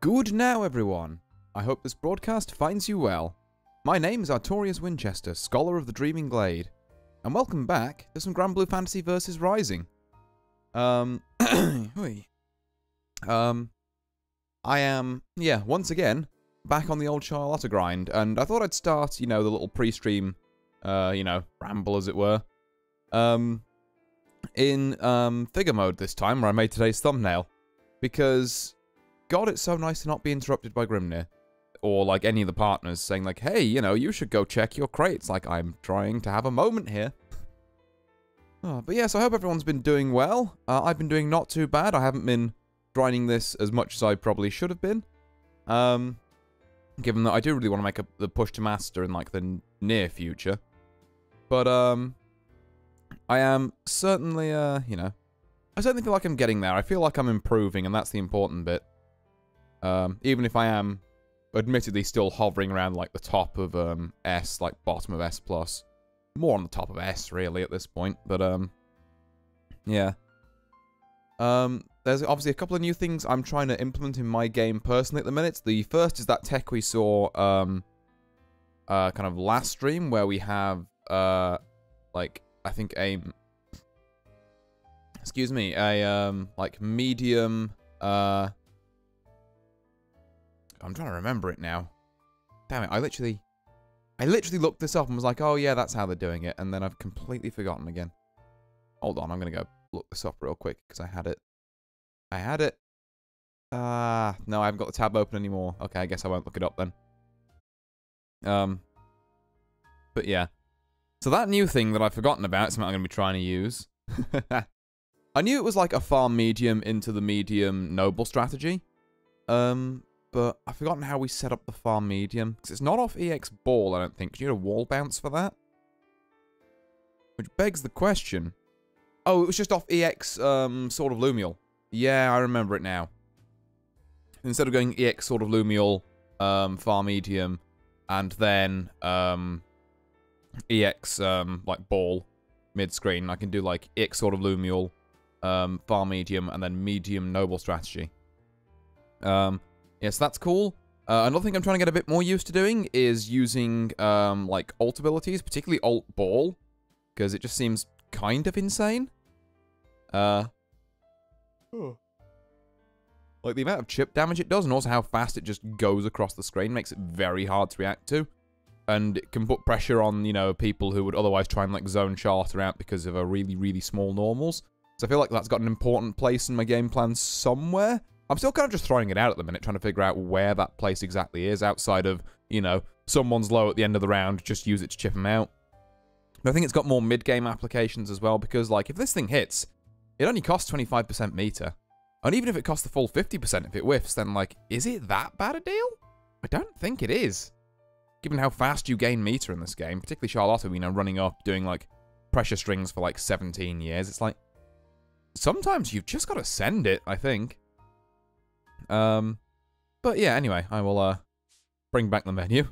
Good now, everyone. I hope this broadcast finds you well. My name is Artorias Winchester, Scholar of the Dreaming Glade, and welcome back to some Granblue Fantasy Versus Rising. Um, um, I am, yeah, once again, back on the old Charlotta grind, and I thought I'd start, you know, the little pre-stream, uh, you know, ramble, as it were, um, in, um, figure mode this time, where I made today's thumbnail, because, God, it's so nice to not be interrupted by Grimnir, or, like, any of the partners saying, like, hey, you know, you should go check your crates, like, I'm trying to have a moment here. Oh, but yes, I hope everyone's been doing well. Uh, I've been doing not too bad. I haven't been grinding this as much as I probably should have been. Um, given that I do really want to make a, the push to master in like the near future. But um, I am certainly, uh, you know, I certainly feel like I'm getting there. I feel like I'm improving, and that's the important bit. Um, even if I am, admittedly, still hovering around like the top of um S, like bottom of S plus more on the top of S really at this point, but um, yeah. Um, there's obviously a couple of new things I'm trying to implement in my game personally at the minute. The first is that tech we saw um, uh, kind of last stream where we have uh, like I think a excuse me a um like medium uh. I'm trying to remember it now. Damn it! I literally I literally looked this up and was like, oh yeah, that's how they're doing it. And then I've completely forgotten again. Hold on, I'm going to go look this up real quick because I had it. I had it. Ah, uh, no, I haven't got the tab open anymore. Okay, I guess I won't look it up then. Um, but yeah. So that new thing that I've forgotten about, something I'm going to be trying to use. I knew it was like a far medium into the medium noble strategy. Um, but I've forgotten how we set up the far medium. Because it's not off EX Ball, I don't think. You need a wall bounce for that? Which begs the question. Oh, it was just off EX um, Sword of Lumiel. Yeah, I remember it now. Instead of going EX Sword of Lumiel, um, far medium, and then um, EX um, like ball mid-screen, I can do like EX Sword of Lumiel, um, far medium, and then medium noble strategy. Um, Yes, that's cool. Uh, another thing I'm trying to get a bit more used to doing is using, um, like, alt abilities, particularly alt ball, because it just seems kind of insane. Uh, like, the amount of chip damage it does, and also how fast it just goes across the screen makes it very hard to react to. And it can put pressure on, you know, people who would otherwise try and, like, zone charter out because of a really, really small normals. So I feel like that's got an important place in my game plan somewhere. I'm still kind of just throwing it out at the minute, trying to figure out where that place exactly is outside of, you know, someone's low at the end of the round, just use it to chip them out. But I think it's got more mid-game applications as well, because, like, if this thing hits, it only costs 25% meter. And even if it costs the full 50% if it whiffs, then, like, is it that bad a deal? I don't think it is. Given how fast you gain meter in this game, particularly Charlotta, you know, running up, doing, like, pressure strings for, like, 17 years, it's like... Sometimes you've just got to send it, I think. Um, but yeah, anyway, I will uh, bring back the menu.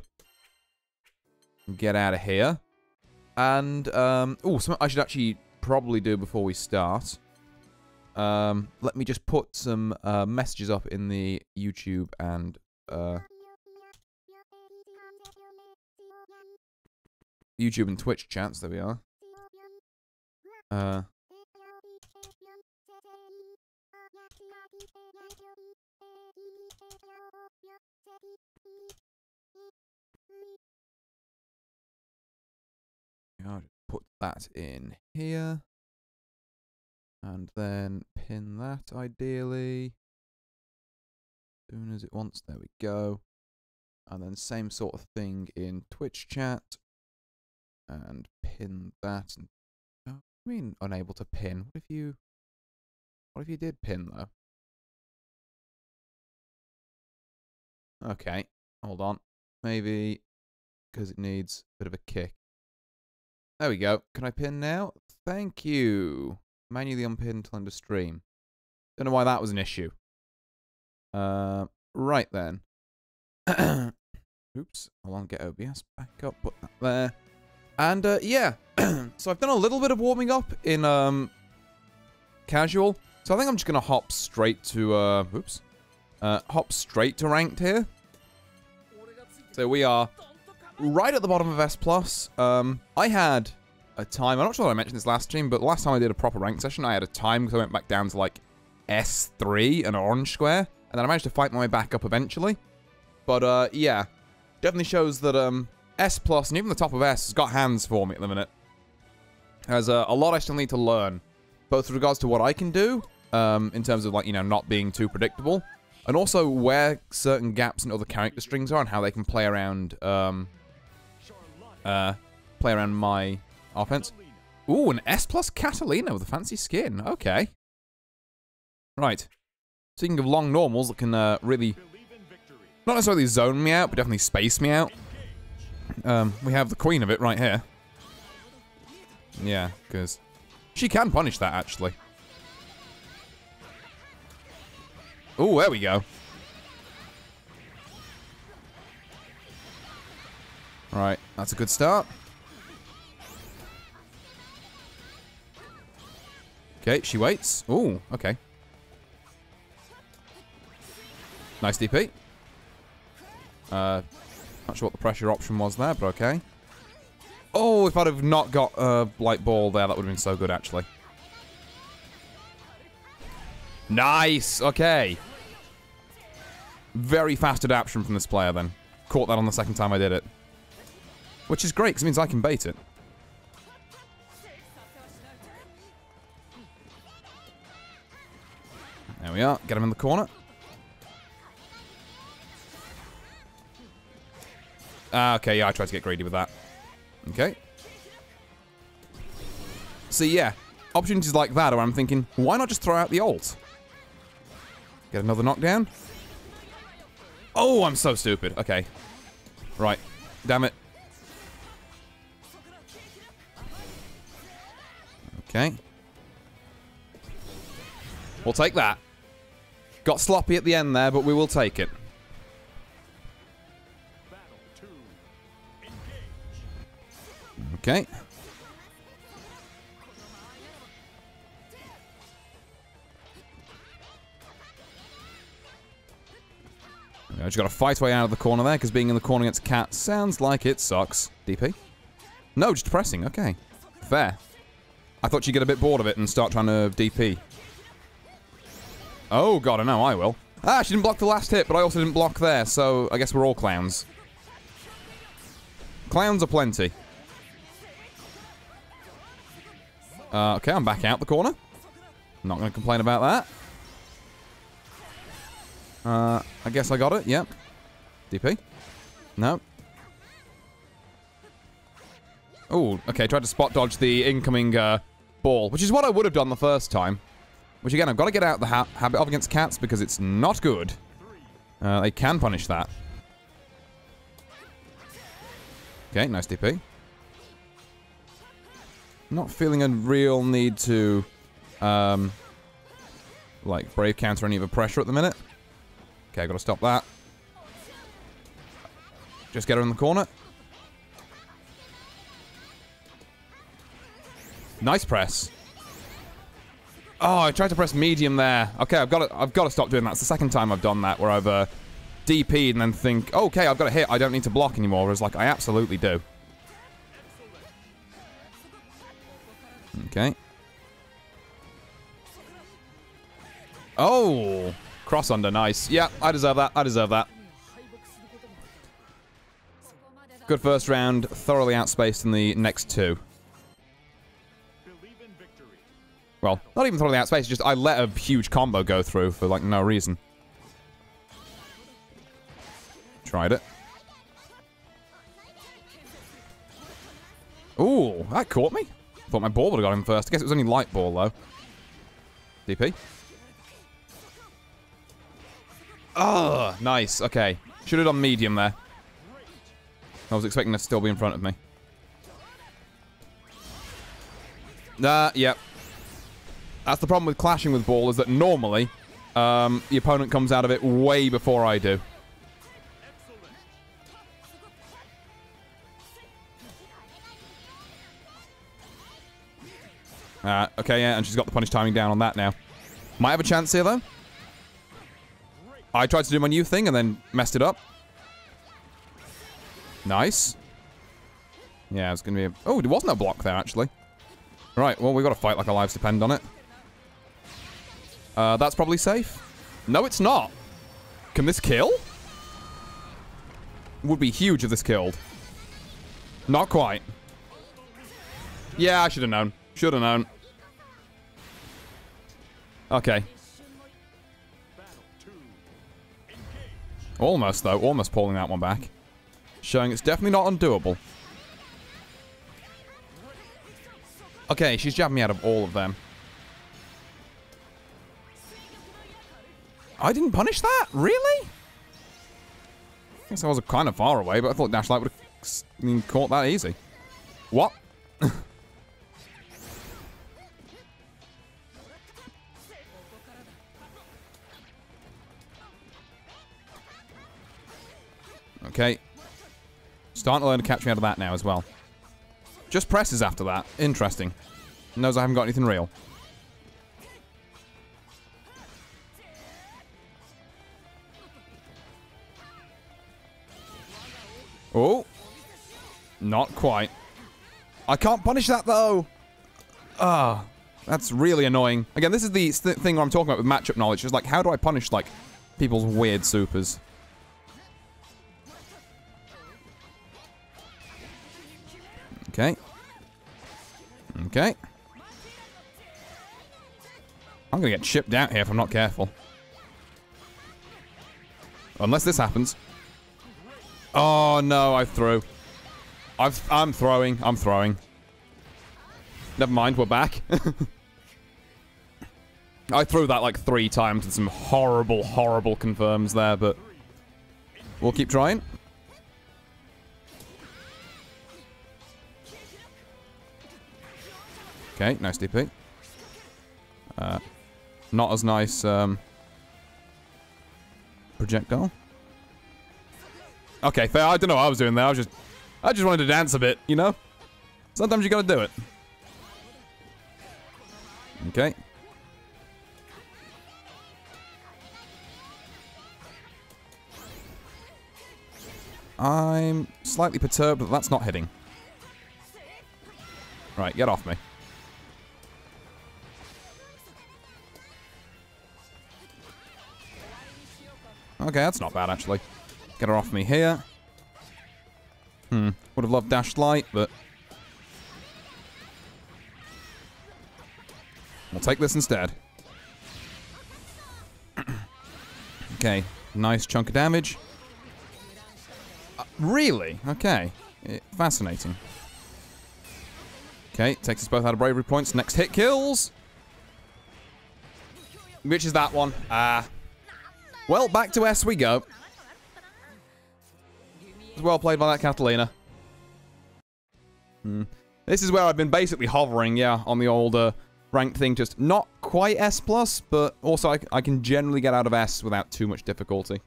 Get out of here. And, um, oh, something I should actually probably do before we start. Um, let me just put some uh, messages up in the YouTube and uh, YouTube and Twitch chats. There we are. Uh, I'll put that in here. And then pin that ideally. As Soon as it wants, there we go. And then same sort of thing in Twitch chat. And pin that. And, oh, I mean unable to pin. What if you... What if you did pin though? Okay, hold on. Maybe because it needs a bit of a kick. There we go. Can I pin now? Thank you. Manually unpin until end of stream. Don't know why that was an issue. Uh, right then. Oops. Hold on, get OBS back up. Put that there. And, uh, yeah. so I've done a little bit of warming up in, um, casual. So I think I'm just going to hop straight to, uh, oops. uh, hop straight to ranked here. So we are right at the bottom of S+. plus. Um, I had a time, I'm not sure that I mentioned this last stream, but last time I did a proper rank session, I had a time because I went back down to like S3, an orange square, and then I managed to fight my way back up eventually. But uh, yeah, definitely shows that um, S plus and even the top of S has got hands for me at the minute. There's uh, a lot I still need to learn, both with regards to what I can do, um, in terms of like, you know, not being too predictable, and also where certain gaps in other character strings are and how they can play around, um, uh, play around my offense. Ooh, an S plus Catalina with a fancy skin. Okay. Right. Speaking of long normals that can uh, really, not necessarily zone me out, but definitely space me out. Um, we have the queen of it right here. Yeah, because she can punish that, actually. Oh, there we go. Right, that's a good start. Okay, she waits. Oh, okay. Nice DP. Uh, not sure what the pressure option was there, but okay. Oh, if I'd have not got a light ball there, that would have been so good, actually. Nice. Okay. Very fast adaptation from this player, then. Caught that on the second time I did it. Which is great, because it means I can bait it. There we are. Get him in the corner. Ah, okay, yeah, I tried to get greedy with that. Okay. So yeah, opportunities like that where I'm thinking, why not just throw out the ult? Get another knockdown. Oh, I'm so stupid. Okay. Right. Damn it. Okay. We'll take that. Got sloppy at the end there, but we will take it. Okay. I just got to fight way out of the corner there, because being in the corner against Cat sounds like it sucks. DP? No, just pressing. Okay. Fair. I thought she'd get a bit bored of it and start trying to DP. Oh, God, I know I will. Ah, she didn't block the last hit, but I also didn't block there, so I guess we're all clowns. Clowns are plenty. Uh, okay, I'm back out the corner. Not going to complain about that. Uh, I guess I got it. Yep. DP. No. Oh, okay. Tried to spot dodge the incoming uh, ball, which is what I would have done the first time. Which, again, I've got to get out the ha habit of against cats because it's not good. Uh, they can punish that. Okay, nice DP. Not feeling a real need to, um, like, brave counter any of the pressure at the minute. Okay, i gotta stop that. Just get her in the corner. Nice press. Oh, I tried to press medium there. Okay, I've got to, I've got to stop doing that. It's the second time I've done that where I've uh, DP'd and then think, okay, I've got a hit. I don't need to block anymore. Whereas, like, I absolutely do. Okay. Oh! Cross under, nice. Yeah, I deserve that. I deserve that. Good first round. Thoroughly outspaced in the next two. Well, not even thoroughly outspaced, just I let a huge combo go through for, like, no reason. Tried it. Ooh, that caught me. Thought my ball would have got him first. I guess it was only light ball, though. DP. Oh, nice. Okay. Should have done medium there. I was expecting to still be in front of me. Nah, yep. That's the problem with clashing with ball, is that normally, um, the opponent comes out of it way before I do. Uh, okay, yeah, and she's got the punish timing down on that now. Might have a chance here, though. I tried to do my new thing and then messed it up. Nice. Yeah, it's going to be... A, oh, there wasn't a block there, actually. Right, well, we've got to fight like our lives depend on it. Uh, that's probably safe. No, it's not. Can this kill? Would be huge if this killed. Not quite. Yeah, I should have known. Should have known. Okay. Almost, though. Almost pulling that one back. Showing it's definitely not undoable. Okay, she's jabbing me out of all of them. I didn't punish that? Really? I guess I was kind of far away, but I thought Dashlight would have caught that easy. What? okay. Starting to learn to catch me out of that now as well. Just presses after that. Interesting. Knows I haven't got anything real. Oh. Not quite. I can't punish that, though. Ah. That's really annoying. Again, this is the th thing I'm talking about with matchup knowledge. It's like, how do I punish, like, people's weird supers? Okay. Okay. I'm gonna get chipped out here if I'm not careful. Unless this happens. Oh, no, I threw. I've, I'm throwing. I'm throwing. Never mind, we're back. I threw that like three times with some horrible, horrible confirms there, but we'll keep trying. Okay, nice DP. Uh, not as nice um, projectile. Okay, fair. I don't know what I was doing there. I was just, I just wanted to dance a bit, you know. Sometimes you gotta do it. Okay. I'm slightly perturbed that that's not hitting. Right, get off me. Okay, that's not bad, actually. Get her off me here. Hmm. Would have loved Dashed Light, but... We'll take this instead. okay. Nice chunk of damage. Uh, really? Okay. It, fascinating. Okay, takes us both out of bravery points. Next hit kills. Which is that one? Ah. Uh, well, back to S we go. Well played by that Catalina. Hmm. This is where I've been basically hovering, yeah, on the older uh, ranked thing. Just not quite S+, plus, but also I, I can generally get out of S without too much difficulty.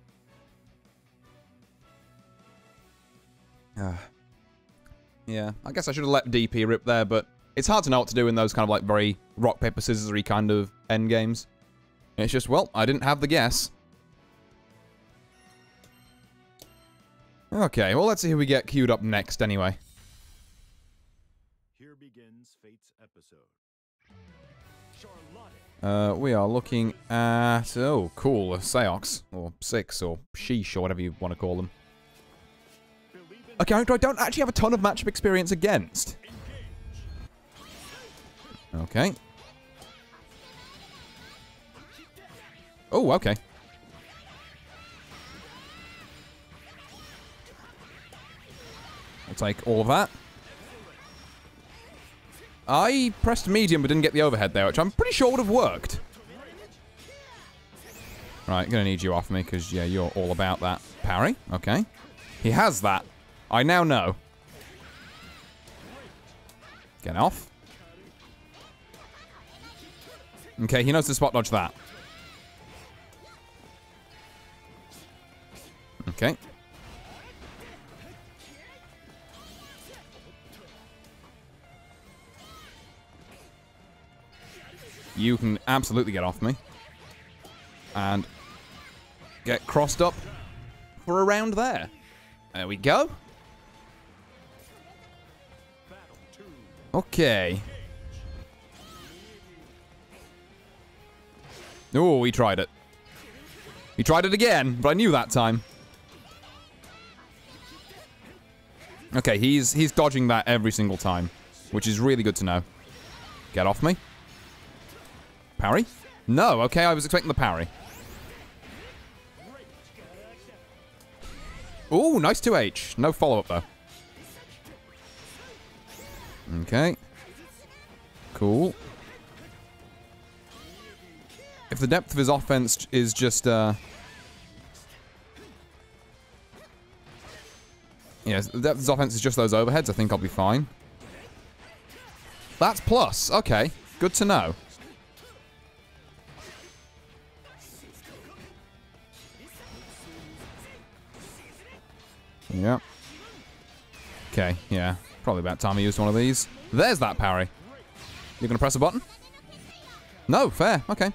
Uh, yeah, I guess I should have let DP rip there, but it's hard to know what to do in those kind of like very rock, paper, scissors kind of end games. It's just, well, I didn't have the guess. Okay, well, let's see who we get queued up next anyway. Here begins Fate's episode. Uh, we are looking at... Oh, cool. Seox. Or Six, or Sheesh, or whatever you want to call them. A character I don't actually have a ton of matchup experience against. Okay. Oh, okay. Take all of that. I pressed medium but didn't get the overhead there, which I'm pretty sure would have worked. Right, gonna need you off me, because, yeah, you're all about that. Parry, okay. He has that. I now know. Get off. Okay, he knows to spot dodge that. Okay. You can absolutely get off me. And get crossed up for around there. There we go. Okay. Oh, he tried it. He tried it again, but I knew that time. Okay, he's he's dodging that every single time, which is really good to know. Get off me. Parry? No, okay, I was expecting the parry. Ooh, nice 2H. No follow-up, though. Okay. Cool. If the depth of his offense is just, uh... Yes, the depth of his offense is just those overheads, I think I'll be fine. That's plus. Okay. Good to know. Yeah. Okay, yeah. Probably about time I used one of these. There's that parry. You're going to press a button? No, fair. Okay.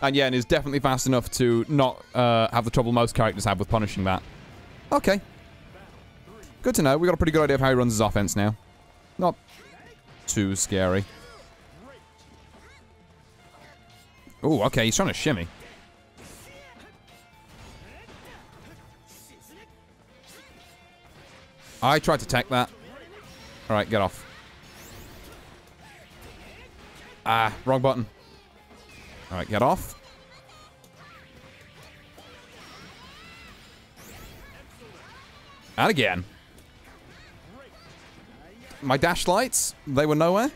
And yeah, and is definitely fast enough to not uh, have the trouble most characters have with punishing that. Okay. Good to know. We got a pretty good idea of how he runs his offense now. Not too scary. Oh, okay. He's trying to shimmy. I tried to tech that. Alright, get off. Ah, wrong button. Alright, get off. And again. My dash lights, they were nowhere.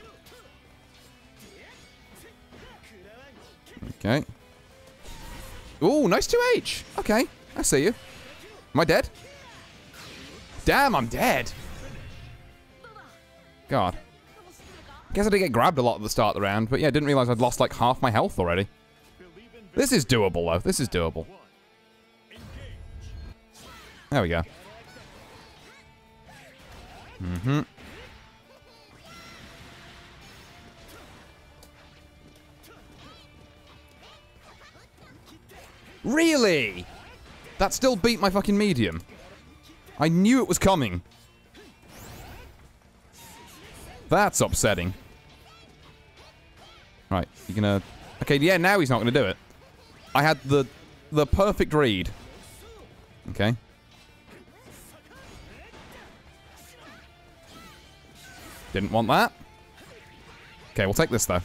Okay. Ooh, nice 2H. Okay, I see you. Am I dead? Damn, I'm dead. God. Guess I did get grabbed a lot at the start of the round, but yeah, I didn't realize I'd lost like half my health already. This is doable, though. This is doable. There we go. Mm-hmm. Really? That still beat my fucking medium. I knew it was coming. That's upsetting. Right, you're gonna... Okay, yeah, now he's not gonna do it. I had the the perfect read. Okay. Didn't want that. Okay, we'll take this, though.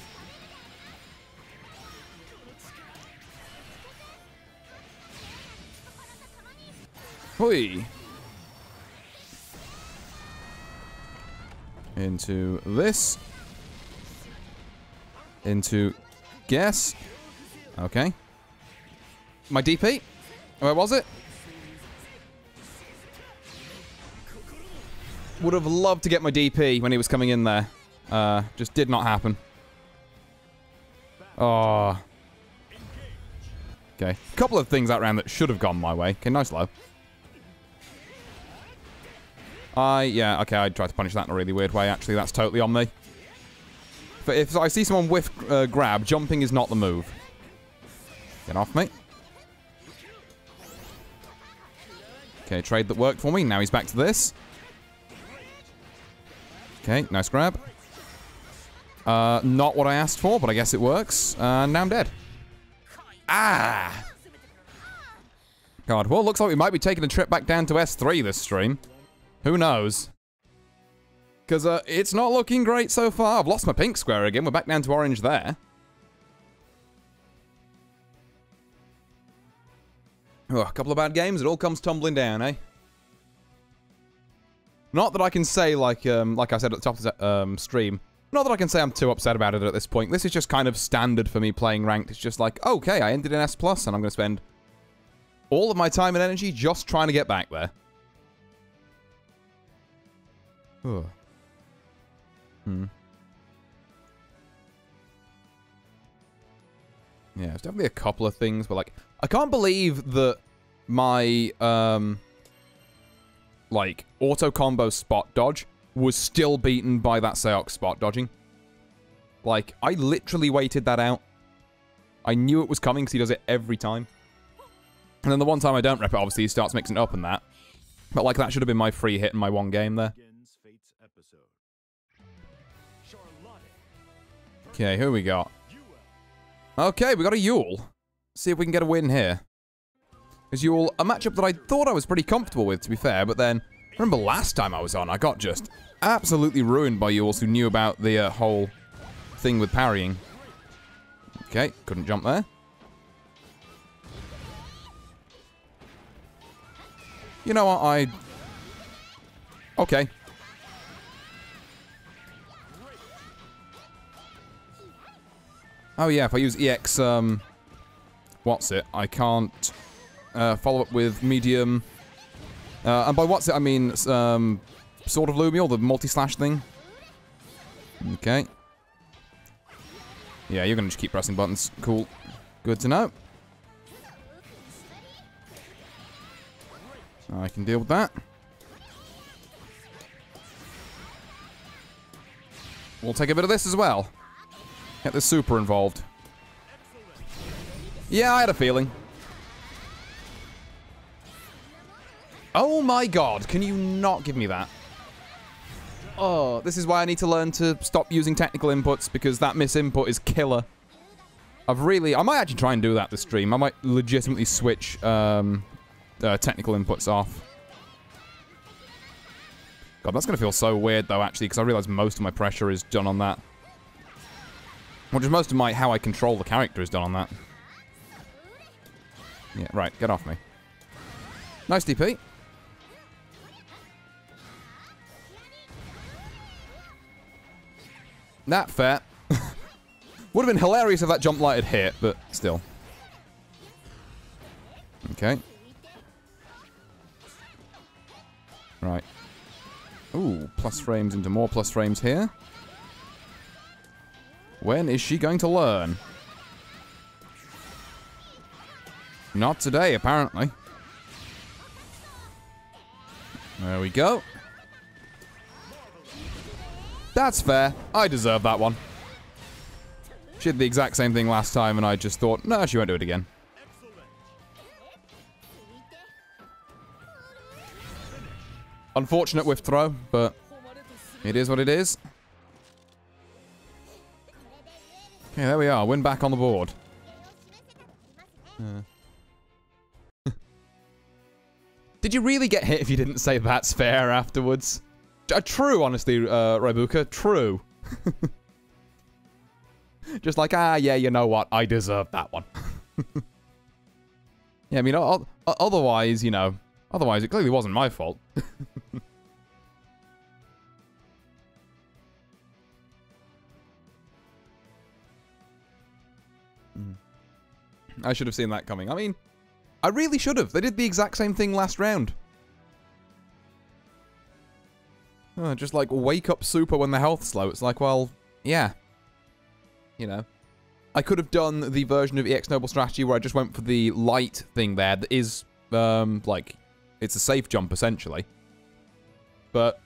Hoi. Into this. Into guess. Okay. My DP? Where was it? Would have loved to get my DP when he was coming in there. Uh, just did not happen. Oh. Okay. A couple of things that round that should have gone my way. Okay, nice low. I, yeah, okay, I tried to punish that in a really weird way, actually. That's totally on me. But if I see someone whiff uh, grab, jumping is not the move. Get off me. Okay, trade that worked for me. Now he's back to this. Okay, nice grab. Uh, not what I asked for, but I guess it works. Uh, now I'm dead. Ah! God, well, looks like we might be taking a trip back down to S3 this stream. Who knows? Because uh, it's not looking great so far. I've lost my pink square again. We're back down to orange there. Oh, a couple of bad games. It all comes tumbling down, eh? Not that I can say, like um, like I said at the top of the um, stream, not that I can say I'm too upset about it at this point. This is just kind of standard for me playing ranked. It's just like, okay, I ended in S+, plus, and I'm going to spend all of my time and energy just trying to get back there. Hmm. Yeah, there's definitely a couple of things, but like, I can't believe that my, um, like, auto combo spot dodge was still beaten by that Seok spot dodging. Like, I literally waited that out. I knew it was coming because he does it every time. And then the one time I don't rep it, obviously he starts mixing it up and that. But like that should have been my free hit in my one game there. Okay, who we got? Okay, we got a Yuel. See if we can get a win here. Because Yuel, a matchup that I thought I was pretty comfortable with, to be fair, but then, remember last time I was on, I got just absolutely ruined by Yuels who knew about the uh, whole thing with parrying. Okay, couldn't jump there. You know what, I... Okay. Oh yeah, if I use EX, um... What's it? I can't uh, follow up with medium. Uh, and by what's it, I mean um, Sword of Lumiel, the multi-slash thing. Okay. Yeah, you're gonna just keep pressing buttons. Cool. Good to know. I can deal with that. We'll take a bit of this as well. Get the super involved. Yeah, I had a feeling. Oh my god, can you not give me that? Oh, this is why I need to learn to stop using technical inputs because that miss input is killer. I've really... I might actually try and do that this stream. I might legitimately switch um, uh, technical inputs off. God, that's going to feel so weird, though, actually, because I realize most of my pressure is done on that. Or is most of my... how I control the character is done on that. Yeah, right. Get off me. Nice DP. That fair. Would have been hilarious if that jump light had hit, but still. Okay. Right. Ooh, plus frames into more plus frames here. When is she going to learn? Not today, apparently. There we go. That's fair. I deserve that one. She did the exact same thing last time, and I just thought, no, she won't do it again. Unfortunate whiff throw, but it is what it is. Okay, there we are. Win back on the board. Uh. Did you really get hit if you didn't say that's fair afterwards? Uh, true, honestly, uh. True. Just like, ah, yeah, you know what? I deserve that one. yeah, I mean, otherwise, you know, otherwise it clearly wasn't my fault. I should have seen that coming. I mean, I really should have. They did the exact same thing last round. Oh, just like wake up super when the health's low. It's like, well, yeah. You know. I could have done the version of EX Noble Strategy where I just went for the light thing there that is, um, like, it's a safe jump, essentially. But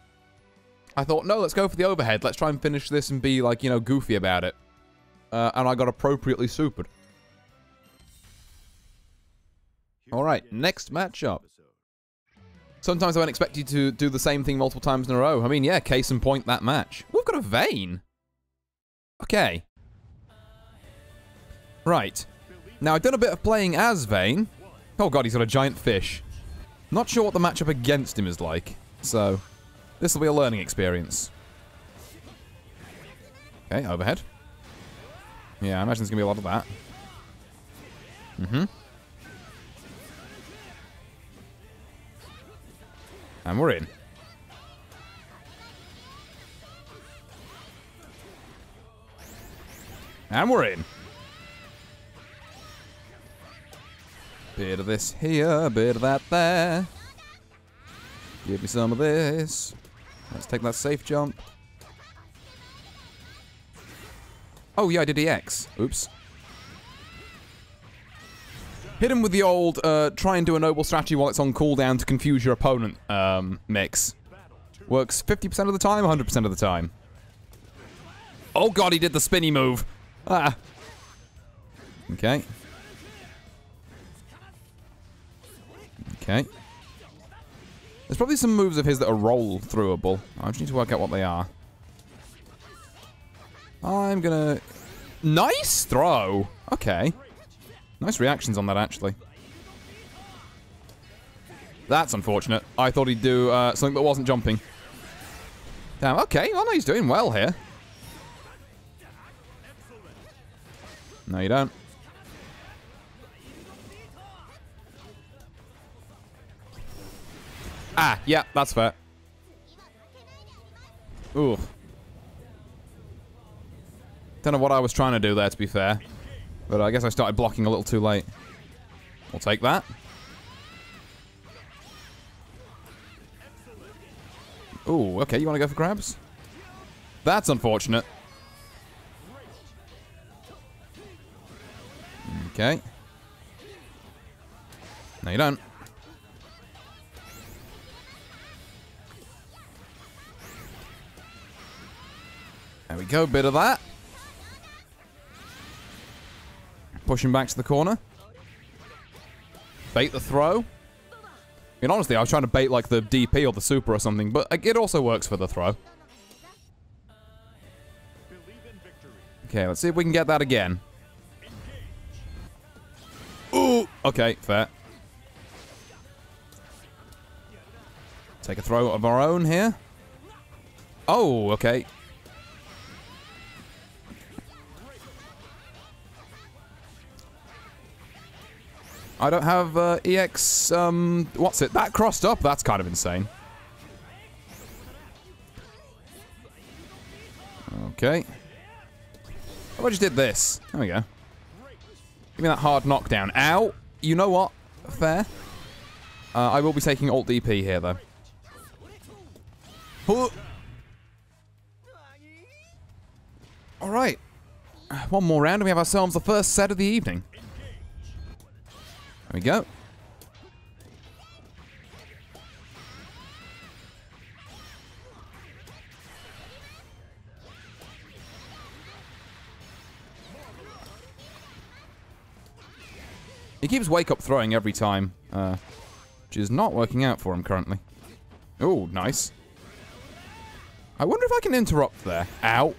I thought, no, let's go for the overhead. Let's try and finish this and be, like, you know, goofy about it. Uh, and I got appropriately supered. Alright, next matchup. Sometimes I won't expect you to do the same thing multiple times in a row. I mean, yeah, case in point, that match. We've got a Vayne. Okay. Right. Now, I've done a bit of playing as Vayne. Oh god, he's got a giant fish. Not sure what the matchup against him is like. So, this will be a learning experience. Okay, overhead. Yeah, I imagine there's going to be a lot of that. Mm-hmm. And we're in. And we're in. Bit of this here, bit of that there. Give me some of this. Let's take that safe jump. Oh, yeah, I did EX. Oops. Hit him with the old uh, try and do a noble strategy while it's on cooldown to confuse your opponent um, mix. Works 50% of the time, 100% of the time. Oh god, he did the spinny move. Ah. Okay. Okay. There's probably some moves of his that are roll throughable. I just need to work out what they are. I'm gonna... Nice throw! Okay. Nice reactions on that, actually. That's unfortunate. I thought he'd do uh, something that wasn't jumping. Damn, okay. Well, no, he's doing well here. No, you don't. Ah, yeah, that's fair. Ooh. Don't know what I was trying to do there, to be fair. But I guess I started blocking a little too late. We'll take that. Ooh, okay, you want to go for grabs? That's unfortunate. Okay. No, you don't. There we go, bit of that. Pushing back to the corner. Bait the throw. I mean, honestly, I was trying to bait like the DP or the super or something, but it also works for the throw. Okay, let's see if we can get that again. Ooh! Okay, fair. Take a throw of our own here. Oh, okay. I don't have uh, EX, um, what's it? That crossed up, that's kind of insane. Okay. How about just did this? There we go. Give me that hard knockdown. Ow! You know what? Fair. Uh, I will be taking alt DP here, though. Alright. One more round and we have ourselves the first set of the evening. There we go. He keeps wake up throwing every time, uh, which is not working out for him currently. Oh, nice. I wonder if I can interrupt there. Ow.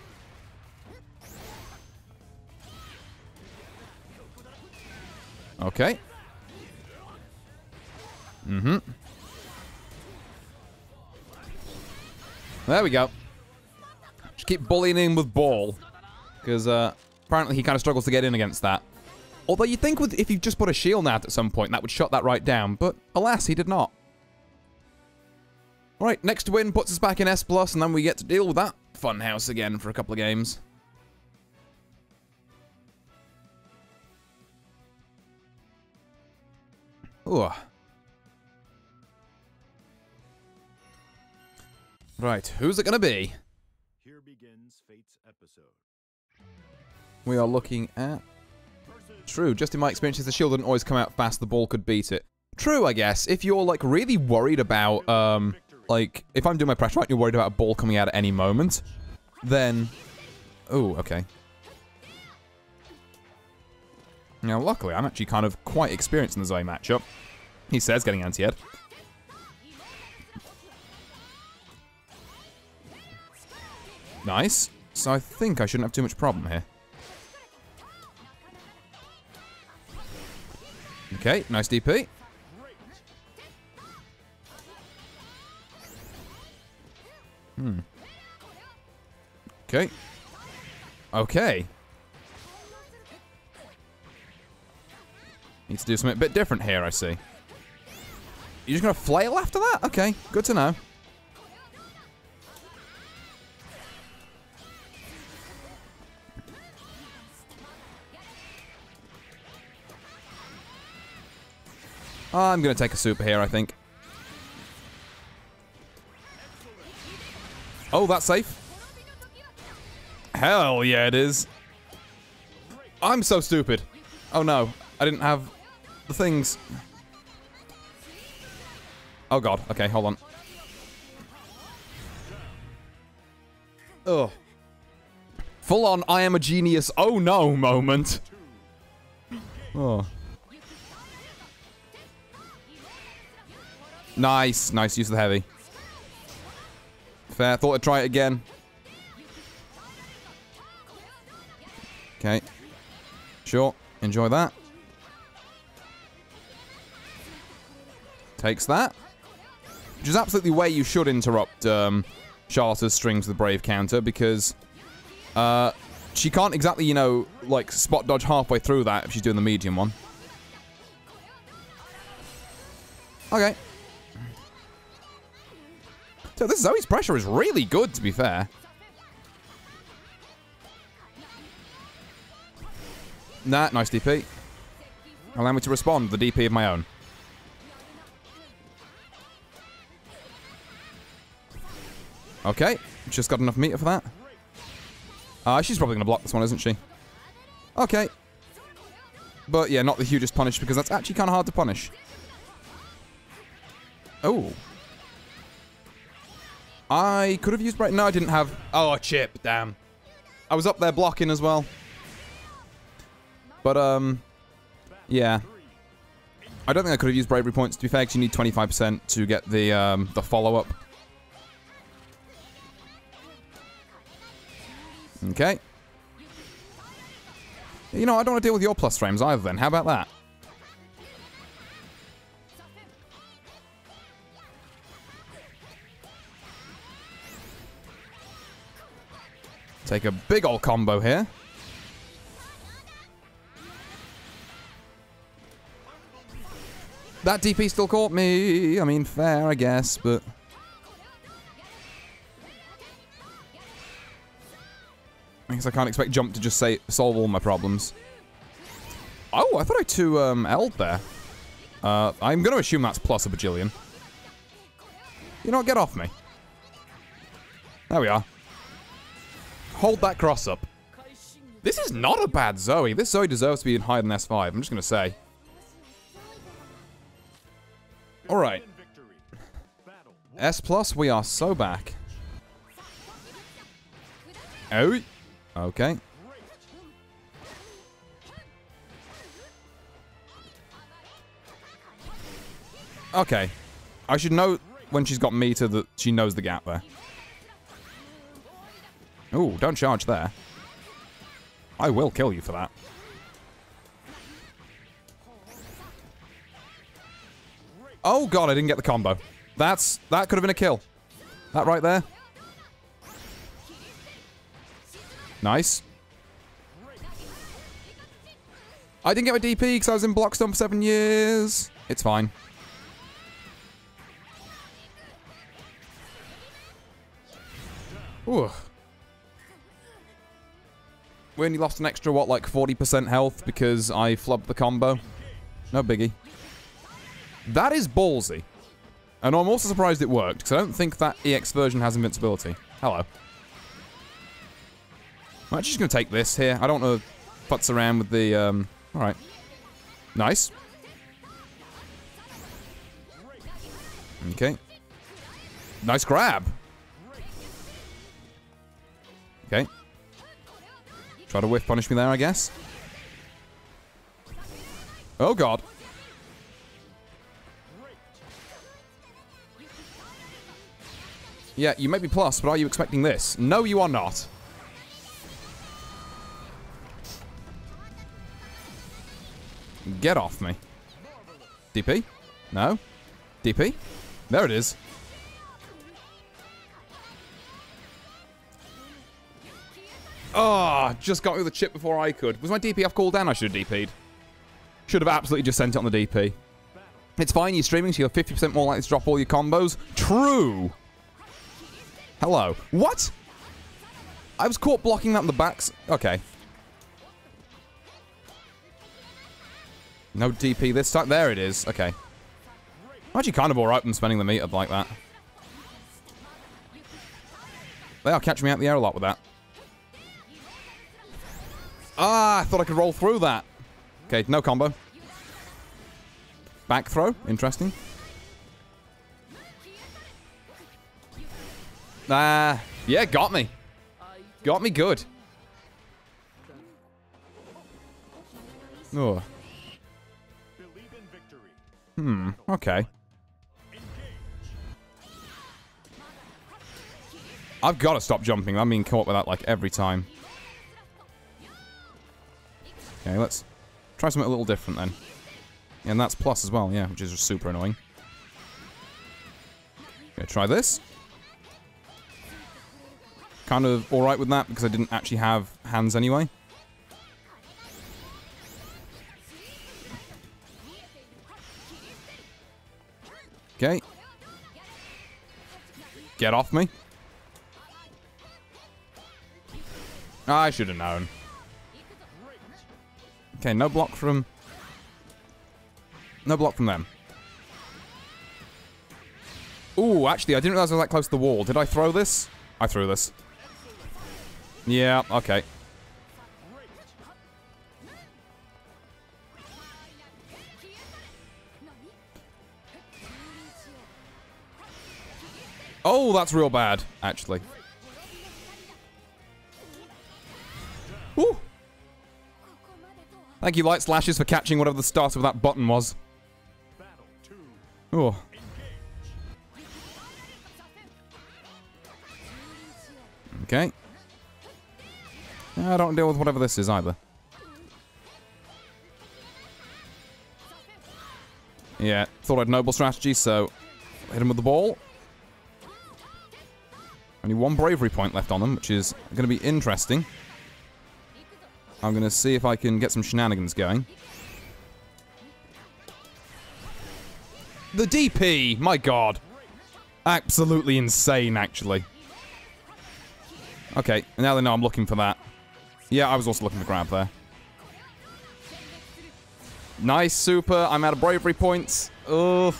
Okay. Mm-hmm. There we go. Just keep bullying him with ball. Because uh, apparently he kind of struggles to get in against that. Although you'd think with, if you just put a shield out at some point, that would shut that right down. But alas, he did not. Alright, next win puts us back in S+, plus, and then we get to deal with that funhouse again for a couple of games. Ooh. Right, who's it gonna be? Here begins Fate's episode. We are looking at... True, just in my experience, the shield didn't always come out fast, the ball could beat it. True, I guess. If you're, like, really worried about, um... Like, if I'm doing my pressure right, you're worried about a ball coming out at any moment, then... Oh, okay. Now, luckily, I'm actually kind of quite experienced in the Zooey matchup. He says getting anti-ed. Nice. So I think I shouldn't have too much problem here. Okay, nice DP. Hmm. Okay. Okay. Need to do something a bit different here, I see. You're just gonna flail after that? Okay, good to know. I'm going to take a super here, I think. Oh, that's safe. Hell yeah, it is. I'm so stupid. Oh no, I didn't have the things. Oh god, okay, hold on. Ugh. Full on I am a genius, oh no moment. Oh. Nice. Nice use of the heavy. Fair. Thought I'd try it again. Okay. Sure. Enjoy that. Takes that. Which is absolutely where you should interrupt um, Charlotta's strings with Brave counter because uh, she can't exactly, you know, like spot dodge halfway through that if she's doing the medium one. Okay. So this Zooey's pressure is really good, to be fair. Nah, nice DP. Allow me to respond, with the DP of my own. Okay, just got enough meter for that. Uh, she's probably going to block this one, isn't she? Okay. But yeah, not the hugest punish because that's actually kind of hard to punish. Oh. I could have used bright. No, I didn't have. Oh, chip. Damn. I was up there blocking as well. But, um, yeah. I don't think I could have used bravery points, to be fair, you need 25% to get the, um, the follow-up. Okay. You know, I don't want to deal with your plus frames either then. How about that? Take a big old combo here. That DP still caught me. I mean, fair, I guess, but... I guess I can't expect Jump to just say solve all my problems. Oh, I thought I 2 um, L'd there. Uh, I'm going to assume that's plus a bajillion. You know what? Get off me. There we are. Hold that cross up. This is not a bad Zooey. This Zooey deserves to be in higher than S5. I'm just going to say. Alright. S plus, we are so back. Oh. Okay. Okay. I should know when she's got meter that she knows the gap there. Ooh, don't charge there. I will kill you for that. Oh god, I didn't get the combo. That's that could have been a kill. That right there. Nice. I didn't get my DP because I was in blockstun for seven years. It's fine. Ooh. We only lost an extra, what, like 40% health because I flubbed the combo. No biggie. That is ballsy. And I'm also surprised it worked, because I don't think that EX version has invincibility. Hello. I'm actually just going to take this here. I don't want to putz around with the... Um... Alright. Nice. Okay. Nice grab. Okay. Try to whiff punish me there, I guess. Oh, God. Yeah, you may be plus, but are you expecting this? No, you are not. Get off me. DP? No? DP? There it is. Oh, just got me a chip before I could. Was my DP off cooldown? I should have DP'd. Should have absolutely just sent it on the DP. It's fine, you're streaming, so you're 50% more likely to drop all your combos. True! Hello. What? I was caught blocking that in the backs. Okay. No DP this time. There it is. Okay. I'm actually kind of alright than spending the meter like that. They are catching me out the air a lot with that. Ah, I thought I could roll through that. Okay, no combo. Back throw, interesting. Ah, uh, yeah, got me. Got me good. Oh. Hmm, okay. I've got to stop jumping. I'm being caught with that like every time. Okay, let's try something a little different then. And that's plus as well, yeah, which is super annoying. Okay, try this. Kind of alright with that because I didn't actually have hands anyway. Okay. Get off me. I should have known. Okay, no block from... No block from them. Ooh, actually, I didn't realize I was that close to the wall. Did I throw this? I threw this. Yeah, okay. Oh, that's real bad, actually. Woo! Thank you, Light Slashes, for catching whatever the start of that button was. Oh. Okay. I don't deal with whatever this is either. Yeah, thought I'd noble strategy, so hit him with the ball. Only one bravery point left on them, which is going to be interesting. I'm going to see if I can get some shenanigans going. The DP! My god. Absolutely insane, actually. Okay, now they know I'm looking for that. Yeah, I was also looking for grab there. Nice, super. I'm out of bravery points. Ugh.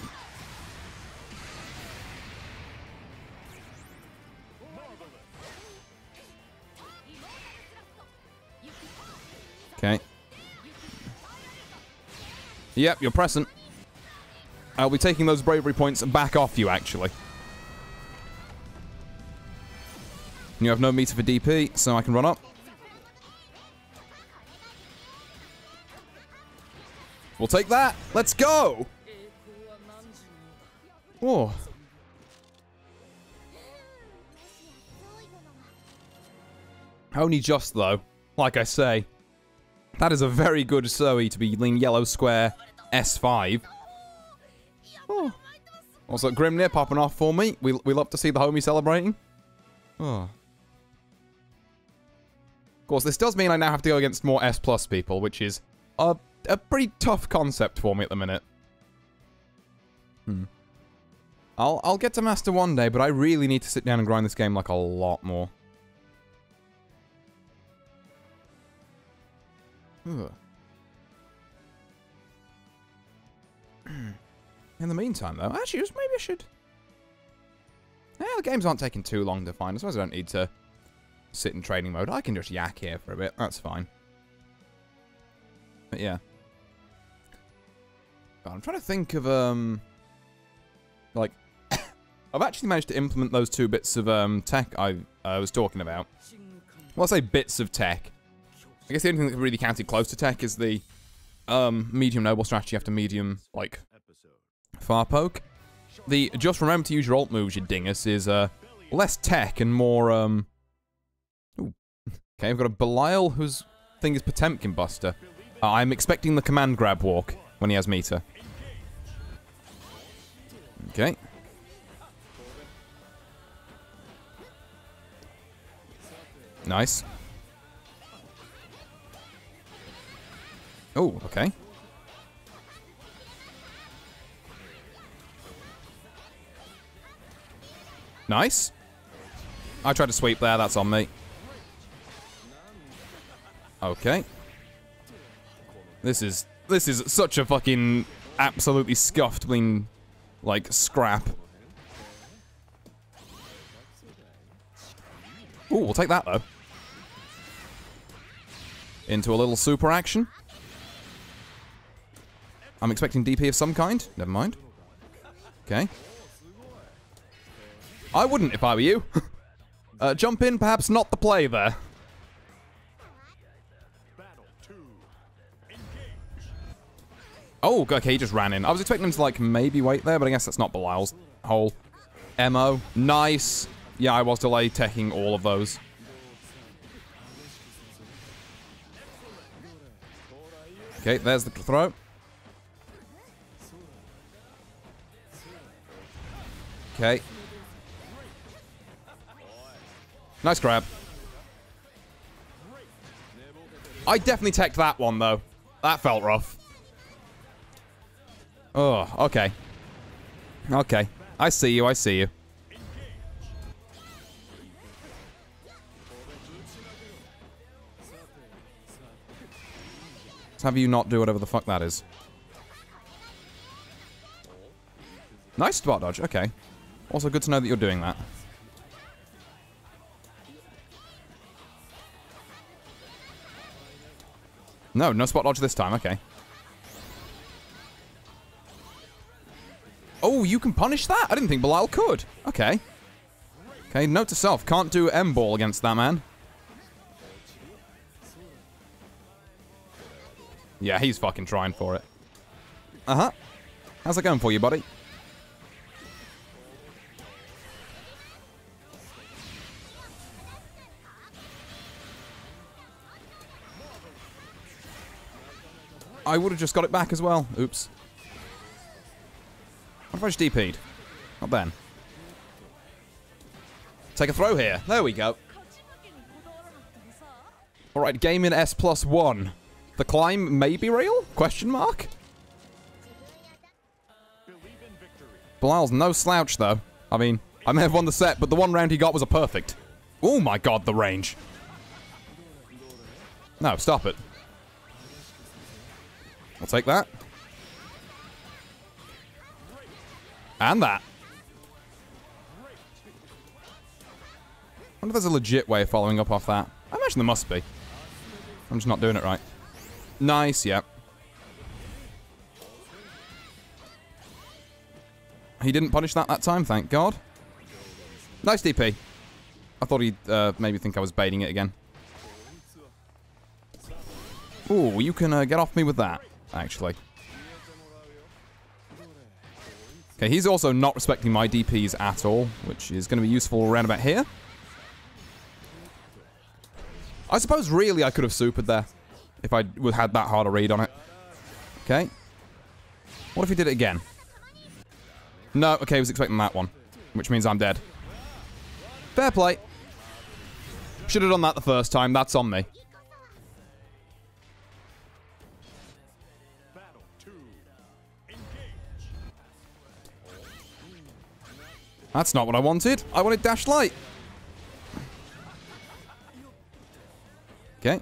Okay. Yep, you're present. I'll be taking those bravery points and back off you, actually. You have no meter for DP, so I can run up. We'll take that. Let's go. Oh. Only just, though. Like I say. That is a very good Zooey to be lean yellow square S5. Oh. Also, Grimnir popping off for me. We, we love to see the homie celebrating. Oh. Of course, this does mean I now have to go against more S plus people, which is a, a pretty tough concept for me at the minute. Hmm. I'll, I'll get to Master one day, but I really need to sit down and grind this game like a lot more. In the meantime, though, actually, just maybe I should... Yeah, the games aren't taking too long to find. I suppose I don't need to sit in training mode. I can just yak here for a bit. That's fine. But yeah. God, I'm trying to think of, um... Like, I've actually managed to implement those two bits of um, tech I uh, was talking about. Well, I say bits of tech. I guess the only thing that really counted close to tech is the um, medium noble strategy after medium, like, far poke. The just remember to use your alt moves, you dingus, is uh, less tech and more, um... Okay, I've got a Belial whose thing is Potemkin Buster. Uh, I'm expecting the command grab walk when he has meter. Okay. Nice. Oh, okay. Nice. I tried to sweep there, that's on me. Okay. This is this is such a fucking absolutely scuffed clean like scrap. Ooh, we'll take that though. Into a little super action. I'm expecting DP of some kind. Never mind. Okay. I wouldn't if I were you. uh, jump in, perhaps not the play there. Oh, okay, he just ran in. I was expecting him to, like, maybe wait there, but I guess that's not Belial's whole MO. Nice. Yeah, I was delay teching all of those. Okay, there's the throw. Okay. Nice grab. I definitely teched that one, though. That felt rough. Oh, okay. Okay. I see you, I see you. Let's have you not do whatever the fuck that is. Nice spot dodge, okay. Also good to know that you're doing that. No, no spot dodge this time, okay. Oh, you can punish that? I didn't think Belial could. Okay. Okay, note to self, can't do M-ball against that man. Yeah, he's fucking trying for it. Uh-huh. How's it going for you, buddy? I would have just got it back as well. Oops. What if I just DP'd? Not then. Take a throw here. There we go. Alright, game in S plus one. The climb may be real? Question mark? Belial's no slouch, though. I mean, I may have won the set, but the one round he got was a perfect. Oh my god, the range. No, stop it. I'll take that. And that. I wonder if there's a legit way of following up off that. I imagine there must be. I'm just not doing it right. Nice, yep. He didn't punish that that time, thank God. Nice DP. I thought he'd uh, maybe think I was baiting it again. Ooh, you can uh, get off me with that, actually. Okay, he's also not respecting my DPs at all, which is going to be useful around about here. I suppose really I could have supered there if I had that hard a read on it. Okay. What if he did it again? No, okay, was expecting that one, which means I'm dead. Fair play. Should have done that the first time. That's on me. That's not what I wanted. I wanted dash light. Okay.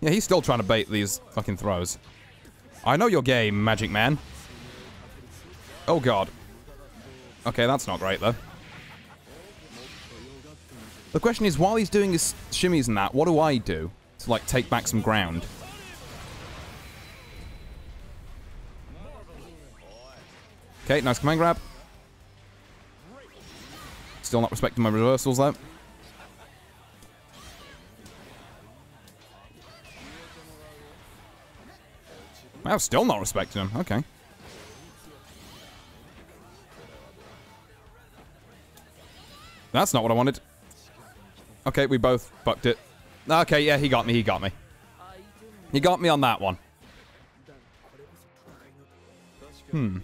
Yeah, he's still trying to bait these fucking throws. I know your game, Magic Man. Oh, God. Okay, that's not great, though. The question is, while he's doing his shimmies and that, what do I do to, like, take back some ground? Okay, nice command grab. Still not respecting my reversals, though. Wow, still not respecting him. Okay. That's not what I wanted. Okay, we both fucked it. Okay, yeah, he got me, he got me. He got me on that one. Hmm.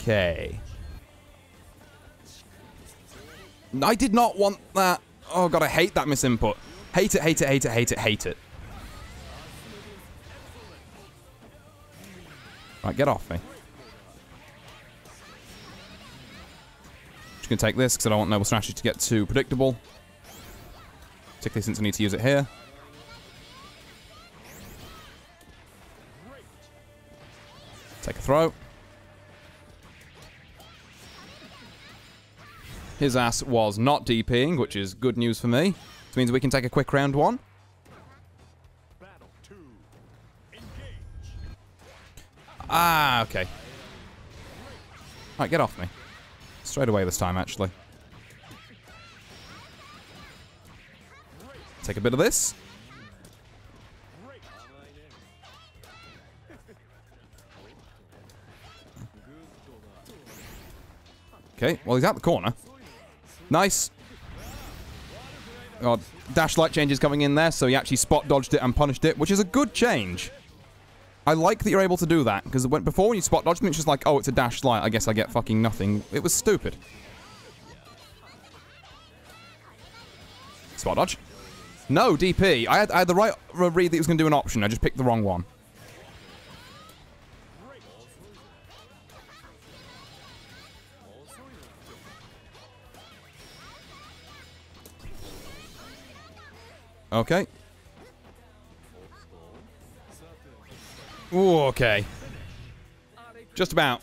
Okay. I did not want that. Oh god, I hate that misinput. Hate it, hate it, hate it, hate it, hate it. Right, get off me. Just gonna take this because I don't want Noble Strategy to get too predictable. Particularly since I need to use it here. Take a throw. His ass was not DPing, which is good news for me. This means we can take a quick round one. Ah, okay. Right, get off me. Straight away this time, actually. Take a bit of this. Okay, well, he's out the corner. Nice. God, dash light changes coming in there, so he actually spot dodged it and punished it, which is a good change. I like that you're able to do that, because it went before when you spot dodged it's just like, oh, it's a dash light, I guess I get fucking nothing. It was stupid. Spot dodge. No, DP. I had, I had the right read that he was going to do an option. I just picked the wrong one. Okay. Ooh, okay. Just about.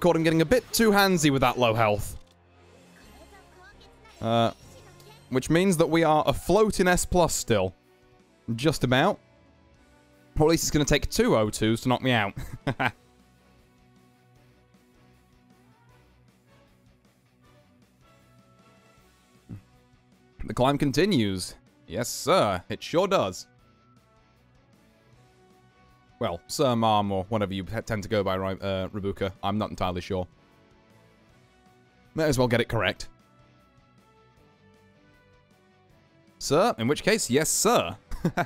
Caught him getting a bit too handsy with that low health. Uh, which means that we are afloat in S plus still. Just about. Or at least it's going to take two O2s to knock me out. the climb continues. Yes, sir. It sure does. Well, Sir Mom, or whatever you tend to go by, uh, Rabuka. I'm not entirely sure. May as well get it correct. Sir? In which case, yes, sir.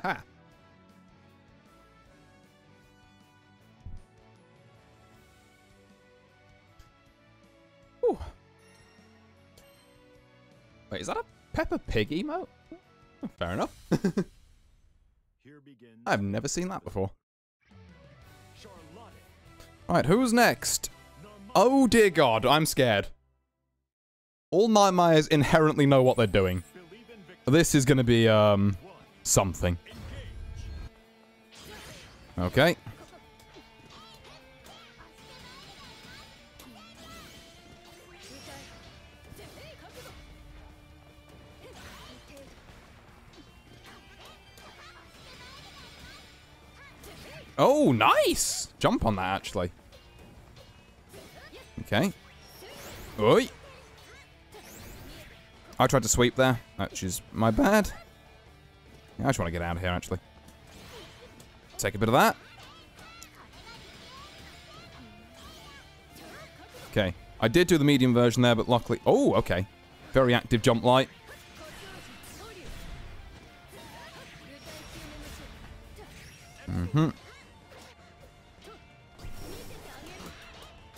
Wait, is that a Peppa Pig emote? Fair enough. I've never seen that before. Alright, who's next? Oh dear god, I'm scared. All Nightmares inherently know what they're doing. This is gonna be, um, something. Okay. Oh, nice! Jump on that, actually. Okay. Oi! I tried to sweep there, which is my bad. Yeah, I just want to get out of here, actually. Take a bit of that. Okay. I did do the medium version there, but luckily... Oh, okay. Very active jump light. Mm-hmm.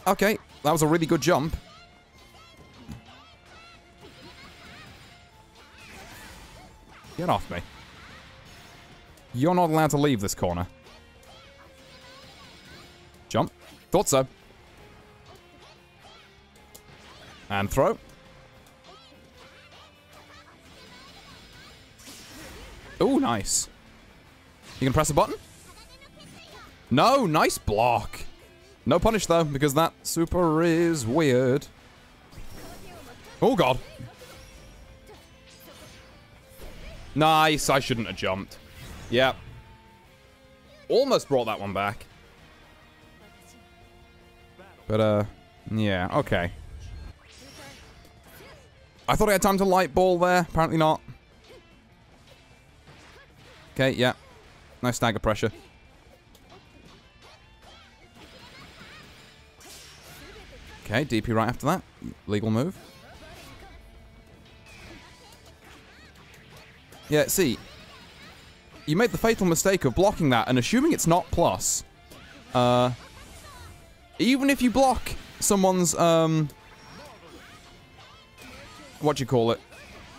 Okay, that was a really good jump. Get off me. You're not allowed to leave this corner. Jump. Thought so. And throw. Oh, nice. You can press a button? No, nice block. No punish, though, because that super is weird. Oh, God. Nice. I shouldn't have jumped. Yep. Almost brought that one back. But, uh, yeah, okay. I thought I had time to light ball there. Apparently not. Okay, yeah. Nice stagger pressure. Okay, DP right after that. Legal move. Yeah, see. You made the fatal mistake of blocking that and assuming it's not plus. Uh, even if you block someone's, um... What do you call it?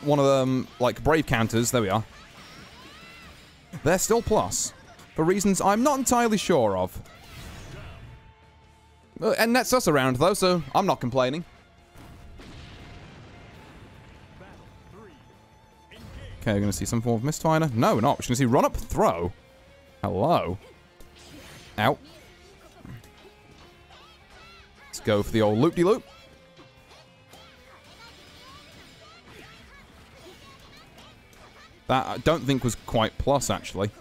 One of them, like, brave counters. There we are. They're still plus. For reasons I'm not entirely sure of. And that's us around, though, so I'm not complaining. Okay, we're going to see some form of Mistfire. No, we're not. We're going to see run up, throw. Hello. Out. Let's go for the old loop-de-loop. -loop. That I don't think was quite plus, actually.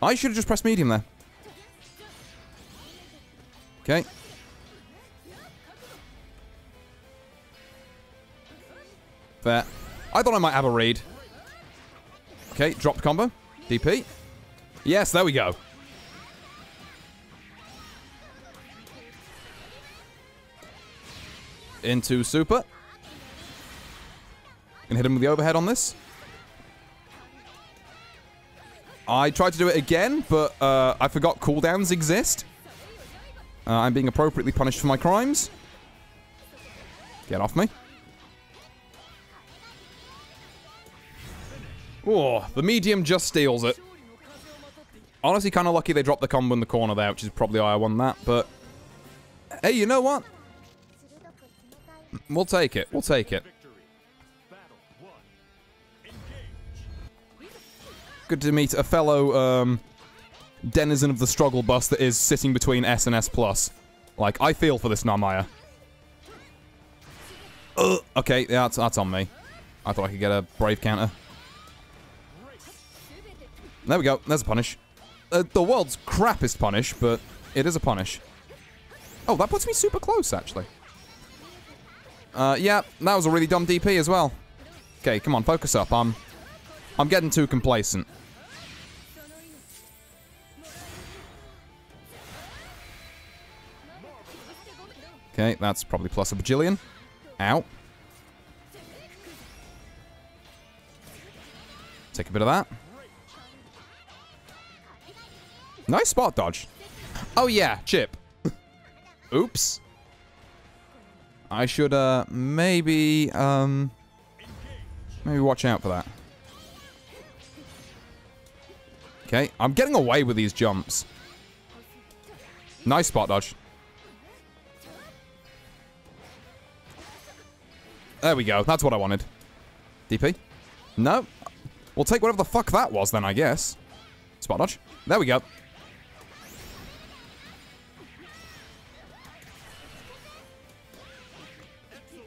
I should have just pressed medium there. Okay. Fair. I thought I might have a read. Okay, dropped combo. DP. Yes, there we go. Into super. and hit him with the overhead on this. I tried to do it again, but uh, I forgot cooldowns exist. Uh, I'm being appropriately punished for my crimes. Get off me. Oh, the medium just steals it. Honestly, kind of lucky they dropped the combo in the corner there, which is probably why I won that, but... Hey, you know what? We'll take it. We'll take it. Good to meet a fellow um, denizen of the struggle bus that is sitting between S and S+. plus. Like, I feel for this Narmaya. Ugh. Okay, yeah, that's, that's on me. I thought I could get a brave counter. There we go. There's a punish. Uh, the world's crappiest punish, but it is a punish. Oh, that puts me super close, actually. Uh, yeah, that was a really dumb DP as well. Okay, come on, focus up. I'm, I'm getting too complacent. Okay, that's probably plus a bajillion. Out. Take a bit of that. Nice spot dodge. Oh yeah, chip. Oops. I should, uh, maybe, um... Maybe watch out for that. Okay, I'm getting away with these jumps. Nice spot dodge. There we go. That's what I wanted. DP? No. We'll take whatever the fuck that was then, I guess. Spot dodge. There we go.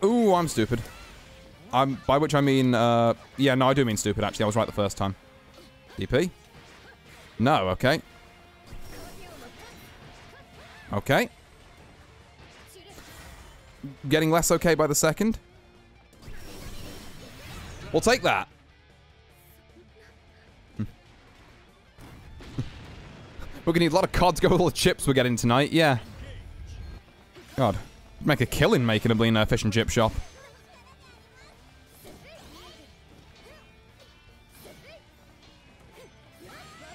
Ooh, I'm stupid. I'm by which I mean, uh, yeah, no, I do mean stupid. Actually, I was right the first time. DP. No, okay. Okay. Getting less okay by the second. We'll take that. we're gonna need a lot of cards go with all the chips we're getting tonight, yeah. God. Make a killing making a Blina fish and chip shop.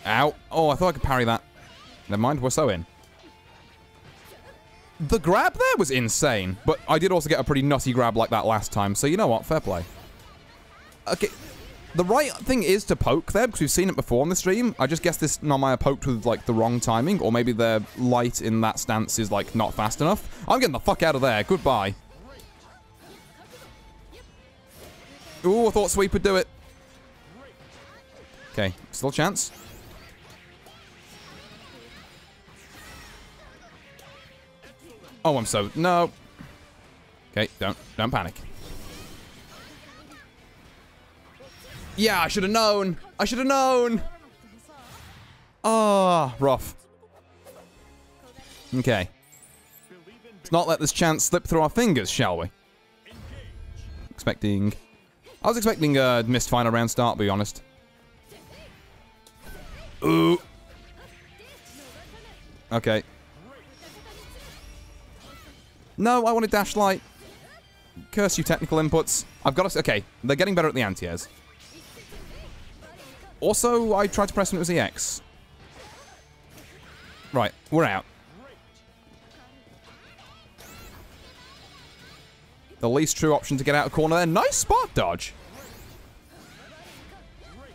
Ow. Oh, I thought I could parry that. Never mind, we're so in. The grab there was insane, but I did also get a pretty nutty grab like that last time, so you know what? Fair play. Okay, the right thing is to poke there, because we've seen it before on the stream. I just guess this Narmaya poked with, like, the wrong timing, or maybe their light in that stance is, like, not fast enough. I'm getting the fuck out of there. Goodbye. Ooh, I thought Sweep would do it. Okay, still chance. Oh, I'm so... No. Okay, don't, don't panic. Yeah, I should have known. I should have known. Ah, oh, rough. Okay. Let's not let this chance slip through our fingers, shall we? Expecting... I was expecting a missed final round start, to be honest. Ooh. Okay. No, I wanted dash light. Curse you technical inputs. I've got to... Okay, they're getting better at the anti-airs. Also, I tried to press when it was EX. Right, we're out. The least true option to get out of corner there. Nice spot dodge.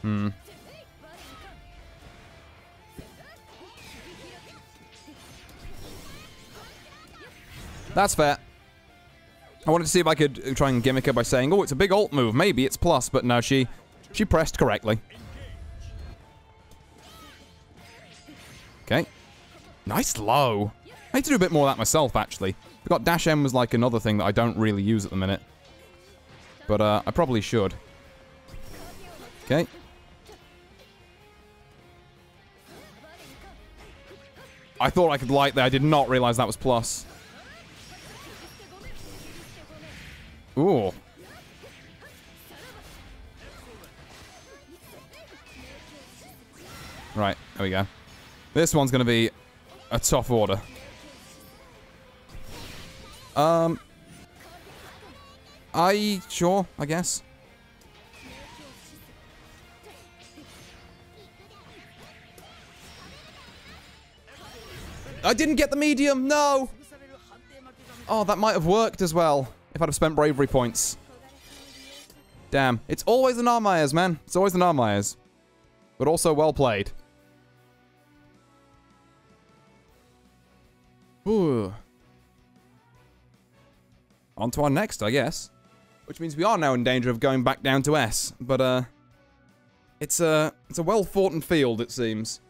Hmm. That's fair. I wanted to see if I could try and gimmick her by saying, oh, it's a big alt move. Maybe it's plus, but no, she, she pressed correctly. Okay. Nice low. I need to do a bit more of that myself, actually. I got Dash M was like another thing that I don't really use at the minute. But uh, I probably should. Okay. I thought I could light there. I did not realize that was plus. Ooh. Right, there we go. This one's going to be a tough order. Um, I... Sure, I guess. I didn't get the medium, no! Oh, that might have worked as well, if I'd have spent bravery points. Damn, it's always the Narmayas, man. It's always the Narmayas. But also well played. Ooh. On to our next, I guess. Which means we are now in danger of going back down to S. But, uh... It's a, it's a well-fought and field, it seems.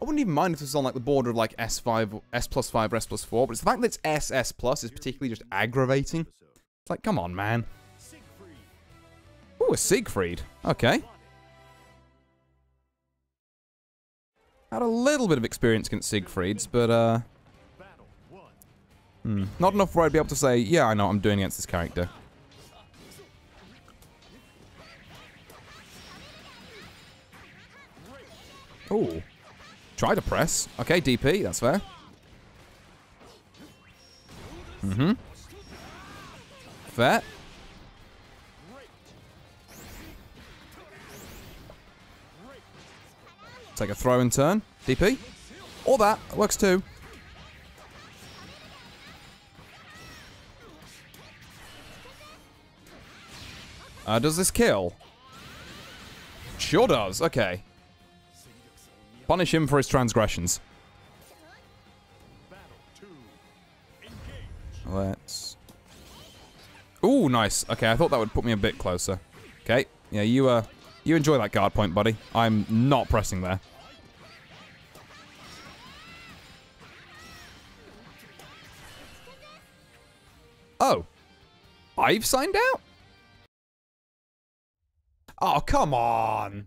I wouldn't even mind if this was on, like, the border of, like, S5, S plus 5 or S plus 4. But it's the fact that it's SS plus is particularly just aggravating. It's like, come on, man. Ooh, a Siegfried. Okay. Had a little bit of experience against Siegfrieds, but, uh... Hmm. Not enough where I'd be able to say, yeah, I know what I'm doing against this character. Ooh. Try to press. Okay, DP, that's fair. Mm-hmm. Fair. Take a throw and turn. DP. Or that. Works too. Uh, does this kill? Sure does. Okay. Punish him for his transgressions. Let's... Ooh, nice. Okay, I thought that would put me a bit closer. Okay. Yeah, you, uh... You enjoy that guard point, buddy. I'm not pressing there. Oh. I've signed out? Oh, come on.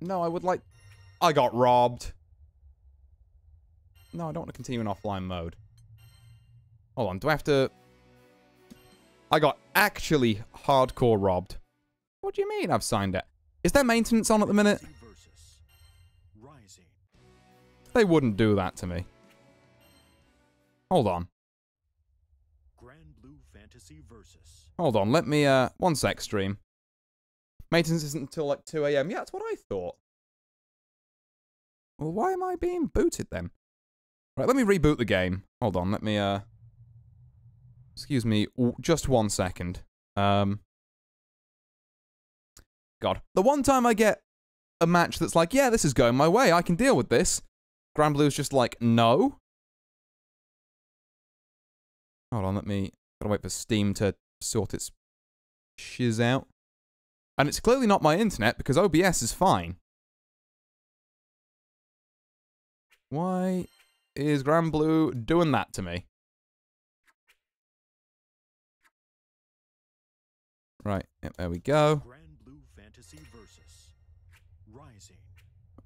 No, I would like... I got robbed. No, I don't want to continue in offline mode. Hold on, do I have to... I got actually hardcore robbed. What do you mean I've signed it? Is there maintenance on at the minute? They wouldn't do that to me. Hold on. Hold on, let me, uh, one sec, stream. Maintenance isn't until like 2 a.m. Yeah, that's what I thought. Well, why am I being booted then? Right, let me reboot the game. Hold on, let me, uh... Excuse me, just one second. Um... God. The one time I get a match that's like, yeah, this is going my way, I can deal with this. Granblue's just like, no. Hold on, let me... Gotta wait for Steam to sort its shiz out. And it's clearly not my internet because OBS is fine. Why is Granblue doing that to me? Right, yep, there we go.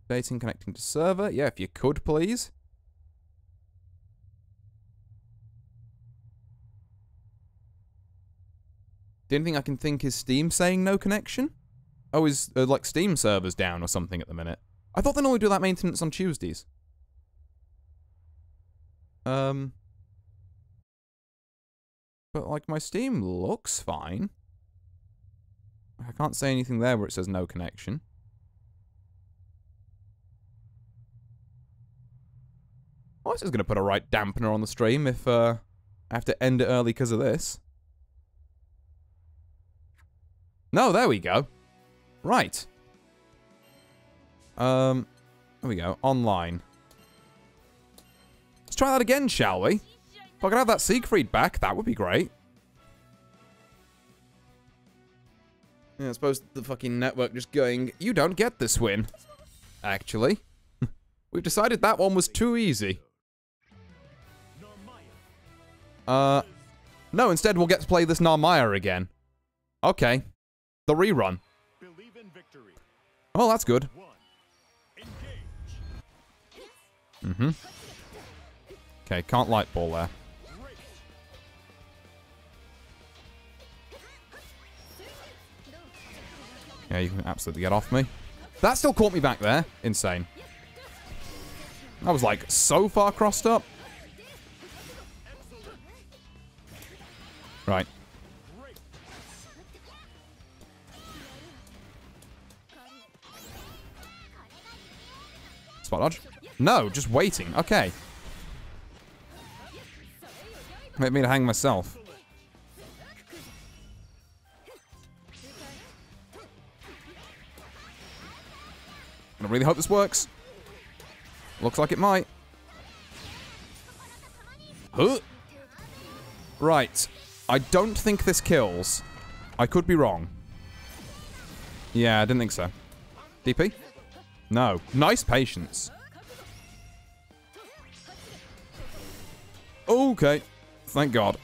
Updating, connecting to server. Yeah, if you could, please. The only thing I can think is Steam saying no connection? Oh, is uh, like Steam servers down or something at the minute? I thought they normally do that maintenance on Tuesdays. Um, but like my Steam looks fine. I can't say anything there where it says no connection. Well, this is going to put a right dampener on the stream if uh, I have to end it early because of this. No, there we go. Right. Um, there we go. Online. Let's try that again, shall we? If I could have that Siegfried back, that would be great. Yeah, I suppose the fucking network just going, you don't get this win. Actually. We've decided that one was too easy. Uh, no, instead we'll get to play this Narmaya again. Okay. The rerun. Oh, that's good. Mm-hmm. Okay, can't light ball there. Yeah, you can absolutely get off me. That still caught me back there. Insane. I was like so far crossed up. Right. Spot dodge. No, just waiting. Okay. Make me to hang myself. I really hope this works. Looks like it might. Huh? Right. I don't think this kills. I could be wrong. Yeah, I didn't think so. DP? No. Nice patience. Okay. Thank God.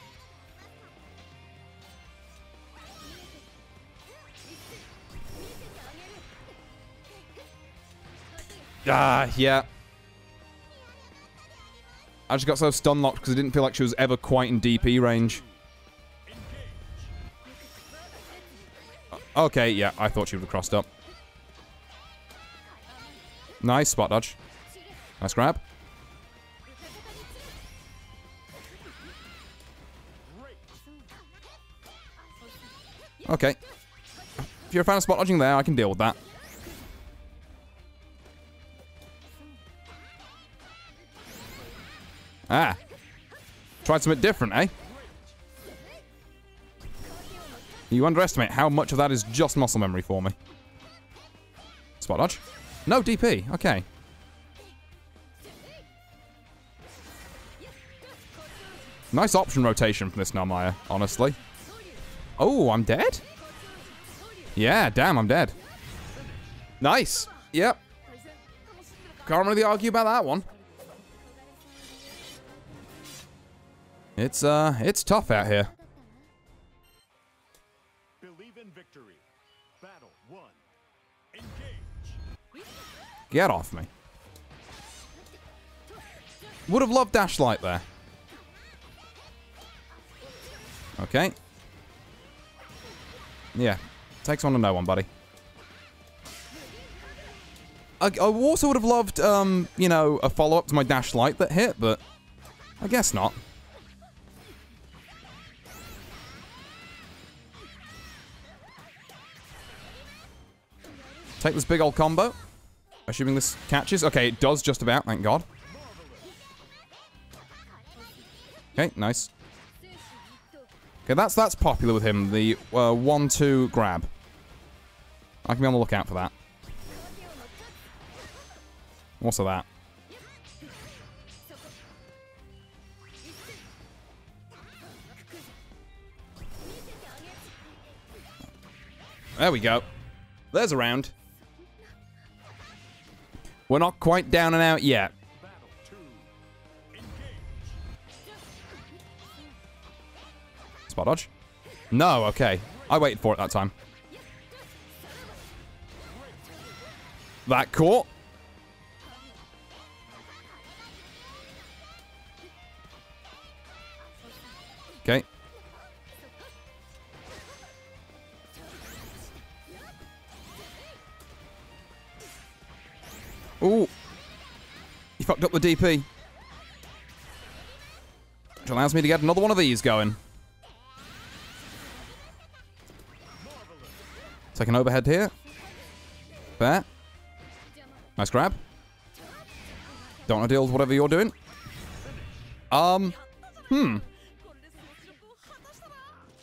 Ah, yeah. I just got so stun locked because I didn't feel like she was ever quite in DP range. Okay, yeah, I thought she would have crossed up. Nice spot dodge. Nice grab. Okay. If you're a fan of spot dodging there, I can deal with that. Ah. Tried something different, eh? You underestimate how much of that is just muscle memory for me. Spot dodge. No DP. Okay. Nice option rotation from this Narmaya, honestly. Oh, I'm dead? Yeah, damn, I'm dead. Nice. Yep. Can't really argue about that one. It's, uh, it's tough out here. Get off me. Would have loved Dash Light there. Okay. Yeah. Takes one to no one, buddy. I, I also would have loved, um, you know, a follow-up to my Dash Light that hit, but I guess not. Take this big old combo. Assuming this catches. Okay, it does just about, thank God. Okay, nice. Okay, that's that's popular with him, the uh, one-two grab. I can be on the lookout for that. Also that. There we go. There's a round. We're not quite down and out yet. Spot dodge? No, okay. I waited for it that time. That caught. Okay. Ooh. He fucked up the DP. Which allows me to get another one of these going. Take an overhead here. Fair. Nice grab. Don't want to deal with whatever you're doing. Um, hmm.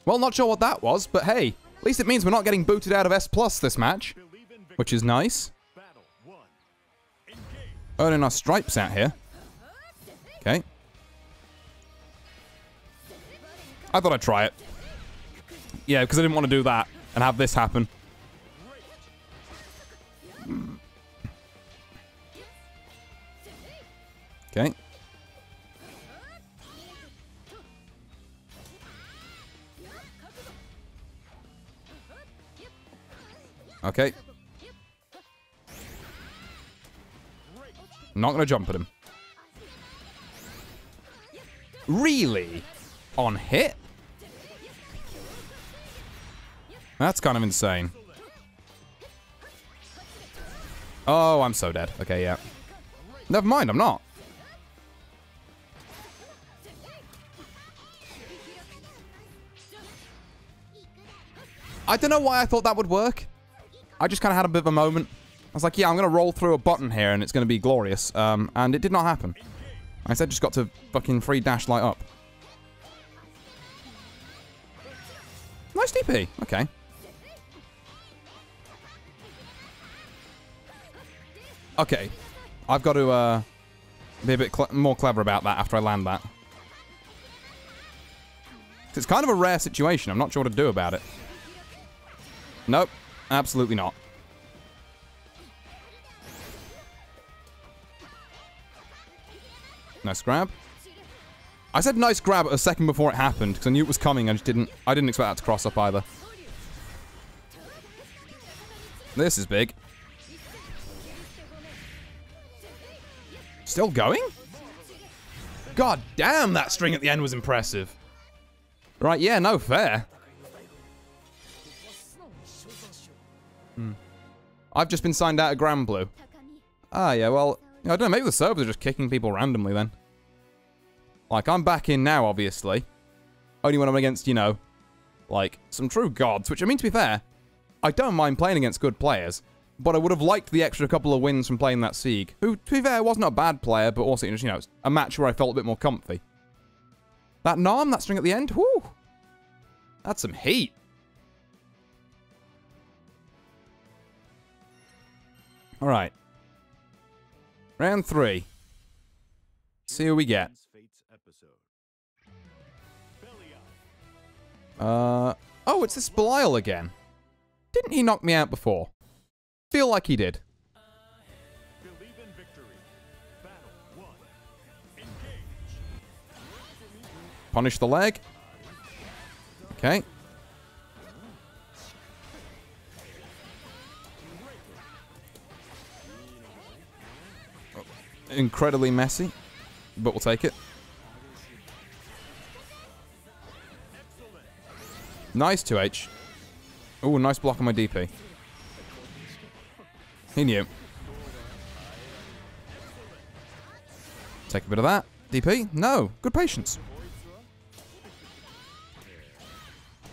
Well, not sure what that was, but hey, at least it means we're not getting booted out of S plus this match, which is nice. Earning our stripes out here. Okay. I thought I'd try it. Yeah, because I didn't want to do that and have this happen. Okay. Okay. Not gonna jump at him. Really? On hit? That's kind of insane. Oh, I'm so dead. Okay, yeah. Never mind, I'm not. I don't know why I thought that would work. I just kind of had a bit of a moment. Was like, yeah, I'm going to roll through a button here and it's going to be glorious. Um, and it did not happen. I said just got to fucking free dash light up. Nice DP. Okay. Okay. I've got to uh, be a bit more clever about that after I land that. It's kind of a rare situation. I'm not sure what to do about it. Nope. Absolutely not. Nice grab. I said nice grab a second before it happened because I knew it was coming. I just didn't. I didn't expect that to cross up either. This is big. Still going? God damn, that string at the end was impressive. Right, yeah, no, fair. Hmm. I've just been signed out of Granblue. Ah, yeah, well, I don't know, maybe the servers are just kicking people randomly then. Like, I'm back in now, obviously. Only when I'm against, you know, like, some true gods, which, I mean, to be fair, I don't mind playing against good players, but I would have liked the extra couple of wins from playing that Sieg, who, to be fair, wasn't a bad player, but also, you know, a match where I felt a bit more comfy. That Narm, that string at the end, whoo! That's some heat. Alright. Round three. See who we get. Uh, oh, it's this Belial again. Didn't he knock me out before? Feel like he did. Punish the leg. Okay. Incredibly messy, but we'll take it. Nice 2H. Oh, nice block on my DP. He knew. Take a bit of that. DP? No. Good patience.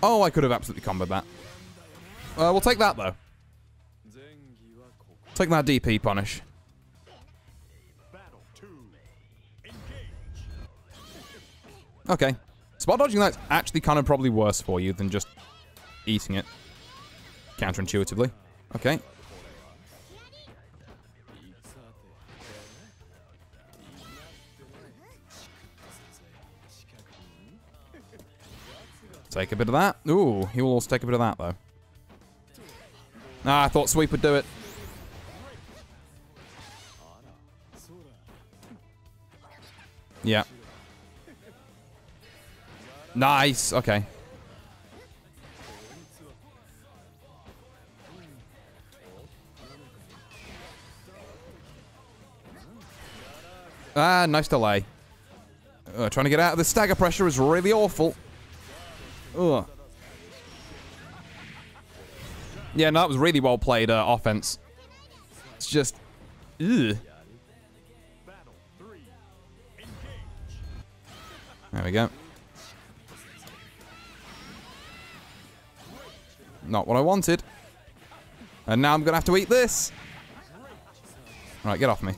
Oh, I could have absolutely comboed that. Uh, we'll take that, though. Take that DP punish. Okay. Spot dodging that's actually kind of probably worse for you than just eating it. Counterintuitively. Okay. Take a bit of that. Ooh, he will also take a bit of that, though. Ah, I thought Sweep would do it. Yeah. Nice. Okay. Ah, nice delay. Uh, trying to get out of the stagger pressure is really awful. Ugh. Yeah, no, that was really well played uh, offense. It's just... Ugh. There we go. Not what I wanted. And now I'm going to have to eat this. Right, get off me.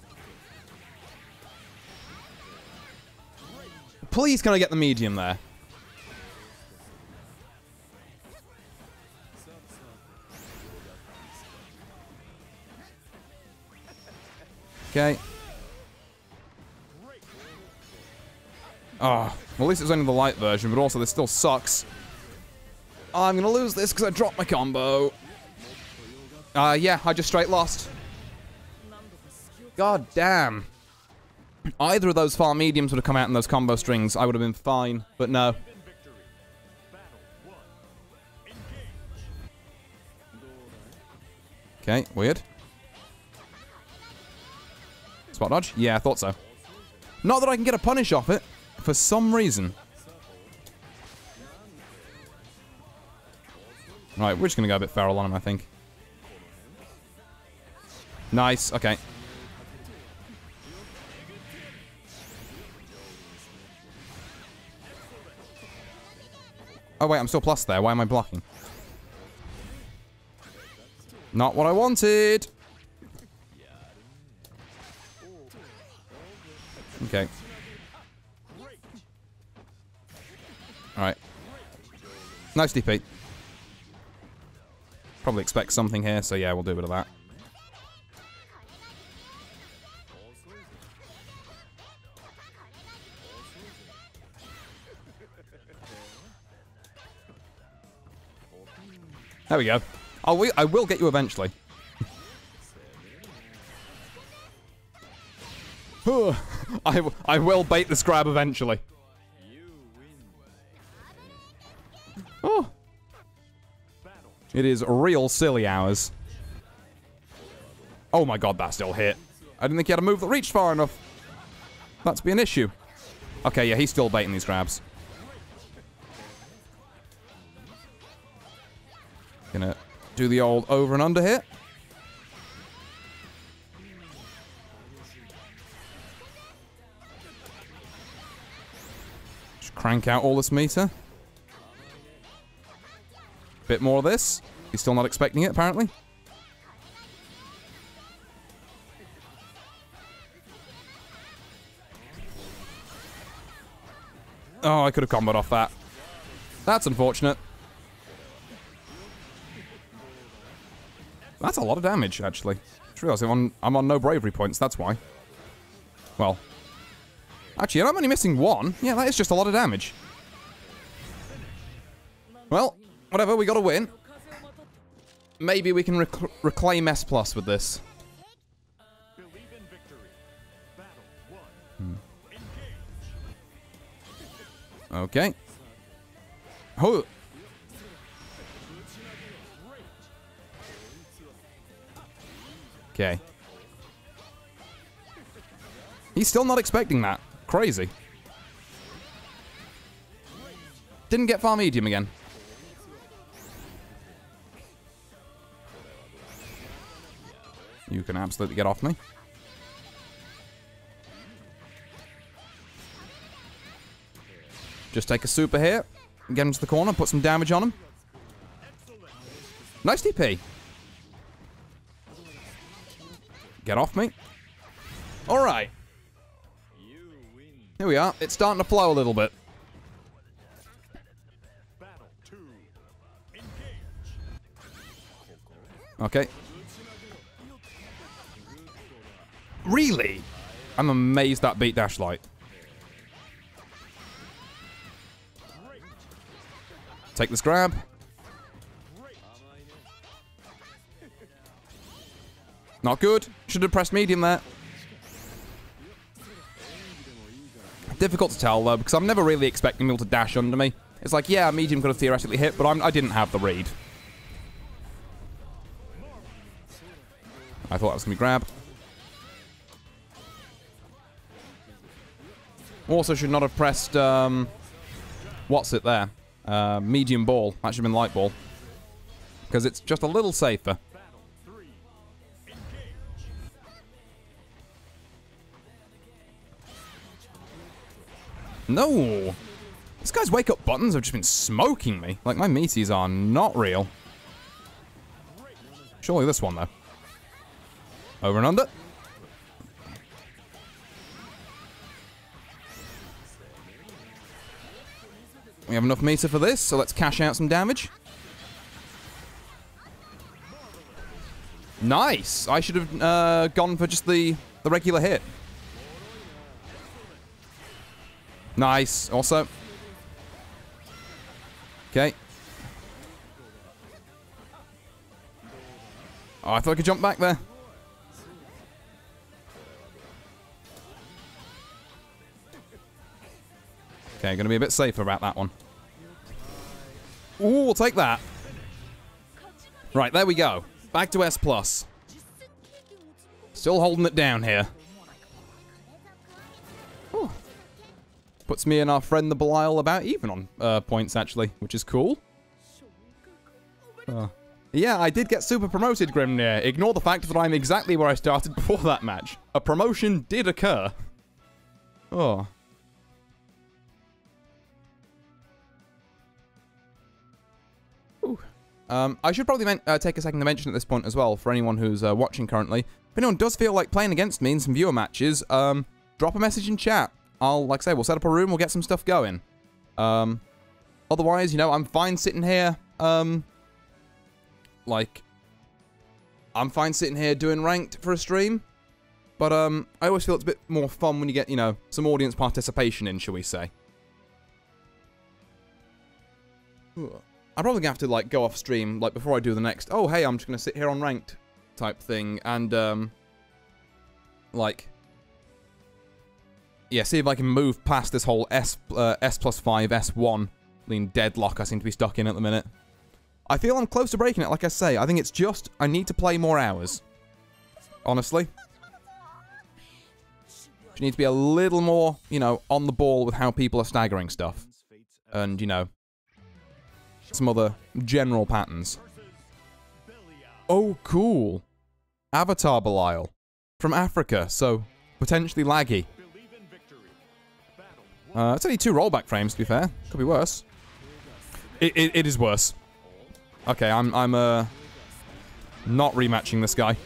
Please, can I get the medium there? Okay. Oh, well, at least it's only the light version, but also this still sucks. I'm gonna lose this because I dropped my combo. Uh, yeah, I just straight lost. God damn. Either of those far mediums would have come out in those combo strings, I would have been fine, but no. Okay, weird. Spot dodge? Yeah, I thought so. Not that I can get a punish off it, for some reason. Right, we're just going to go a bit feral on him, I think. Nice, okay. Oh wait, I'm still plus there. Why am I blocking? Not what I wanted! Okay. Alright. Nice DP. Probably expect something here, so yeah, we'll do a bit of that. There we go. I'll, I will get you eventually. I, will bait the grab eventually. Oh. It is real silly hours. Oh my god, that still hit. I didn't think he had a move that reached far enough. That's be an issue. Okay, yeah, he's still baiting these grabs. Gonna do the old over and under hit. Just crank out all this meter. Bit more of this. He's still not expecting it, apparently. Oh, I could have comboed off that. That's unfortunate. That's a lot of damage, actually. Just realised I'm on, I'm on no bravery points, that's why. Well. Actually, I'm only missing one. Yeah, that is just a lot of damage. Well, whatever, we got to win. Maybe we can rec reclaim S plus with this. Engage. Okay. Oh. Okay. He's still not expecting that. Crazy. Didn't get far medium again. You can absolutely get off me. Just take a super here. Get him to the corner, put some damage on him. Nice DP. Get off me. Alright. Here we are. It's starting to flow a little bit. Okay. Really? I'm amazed that beat Dash Light. Take this grab. Not good. Should have pressed medium there. Difficult to tell though, because I'm never really expecting people to dash under me. It's like, yeah, medium could have theoretically hit, but I'm, I didn't have the read. I thought that was going to be grab. Also should not have pressed, um, what's it there? Uh, medium ball. That should have been light ball. Because it's just a little safer. No! This guy's wake up buttons have just been smoking me. Like, my meaties are not real. Surely this one, though. Over and under. We have enough meter for this, so let's cash out some damage. Nice! I should have uh, gone for just the, the regular hit. Nice. Also. Okay. Oh, I thought I could jump back there. Okay, gonna be a bit safer about that one. Ooh, we'll take that. Right, there we go. Back to S+. plus. Still holding it down here. Whew. Puts me and our friend the Belial about even on uh, points, actually, which is cool. Uh, yeah, I did get super promoted, Grimnir. Ignore the fact that I'm exactly where I started before that match. A promotion did occur. Oh. Um, I should probably uh, take a second to mention at this point as well, for anyone who's uh, watching currently. If anyone does feel like playing against me in some viewer matches, um, drop a message in chat. I'll, like I say, we'll set up a room, we'll get some stuff going. Um, otherwise, you know, I'm fine sitting here, um, like, I'm fine sitting here doing ranked for a stream. But, um, I always feel it's a bit more fun when you get, you know, some audience participation in, shall we say. I'm probably gonna have to, like, go off stream, like, before I do the next, oh, hey, I'm just gonna sit here on ranked type thing, and, um, like, yeah, see if I can move past this whole S, uh, S plus 5, S1 lean deadlock I seem to be stuck in at the minute. I feel I'm close to breaking it, like I say. I think it's just, I need to play more hours. Honestly. You need to be a little more, you know, on the ball with how people are staggering stuff. And, you know, some other general patterns. Oh, cool. Avatar Belial. From Africa, so potentially laggy. Uh, it's only two rollback frames, to be fair. Could be worse. It, it, it is worse. Okay, I'm, I'm, uh... Not rematching this guy.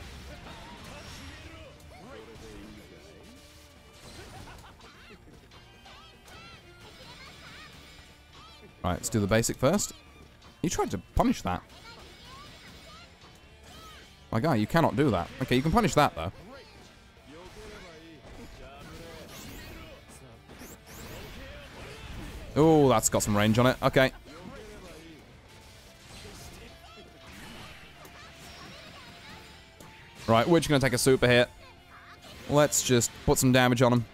Right, let's do the basic first. You tried to punish that. My guy, you cannot do that. Okay, you can punish that, though. Oh, that's got some range on it. Okay. Right, we're just going to take a super hit. Let's just put some damage on him.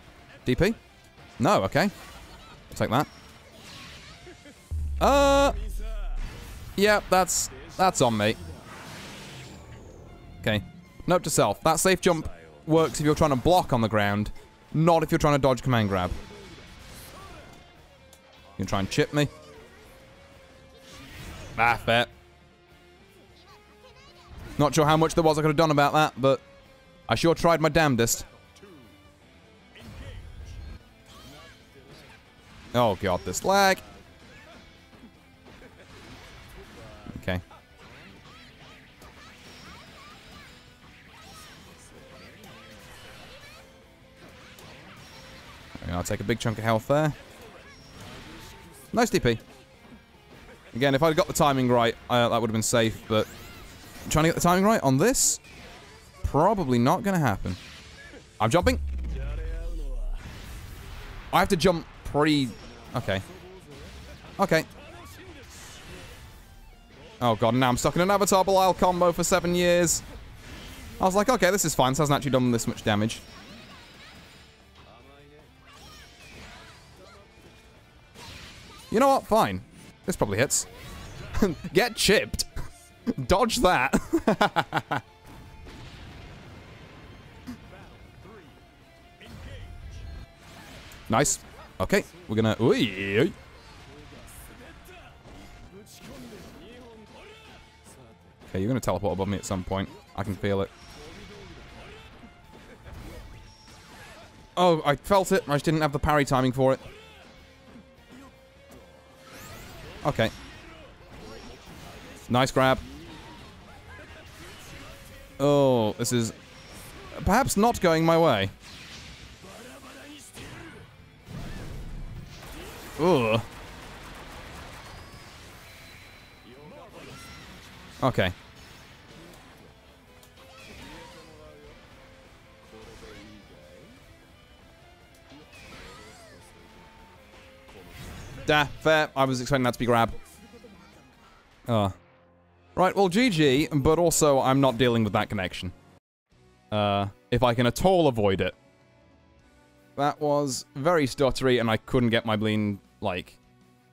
DP? No, okay. I'll take that. Uh... Yep, that's... That's on me. Okay. Note to self. That safe jump works if you're trying to block on the ground, not if you're trying to dodge command grab. You can try and chip me. Ah, fair. Not sure how much there was I could have done about that, but I sure tried my damnedest. Oh god, this lag. I'll take a big chunk of health there. Nice DP. Again, if I'd got the timing right, uh, that would have been safe, but trying to get the timing right on this, probably not going to happen. I'm jumping. I have to jump pre... Okay. Okay. Oh god, now I'm stuck in an Avatar Belial combo for seven years. I was like, okay, this is fine. This hasn't actually done this much damage. You know what? Fine. This probably hits. Get chipped. Dodge that. nice. Okay, we're gonna. Ooh, okay, you're gonna teleport above me at some point. I can feel it. Oh, I felt it. I just didn't have the parry timing for it. Okay. Nice grab. Oh, this is perhaps not going my way. Ugh. Okay. Da, fair. I was expecting that to be grab. Oh. Right, well, GG, but also I'm not dealing with that connection. Uh, if I can at all avoid it. That was very stuttery, and I couldn't get my bleen, like...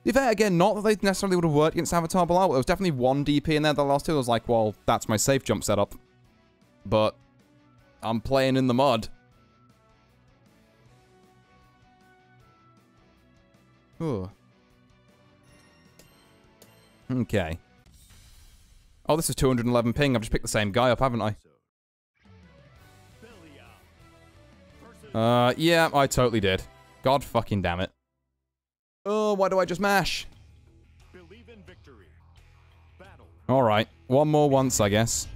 Be fair, again, not that they necessarily would have worked against Avatar Belial. There was definitely one DP in there the last two. I was like, well, that's my safe jump setup. But I'm playing in the mud. Ooh. Okay. Oh, this is 211 ping. I've just picked the same guy up, haven't I? Uh, yeah, I totally did. God fucking damn it. Oh, why do I just mash? Believe in victory. Battle. Alright, one more once, I guess.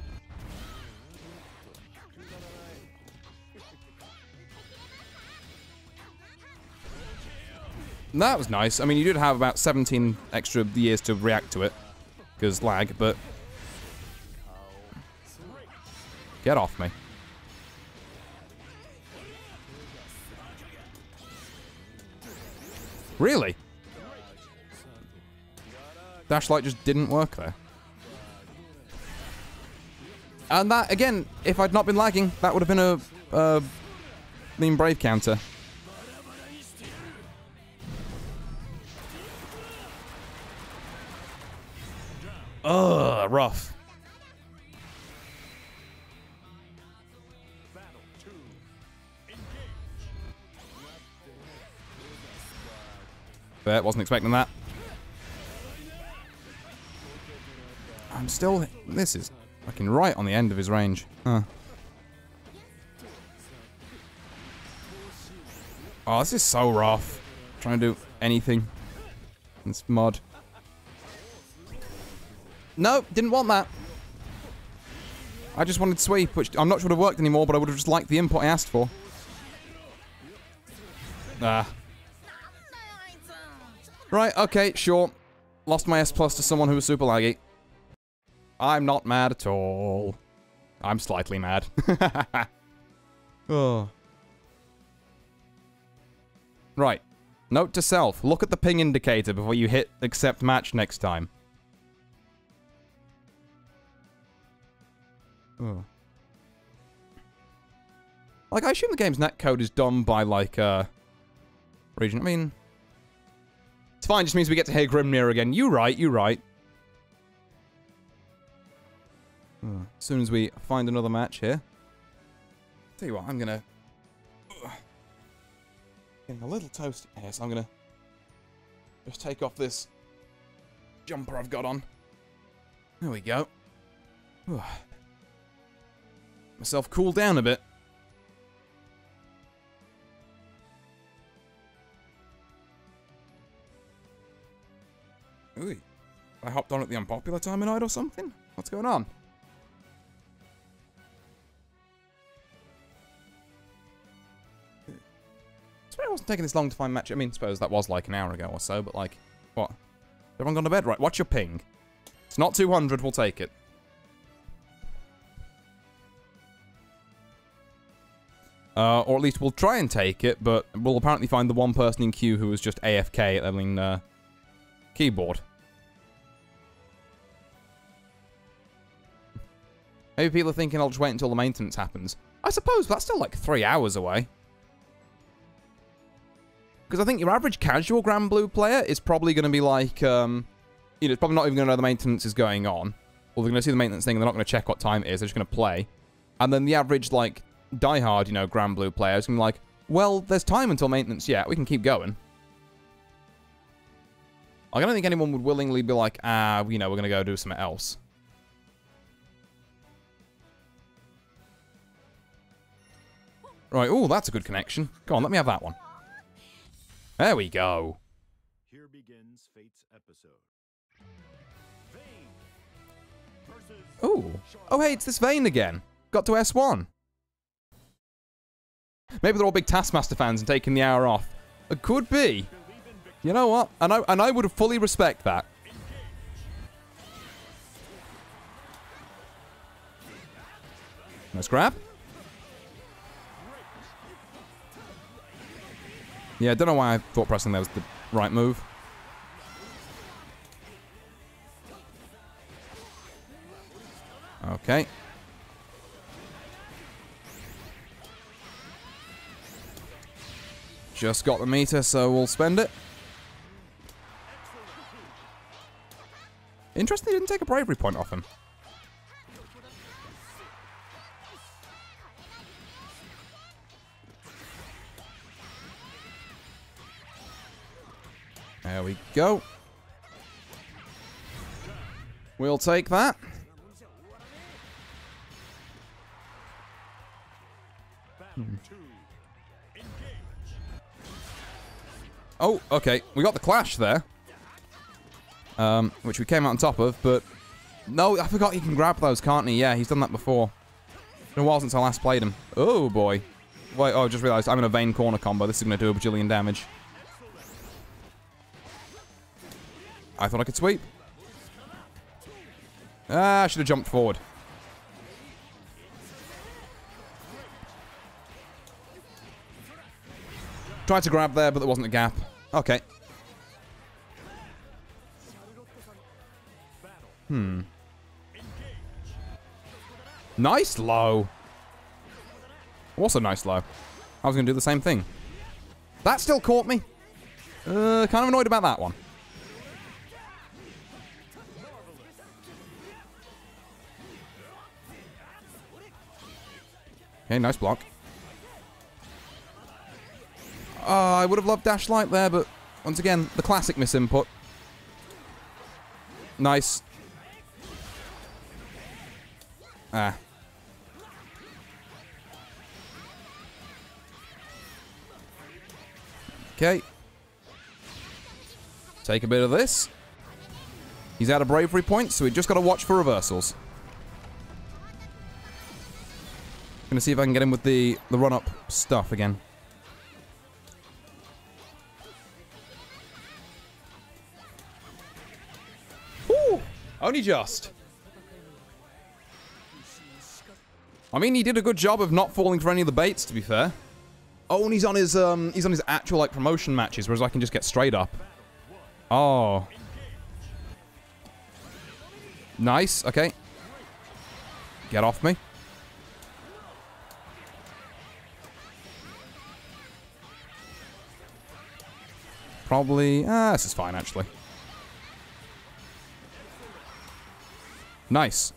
That was nice. I mean, you did have about 17 extra years to react to it. Because lag, but... Get off me. Really? Dash light just didn't work there. And that, again, if I'd not been lagging, that would have been a, a mean brave counter. Ugh, rough. Bet, wasn't expecting that. I'm still... This is fucking right on the end of his range. Huh. Oh, this is so rough. Trying to do anything. It's mud. No, didn't want that. I just wanted sweep, which I'm not sure would have worked anymore, but I would have just liked the input I asked for. Ah. Right, okay, sure. Lost my S plus to someone who was super laggy. I'm not mad at all. I'm slightly mad. oh. Right. Note to self, look at the ping indicator before you hit accept match next time. Oh. Like, I assume the game's netcode is done by, like, uh... Region. I mean... It's fine, just means we get to hear Grimnir again. You right, you right. Oh, As soon as we find another match here. Tell you what, I'm gonna... Getting a little toasty here, so I'm gonna... Just take off this jumper I've got on. There we go. Myself cool down a bit. Ooh. I hopped on at the unpopular time of night or something? What's going on? it wasn't taking this long to find match. I mean, suppose that was like an hour ago or so, but like, what? Everyone gone to bed? Right, what's your ping? It's not 200, we'll take it. Uh, or at least we'll try and take it, but we'll apparently find the one person in queue who was just AFK at main, uh, keyboard. Maybe people are thinking I'll just wait until the maintenance happens. I suppose but that's still like three hours away. Because I think your average casual Granblue player is probably going to be like, um, you know, it's probably not even going to know the maintenance is going on. Or they're going to see the maintenance thing and they're not going to check what time it is. They're just going to play. And then the average, like, diehard, you know, Granblue players to be like, well, there's time until maintenance yet. We can keep going. Like, I don't think anyone would willingly be like, ah, you know, we're going to go do something else. Right, oh, that's a good connection. Go on, let me have that one. There we go. Here begins Fate's episode. Versus Oh. Oh, hey, it's this Vayne again. Got to S1. Maybe they're all big Taskmaster fans and taking the hour off. It could be. You know what? And I, and I would fully respect that. Nice grab. Yeah, I don't know why I thought pressing there was the right move. Okay. Just got the meter, so we'll spend it. Interesting, didn't take a bravery point off him. There we go. We'll take that. Engage. Oh, okay. We got the clash there. Um, which we came out on top of, but... No, I forgot he can grab those, can't he? Yeah, he's done that before. It's been a while since I last played him. Oh, boy. Wait, oh, I just realised I'm in a Vayne corner combo. This is going to do a bajillion damage. I thought I could sweep. Ah, I should have jumped forward. Tried to grab there, but there wasn't a gap. Okay. Hmm. Nice low. Also nice low. I was going to do the same thing. That still caught me. Uh, kind of annoyed about that one. Okay, nice block. Oh, I would have loved Dash Light there, but once again, the classic misinput. Nice. Ah. Okay. Take a bit of this. He's out of bravery points, so we just got to watch for reversals. Gonna see if I can get him with the, the run-up stuff again. Only just. I mean, he did a good job of not falling for any of the baits, to be fair. Oh, and he's on his um, he's on his actual like promotion matches, whereas I can just get straight up. Oh. Nice. Okay. Get off me. Probably. Ah, this is fine actually. Nice.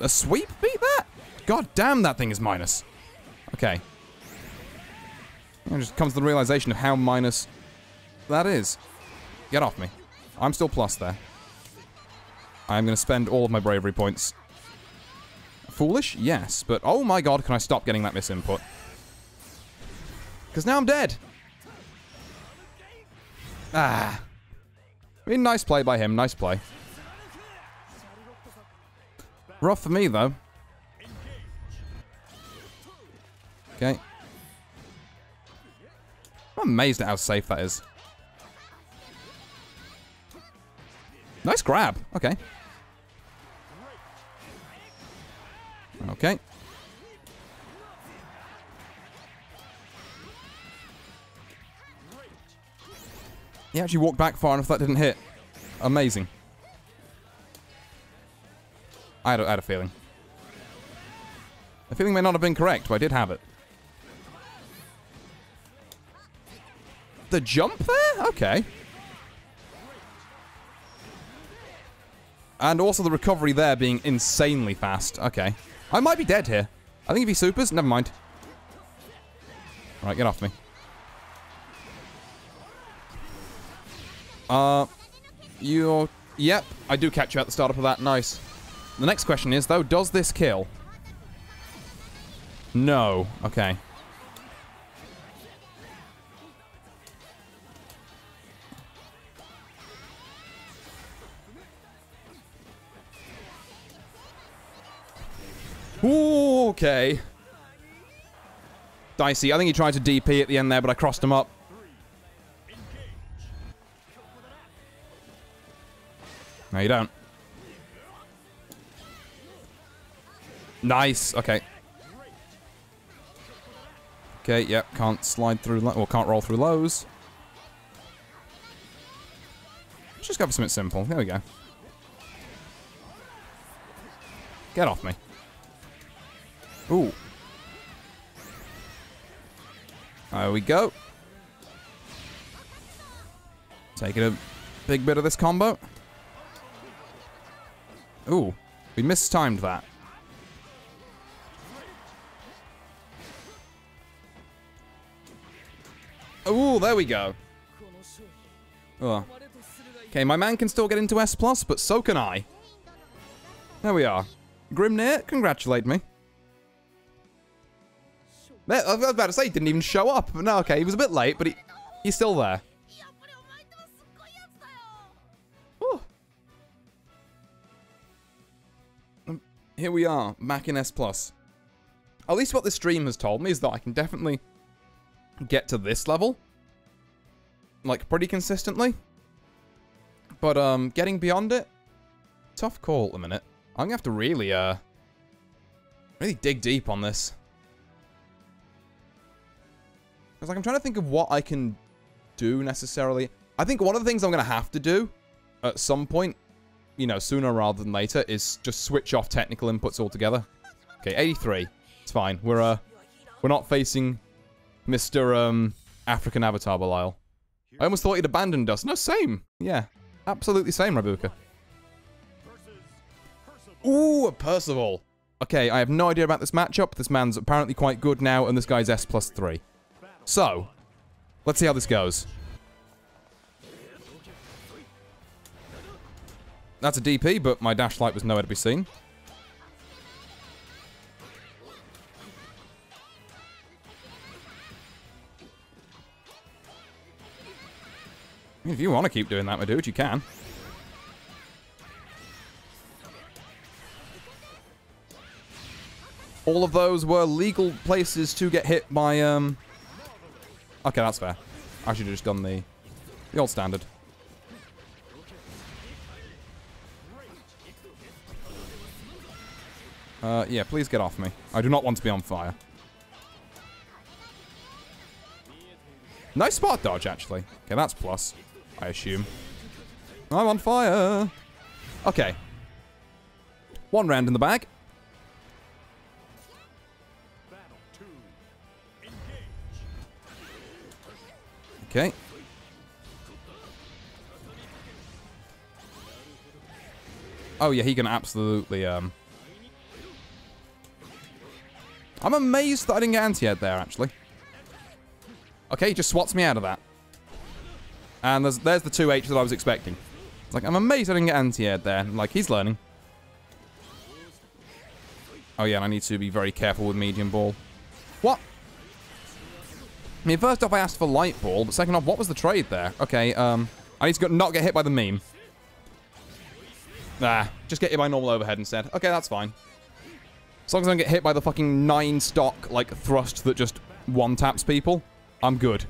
A sweep beat that? God damn, that thing is minus. Okay. It just comes to the realization of how minus that is. Get off me. I'm still plus there. I'm going to spend all of my bravery points. Foolish? Yes, but oh my god, can I stop getting that misinput? Because now I'm dead. Ah. I mean, nice play by him. Nice play. Rough for me, though. Okay. I'm amazed at how safe that is. Nice grab. Okay. Okay. He actually walked back far enough that didn't hit. Amazing. I had a, I had a feeling. The feeling may not have been correct, but I did have it. The jump there? Okay. And also the recovery there being insanely fast. Okay. I might be dead here. I think if he supers, never mind. Alright, get off me. Uh, you're... Yep, I do catch you at the startup of that. Nice. The next question is, though, does this kill? No. Okay. Ooh, okay. Dicey. I think he tried to DP at the end there, but I crossed him up. No, you don't. Nice. Okay. Okay, yep. Can't slide through, or can't roll through lows. Let's just go for something simple. There we go. Get off me. Ooh. There we go. Taking a big bit of this combo. Ooh. We mistimed that. Ooh, there we go. Oh. Okay, my man can still get into S+, plus, but so can I. There we are. Grimnir, congratulate me. I was about to say, he didn't even show up. But no, okay, he was a bit late, but he, he's still there. Ooh. Um, here we are, back in S+. plus. At least what this stream has told me is that I can definitely get to this level. Like, pretty consistently. But um, getting beyond it, tough call at the minute. I'm gonna have to really uh, really dig deep on this. Because like I'm trying to think of what I can do necessarily. I think one of the things I'm gonna have to do at some point, you know, sooner rather than later, is just switch off technical inputs altogether. Okay, 83. It's fine. We're uh, we're not facing Mr. Um, African Avatar Belial. I almost thought he'd abandoned us. No, same. Yeah, absolutely same, Rabuka. Ooh, a Percival. Okay, I have no idea about this matchup. This man's apparently quite good now, and this guy's S plus 3. So, let's see how this goes. That's a DP, but my dash light was nowhere to be seen. If you want to keep doing that, my dude, you can. All of those were legal places to get hit by, um... Okay, that's fair. I should have just done the, the old standard. Uh, yeah, please get off me. I do not want to be on fire. Nice spot dodge, actually. Okay, that's plus, I assume. I'm on fire. Okay. One round in the bag. Okay. Oh yeah, he can absolutely um I'm amazed that I didn't get anti-ed there actually. Okay, he just swats me out of that. And there's there's the 2H that I was expecting. It's like I'm amazed I didn't get anti-ed there. Like he's learning. Oh yeah, and I need to be very careful with medium ball. What? I mean, first off, I asked for light ball, but second off, what was the trade there? Okay, um, I need to go, not get hit by the meme. Nah, just get hit by normal overhead instead. Okay, that's fine. As long as I don't get hit by the fucking nine stock, like, thrust that just one-taps people, I'm good.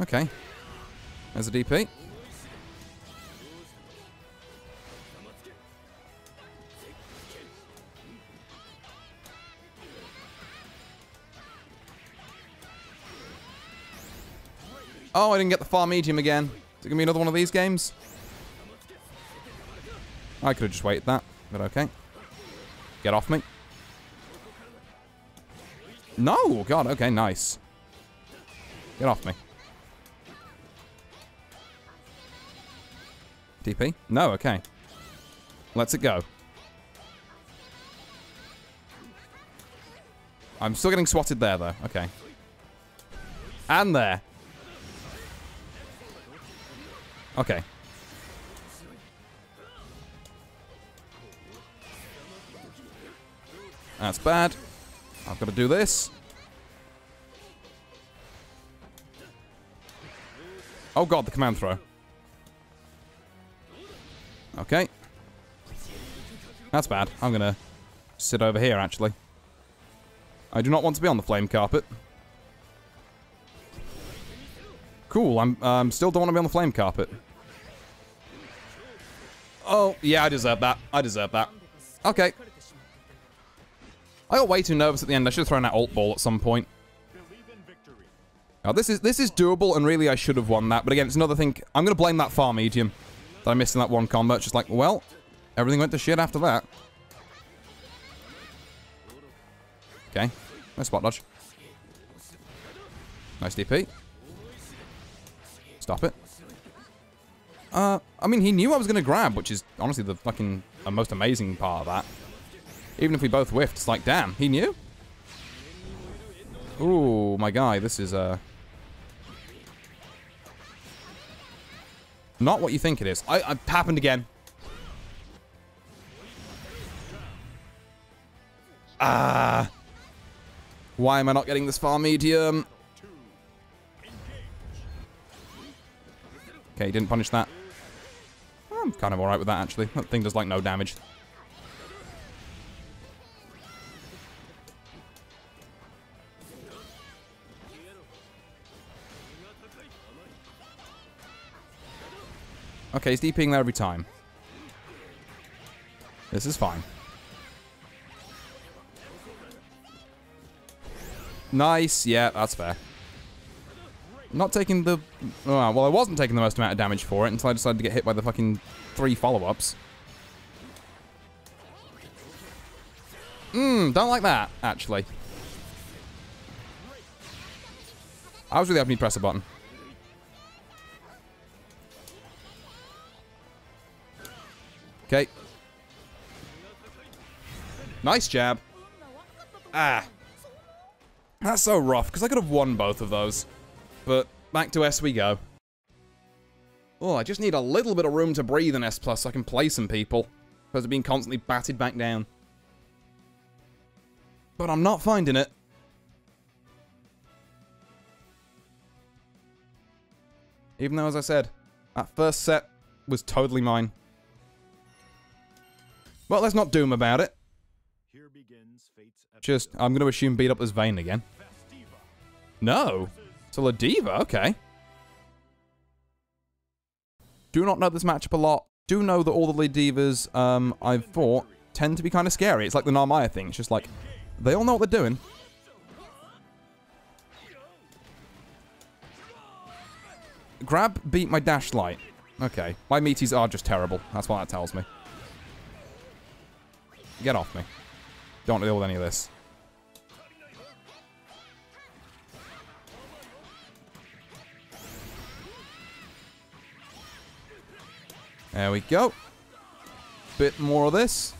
Okay. There's a DP. Oh, I didn't get the far medium again. Is it going to be another one of these games? I could have just waited that, but okay. Get off me. No! God, okay, nice. Get off me. DP? No, okay. Let's it go. I'm still getting swatted there, though. Okay. And there. Okay. That's bad. I've got to do this. Oh god, the command throw. Okay. That's bad. I'm gonna sit over here, actually. I do not want to be on the flame carpet. Cool, I'm um, still don't want to be on the flame carpet. Oh, yeah, I deserve that. I deserve that. Okay. I got way too nervous at the end. I should have thrown that alt ball at some point. Now, this is this is doable, and really I should have won that. But again, it's another thing. I'm going to blame that far medium that I missed in that one combat. It's Just like, well, everything went to shit after that. Okay. Nice spot dodge. Nice DP. Stop it. Uh, I mean, he knew I was going to grab, which is honestly the fucking uh, most amazing part of that. Even if we both whiffed, it's like, damn, he knew? Ooh, my guy, this is, uh... Not what you think it is. I, I happened again. Ah. Why am I not getting this far medium? Okay, he didn't punish that. I'm kind of alright with that, actually. That thing does, like, no damage. Okay, he's DPing there every time. This is fine. Nice. Yeah, that's fair. Not taking the... Oh, well, I wasn't taking the most amount of damage for it until I decided to get hit by the fucking three follow-ups. Mmm, don't like that, actually. I was really hoping he'd press a button. Okay. Nice jab. Ah. That's so rough, because I could have won both of those. But back to S we go. Oh, I just need a little bit of room to breathe in S plus so I can play some people. Because of being constantly batted back down. But I'm not finding it. Even though, as I said, that first set was totally mine. Well, let's not doom about it. Here begins fate's Just, I'm going to assume beat up this Vayne again. No. So a diva, okay. Do not know this matchup a lot. Do know that all the Ladivas um, I've fought tend to be kind of scary. It's like the Narmaya thing. It's just like, they all know what they're doing. Grab beat my dash light. Okay. My meaties are just terrible. That's what that tells me. Get off me. Don't deal with any of this. There we go. Bit more of this.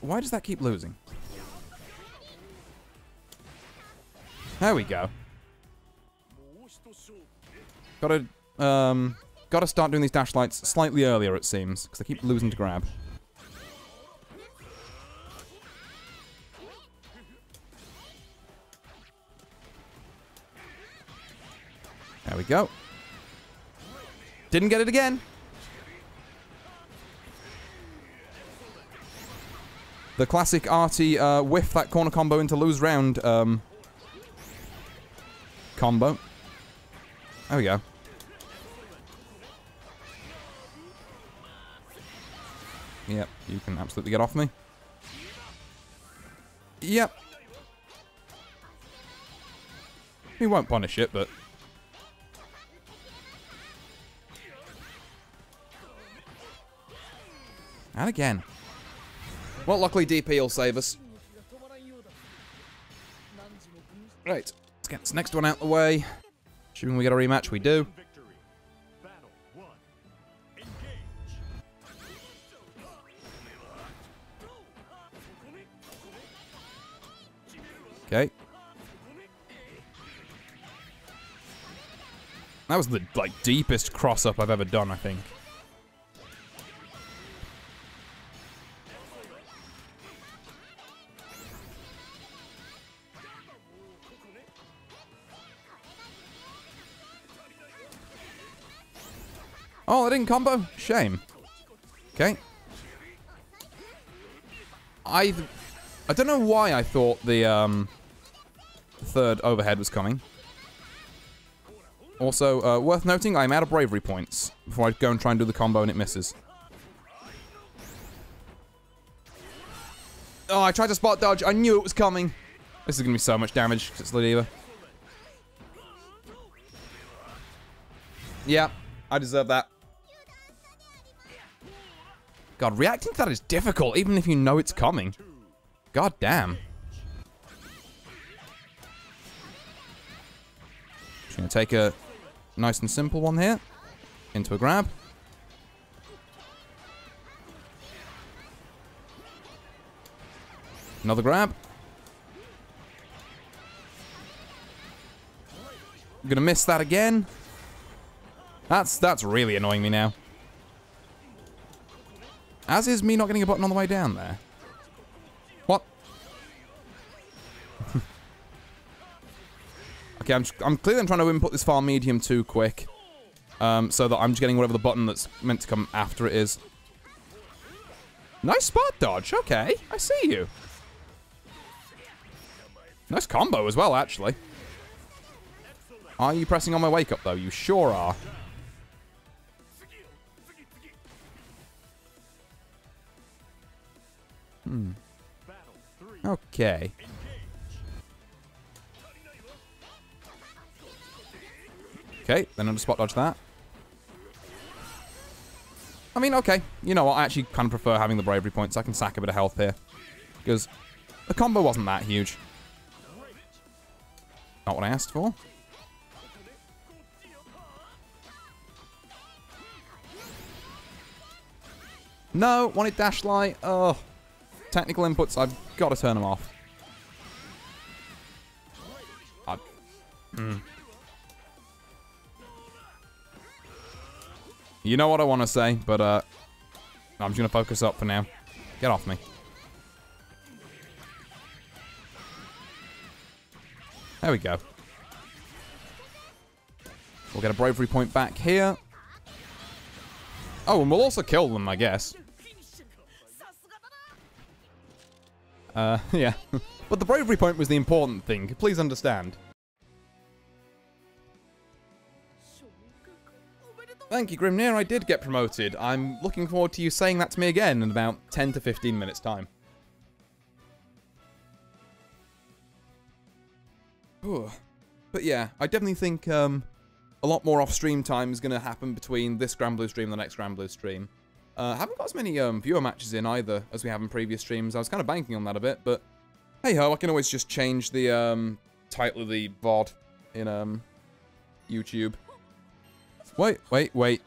Why does that keep losing? There we go. Gotta, um, gotta start doing these dash lights slightly earlier, it seems, because they keep losing to grab. There we go. Didn't get it again. The classic arty uh, whiff that corner combo into lose round um, combo. There we go. Yep, you can absolutely get off me. Yep. He won't punish it, but... And again. Well, luckily DP will save us. Right, let's get this next one out the way. Assuming we get a rematch, we do. Okay. That was the like deepest cross up I've ever done, I think. Oh, I didn't combo? Shame. Okay. I I don't know why I thought the um third overhead was coming. Also, uh, worth noting, I'm out of bravery points before I go and try and do the combo and it misses. Oh, I tried to spot dodge. I knew it was coming. This is going to be so much damage because it's Ladiva. Yeah, I deserve that. God, reacting to that is difficult, even if you know it's coming. God damn. Just gonna take a nice and simple one here. Into a grab. Another grab. I'm gonna miss that again. That's that's really annoying me now. As is me not getting a button on the way down there. Okay, I'm, I'm clearly I'm trying to input this far medium too quick. Um, so that I'm just getting whatever the button that's meant to come after it is. Nice spot dodge. Okay, I see you. Nice combo as well, actually. Are you pressing on my wake up, though? You sure are. Hmm. Okay. Okay, then I'll just spot dodge that. I mean, okay. You know what? I actually kind of prefer having the bravery points. I can sack a bit of health here. Because the combo wasn't that huge. Not what I asked for. No, wanted dash light. Oh. Technical inputs, I've got to turn them off. I, Hmm. You know what I want to say, but uh, I'm just going to focus up for now. Get off me. There we go. We'll get a bravery point back here. Oh, and we'll also kill them, I guess. Uh, yeah. but the bravery point was the important thing. Please understand. Thank you, Grimnir. I did get promoted. I'm looking forward to you saying that to me again in about 10 to 15 minutes' time. Whew. But yeah, I definitely think um, a lot more off-stream time is going to happen between this Grand Granblue stream and the next Grand Granblue stream. Uh, haven't got as many um, viewer matches in either as we have in previous streams. I was kind of banking on that a bit, but hey ho, I can always just change the um, title of the VOD in um, YouTube. Wait, wait, wait.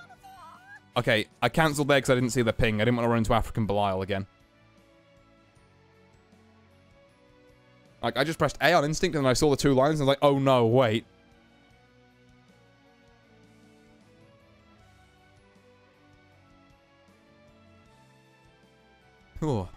Okay, I cancelled there because I didn't see the ping. I didn't want to run into African Belial again. Like, I just pressed A on instinct and I saw the two lines and I was like, oh no, wait. Ooh.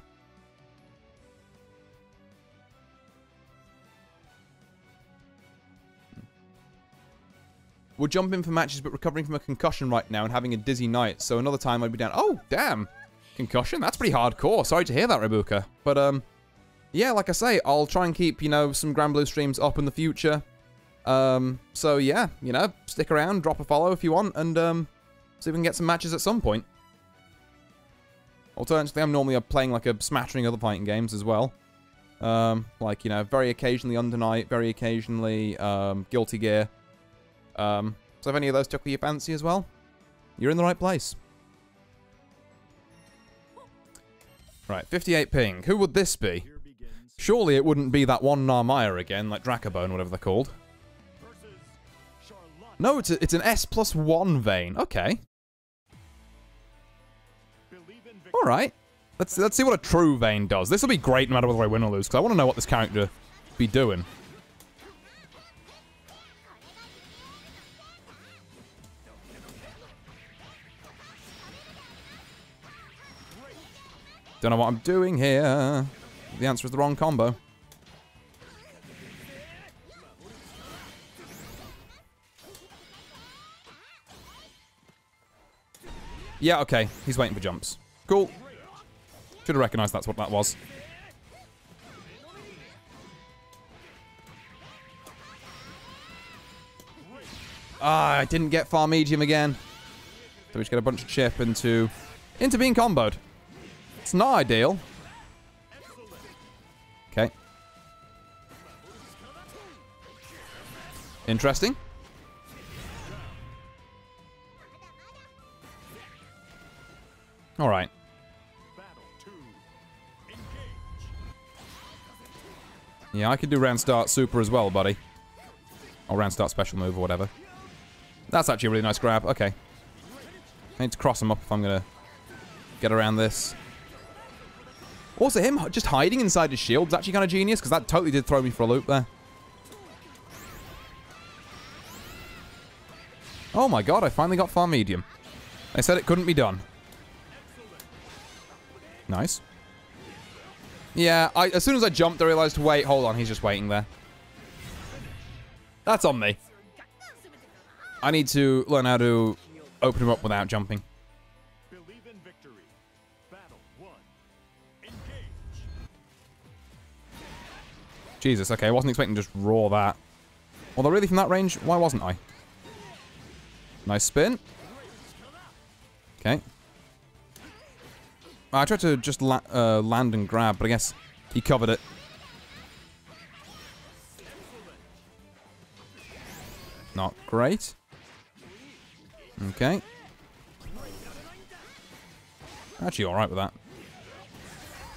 We're jumping for matches but recovering from a concussion right now and having a dizzy night, so another time I'd be down. Oh, damn. Concussion? That's pretty hardcore. Sorry to hear that, Rebuka. But, um, yeah, like I say, I'll try and keep, you know, some Granblue streams up in the future. Um, so yeah, you know, stick around, drop a follow if you want, and, um, see if we can get some matches at some point. Alternatively, I'm normally playing like a smattering of other fighting games as well. Um, like, you know, very occasionally Under Night, very occasionally um, Guilty Gear. Um, so if any of those tickle your fancy as well, you're in the right place. Right, 58 ping. Who would this be? Surely it wouldn't be that one Narmaya again, like Dracobone, whatever they're called. No, it's, a, it's an S plus one Vayne. Okay. All right. Let's let's see what a true Vayne does. This will be great no matter whether I win or lose, because I want to know what this character be doing. Don't know what I'm doing here. The answer is the wrong combo. Yeah, okay. He's waiting for jumps. Cool. Should have recognized that's what that was. Ah, I didn't get far medium again. So we just get a bunch of chip into into being comboed. It's not ideal. Okay. Interesting. All right. Yeah, I could do round start super as well, buddy. Or round start special move or whatever. That's actually a really nice grab. Okay. I need to cross him up if I'm going to get around this. Also, him just hiding inside his shield is actually kind of genius, because that totally did throw me for a loop there. Oh my god, I finally got far medium. I said it couldn't be done. Nice. Yeah, I, as soon as I jumped, I realized, wait, hold on, he's just waiting there. That's on me. I need to learn how to open him up without jumping. Jesus, okay, I wasn't expecting to just raw that. Although really from that range, why wasn't I? Nice spin. Okay. I tried to just la uh, land and grab, but I guess he covered it. Not great. Okay. Actually alright with that.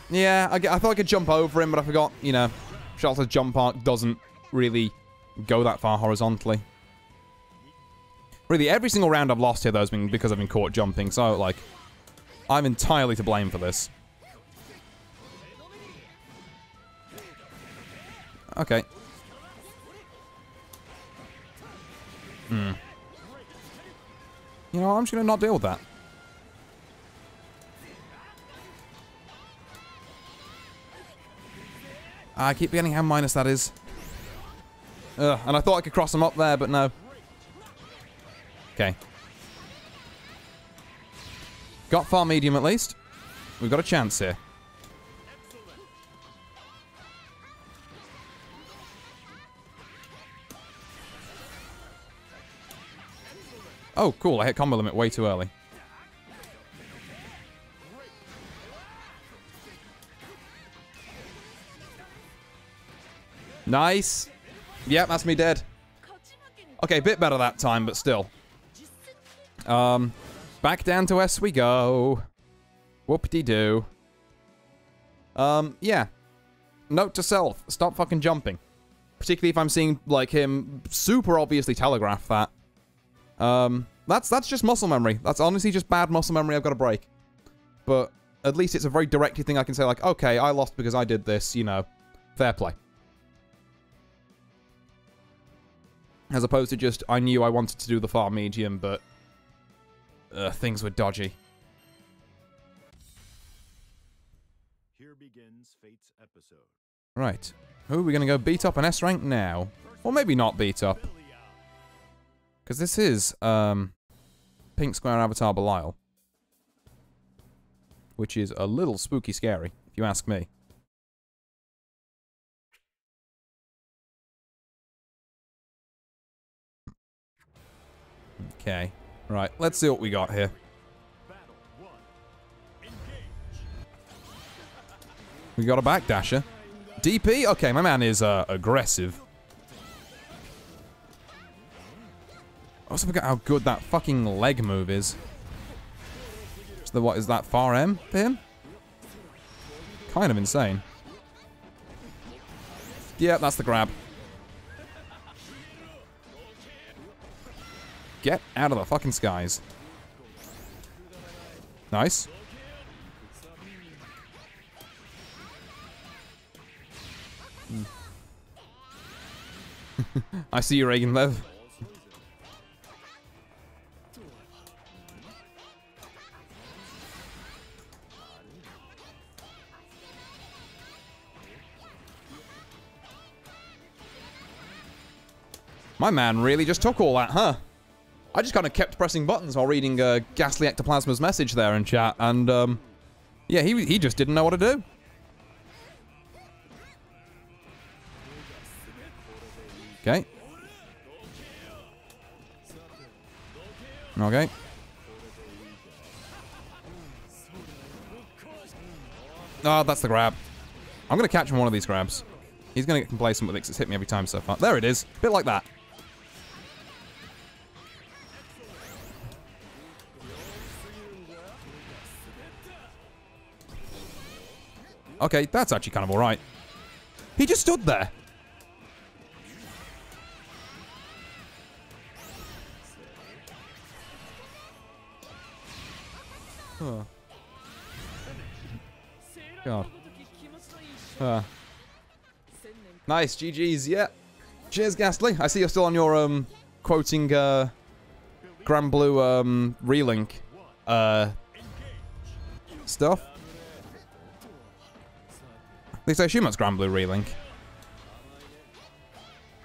Yeah, I, I, thought I could jump over him, but I forgot, you know, Charlotta's jump arc doesn't really go that far horizontally. Really, every single round I've lost here, though, has been because I've been caught jumping, so, like, I'm entirely to blame for this. Okay. Hmm. You know, I'm just gonna not deal with that. Ah, I keep forgetting how minus that is. Ugh, and I thought I could cross them up there, but no. Okay. Got far medium at least. We've got a chance here. Oh, cool. I hit combo limit way too early. Nice. Yep, that's me dead. Okay, a bit better that time, but still. Um, back down to S we go. Whoop-de-doo. Um, yeah. Note to self, stop fucking jumping. Particularly if I'm seeing, like, him super obviously telegraph that. Um, that's that's just muscle memory. That's honestly just bad muscle memory I've got to break. But at least it's a very directed thing I can say, like, okay, I lost because I did this, you know. Fair play. As opposed to just, I knew I wanted to do the far medium, but uh, things were dodgy. Here begins Fate's episode. Right. Who are we going to go beat up an S rank now? Or maybe not beat up. Because this is um, Pink Square Avatar Belial. Which is a little spooky scary, if you ask me. Okay. Right, let's see what we got here. We got a backdasher. DP? Okay, my man is uh, aggressive. Also forgot how good that fucking leg move is. So the, what is that, far M for him? Kind of insane. Yeah, that's the grab. Get out of the fucking skies. Nice. Hmm. I see you, Reagan Lev. My man really just took all that, huh? I just kind of kept pressing buttons while reading uh, Ghastly Ectoplasma's message there in chat, and um, yeah, he he just didn't know what to do. Okay. Okay. Oh, that's the grab. I'm going to catch him one of these grabs. He's going to get complacent with it 'cause it's hit me every time so far. There it is. Bit like that. Okay, that's actually kind of alright. He just stood there. Huh. God. Nice, GG's, yeah. Cheers, Ghastly. I see you're still on your, um, quoting, uh, Granblue, um, relink, uh, stuff. At least I assume that's Granblue relink.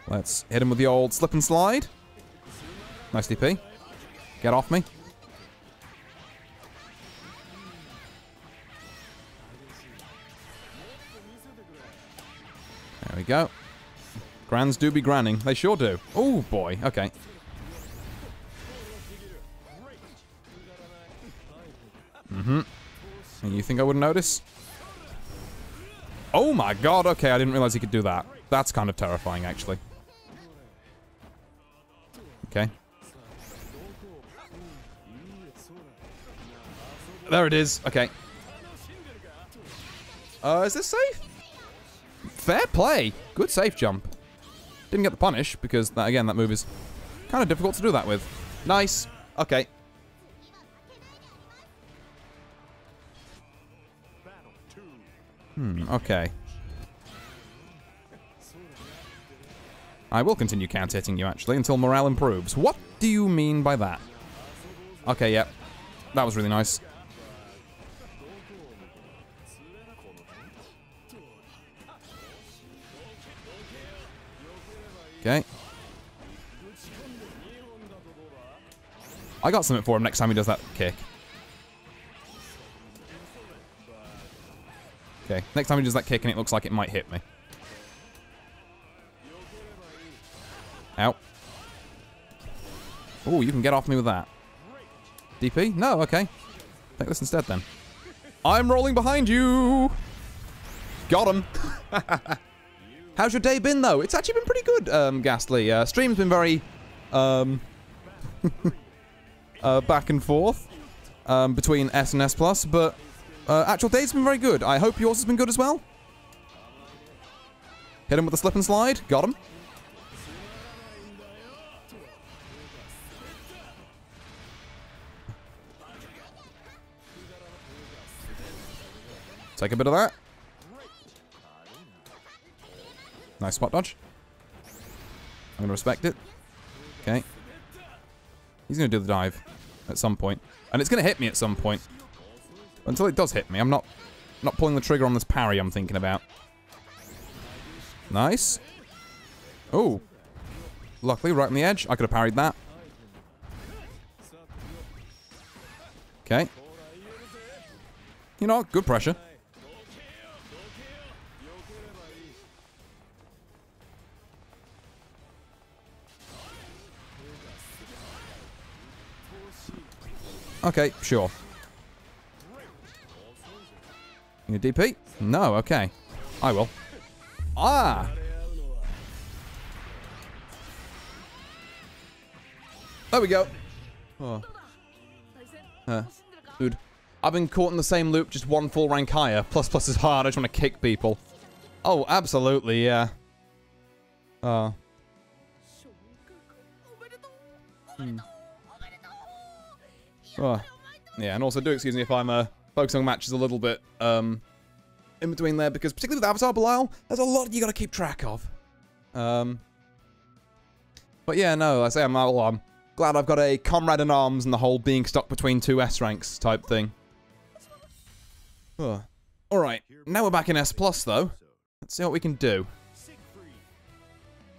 Let's hit him with the old slip and slide. Nice DP. Get off me. There we go. Grans do be granning. They sure do. Oh, boy. Okay. Mm-hmm. And you think I wouldn't notice? Oh my god, okay, I didn't realize he could do that. That's kind of terrifying, actually. Okay. There it is. Okay. Uh, is this safe? Fair play. Good safe jump. Didn't get the punish because, that, again, that move is kind of difficult to do that with. Nice. Okay. Hmm, okay. I will continue counter-hitting you, actually, until morale improves. What do you mean by that? Okay, yep. That was really nice. Okay. I got something for him next time he does that kick. Okay, next time he does that kick and it looks like it might hit me. Ow. Oh, you can get off me with that. DP? No, okay. Take this instead then. I'm rolling behind you! Got him! How's your day been though? It's actually been pretty good, um, Ghastly. Uh, stream's been very, um, uh, back and forth um, between S and S plus, but uh, actual day's been very good. I hope yours has been good as well. Hit him with a slip and slide. Got him. Take a bit of that. Nice spot dodge. I'm going to respect it. Okay. He's going to do the dive at some point. And it's going to hit me at some point. Until it does hit me, I'm not not pulling the trigger on this parry I'm thinking about. Nice. Oh. Luckily, right on the edge. I could have parried that. Okay. You know, good pressure. Okay, sure. You DP? No, okay. I will. Ah! There we go. Oh. Dude, I've been caught in the same loop, just one full rank higher. Plus plus is hard, I just want to kick people. Oh, absolutely, yeah. Oh. Hmm. Oh. Yeah, and also do excuse me if I'm uh, focusing matches a little bit um, in between there, because particularly with Avatar Belial, there's a lot you got to keep track of. Um, but yeah, no, I say I'm, well, I'm glad I've got a comrade in arms and the whole being stuck between two S ranks type thing. Oh. All right, now we're back in S plus though. Let's see what we can do.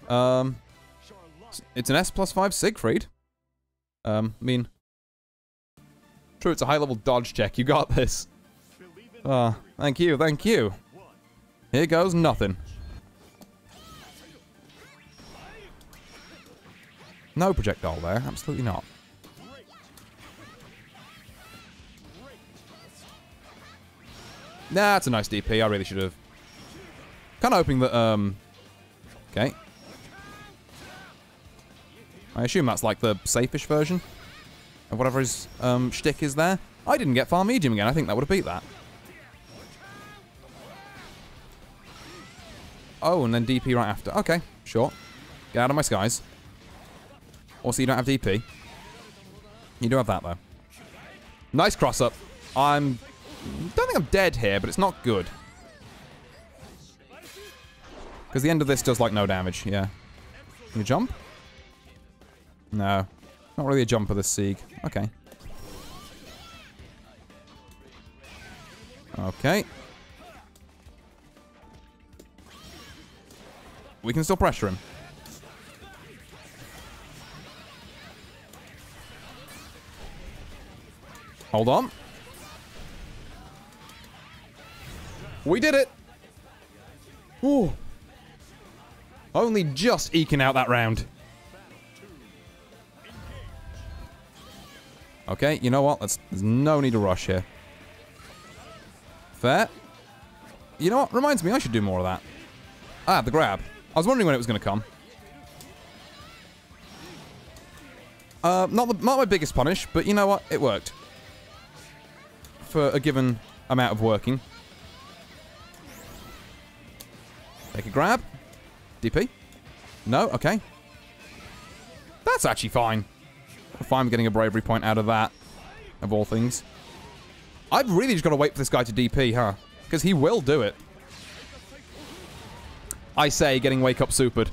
Um, it's an S plus five Siegfried. Um, I mean, true, it's a high level dodge check. You got this. Ah, thank you, thank you. Here goes nothing. No projectile there, absolutely not. Nah, it's a nice DP. I really should have. Kind of hoping that, um... Okay. I assume that's like the safe-ish version whatever his um, shtick is there. I didn't get far medium again. I think that would have beat that. Oh, and then DP right after. Okay, sure. Get out of my skies. Also, you don't have DP. You do have that, though. Nice cross-up. I'm... don't think I'm dead here, but it's not good. Because the end of this does, like, no damage, yeah. Can you jump? No. Not really a jump of this Sieg. Okay. Okay. We can still pressure him. Hold on. We did it! Ooh. Only just eking out that round. Okay, you know what? Let's, there's no need to rush here. Fair. You know what? Reminds me, I should do more of that. Ah, the grab. I was wondering when it was going to come. Uh, not, the, not my biggest punish, but you know what? It worked. For a given amount of working. Take a grab. DP. No? Okay. That's actually fine. Fine getting a bravery point out of that. Of all things. I've really just got to wait for this guy to DP, huh? Because he will do it. I say, getting wake up supered.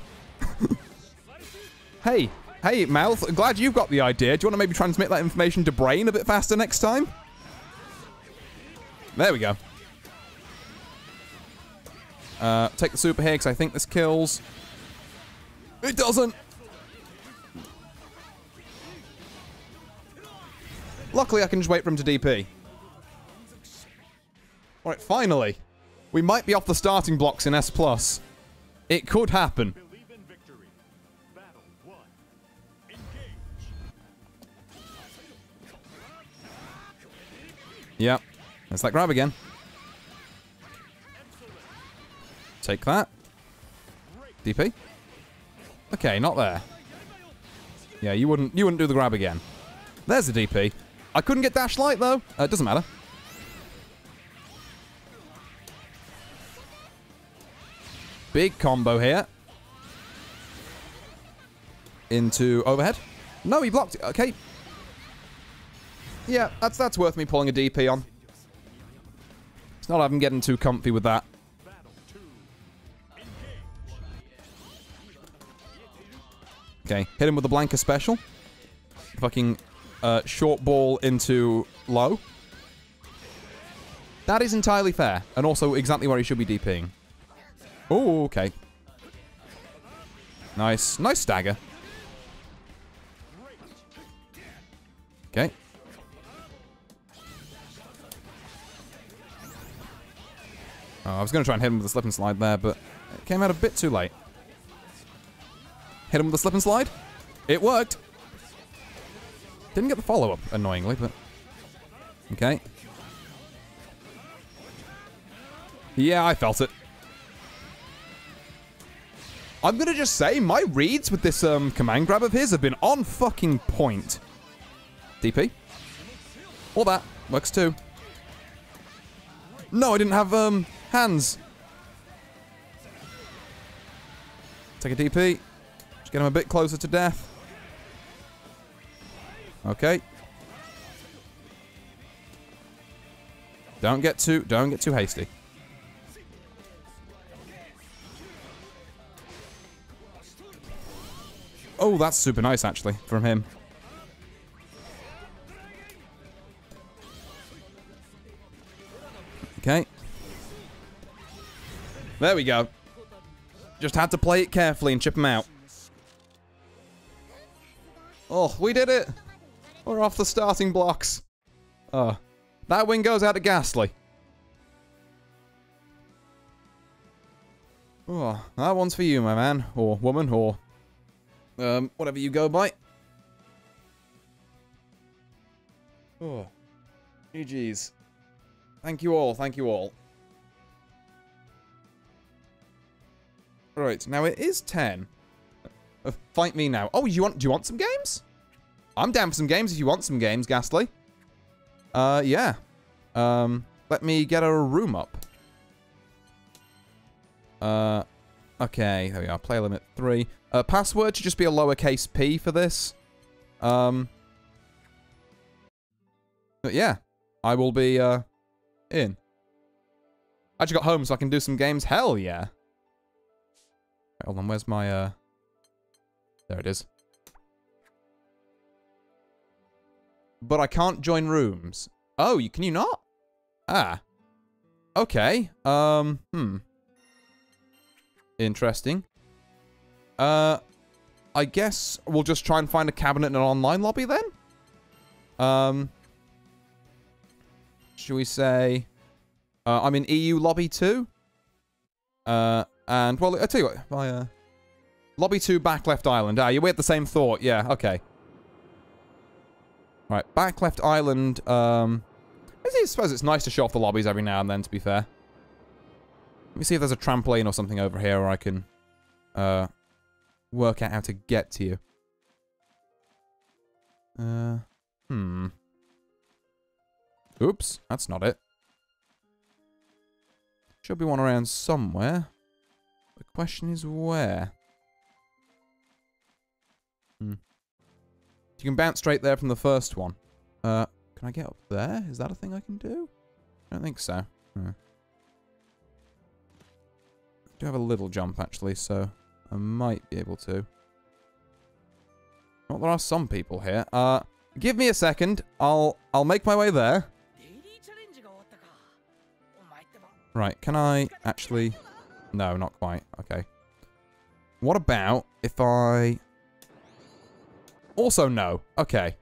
hey, hey, Mouth, glad you've got the idea. Do you want to maybe transmit that information to Brain a bit faster next time? There we go. Uh, take the super here because I think this kills. It doesn't. Luckily, I can just wait for him to DP. Alright, finally. We might be off the starting blocks in S+. plus. It could happen. Yep. There's that grab again. Take that. DP. Okay, not there. Yeah, you wouldn't you wouldn't do the grab again. There's the DP. I couldn't get dash light though. Uh, it doesn't matter. Big combo here. Into overhead. No, he blocked it. Okay. Yeah, that's that's worth me pulling a DP on. It's not having getting too comfy with that. Okay, hit him with the Blanca special. Fucking uh, short ball into low. That is entirely fair, and also exactly where he should be DPing. Oh, okay. Nice, nice stagger. Okay. Oh, I was going to try and hit him with a slip and slide there, but it came out a bit too late. Hit him with a slip and slide. It worked. Didn't get the follow-up, annoyingly, but... Okay. Yeah, I felt it. I'm gonna just say, my reads with this um, command grab of his have been on fucking point. DP. All that. Works too. No, I didn't have um, hands. Take a DP. Just get him a bit closer to death. Okay. Don't get too don't get too hasty. Oh, that's super nice actually from him. Okay. There we go. Just had to play it carefully and chip him out. Oh, we did it! We're off the starting blocks. Oh. That win goes out to Ghastly. Oh, that one's for you, my man. Or woman, or... Um, whatever you go by. Oh. GG's. Thank you all, thank you all. Right, now it is 10. Uh, fight me now. Oh, you want? Do you want some games? I'm down for some games if you want some games, Ghastly. Uh, yeah. Um, let me get a room up. Uh, okay, there we are. Play limit 3. Uh, password should just be a lowercase p for this. Um, but yeah, I will be, uh, in. I just got home so I can do some games. Hell yeah. Right, hold on, where's my, uh... There it is. But I can't join rooms. Oh, you, can you not? Ah. Okay. Um, hmm. Interesting. Uh, I guess we'll just try and find a cabinet in an online lobby then? Um, should we say... Uh, I'm in EU lobby too? Uh, and, well, i tell you what. I, uh, Lobby 2, back left island. Ah, you had the same thought. Yeah, okay. Right, back left island. Um, I suppose it's nice to show off the lobbies every now and then, to be fair. Let me see if there's a trampoline or something over here where I can uh, work out how to get to you. Uh, hmm. Oops, that's not it. Should be one around somewhere. The question is where? Hmm. You can bounce straight there from the first one. Uh, can I get up there? Is that a thing I can do? I don't think so. Hmm. I do have a little jump, actually, so I might be able to. Well, there are some people here. Uh, give me a second. I'll I'll make my way there. Right, can I actually... No, not quite. Okay. What about if I... Also no. Okay.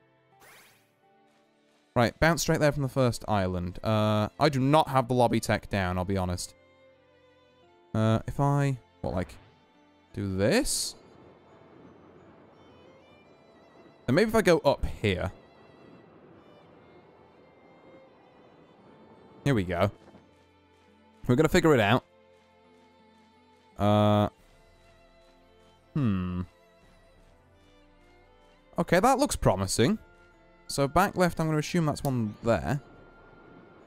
Right, bounce straight there from the first island. Uh, I do not have the lobby tech down, I'll be honest. Uh, if I... What, like... Do this? And maybe if I go up here. Here we go. We're going to figure it out. Uh... Hmm. Okay, that looks promising. So back left, I'm going to assume that's one there.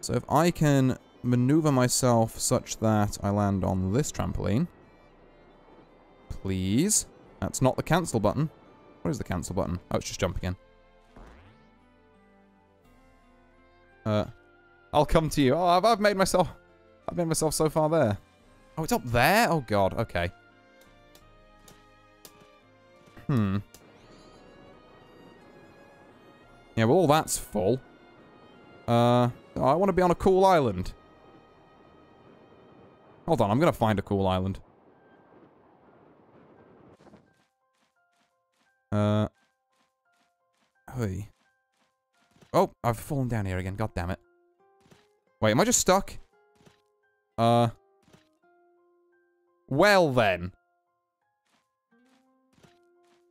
So if I can maneuver myself such that I land on this trampoline. Please. That's not the cancel button. What is the cancel button? Oh, it's just jump again. Uh, I'll come to you. Oh, I've, I've made myself... I've made myself so far there. Oh, it's up there? Oh, God. Okay. Hmm. Yeah, well, that's full. Uh, I want to be on a cool island. Hold on, I'm going to find a cool island. Uh. Hey. Oh, I've fallen down here again. God damn it. Wait, am I just stuck? Uh. Well then.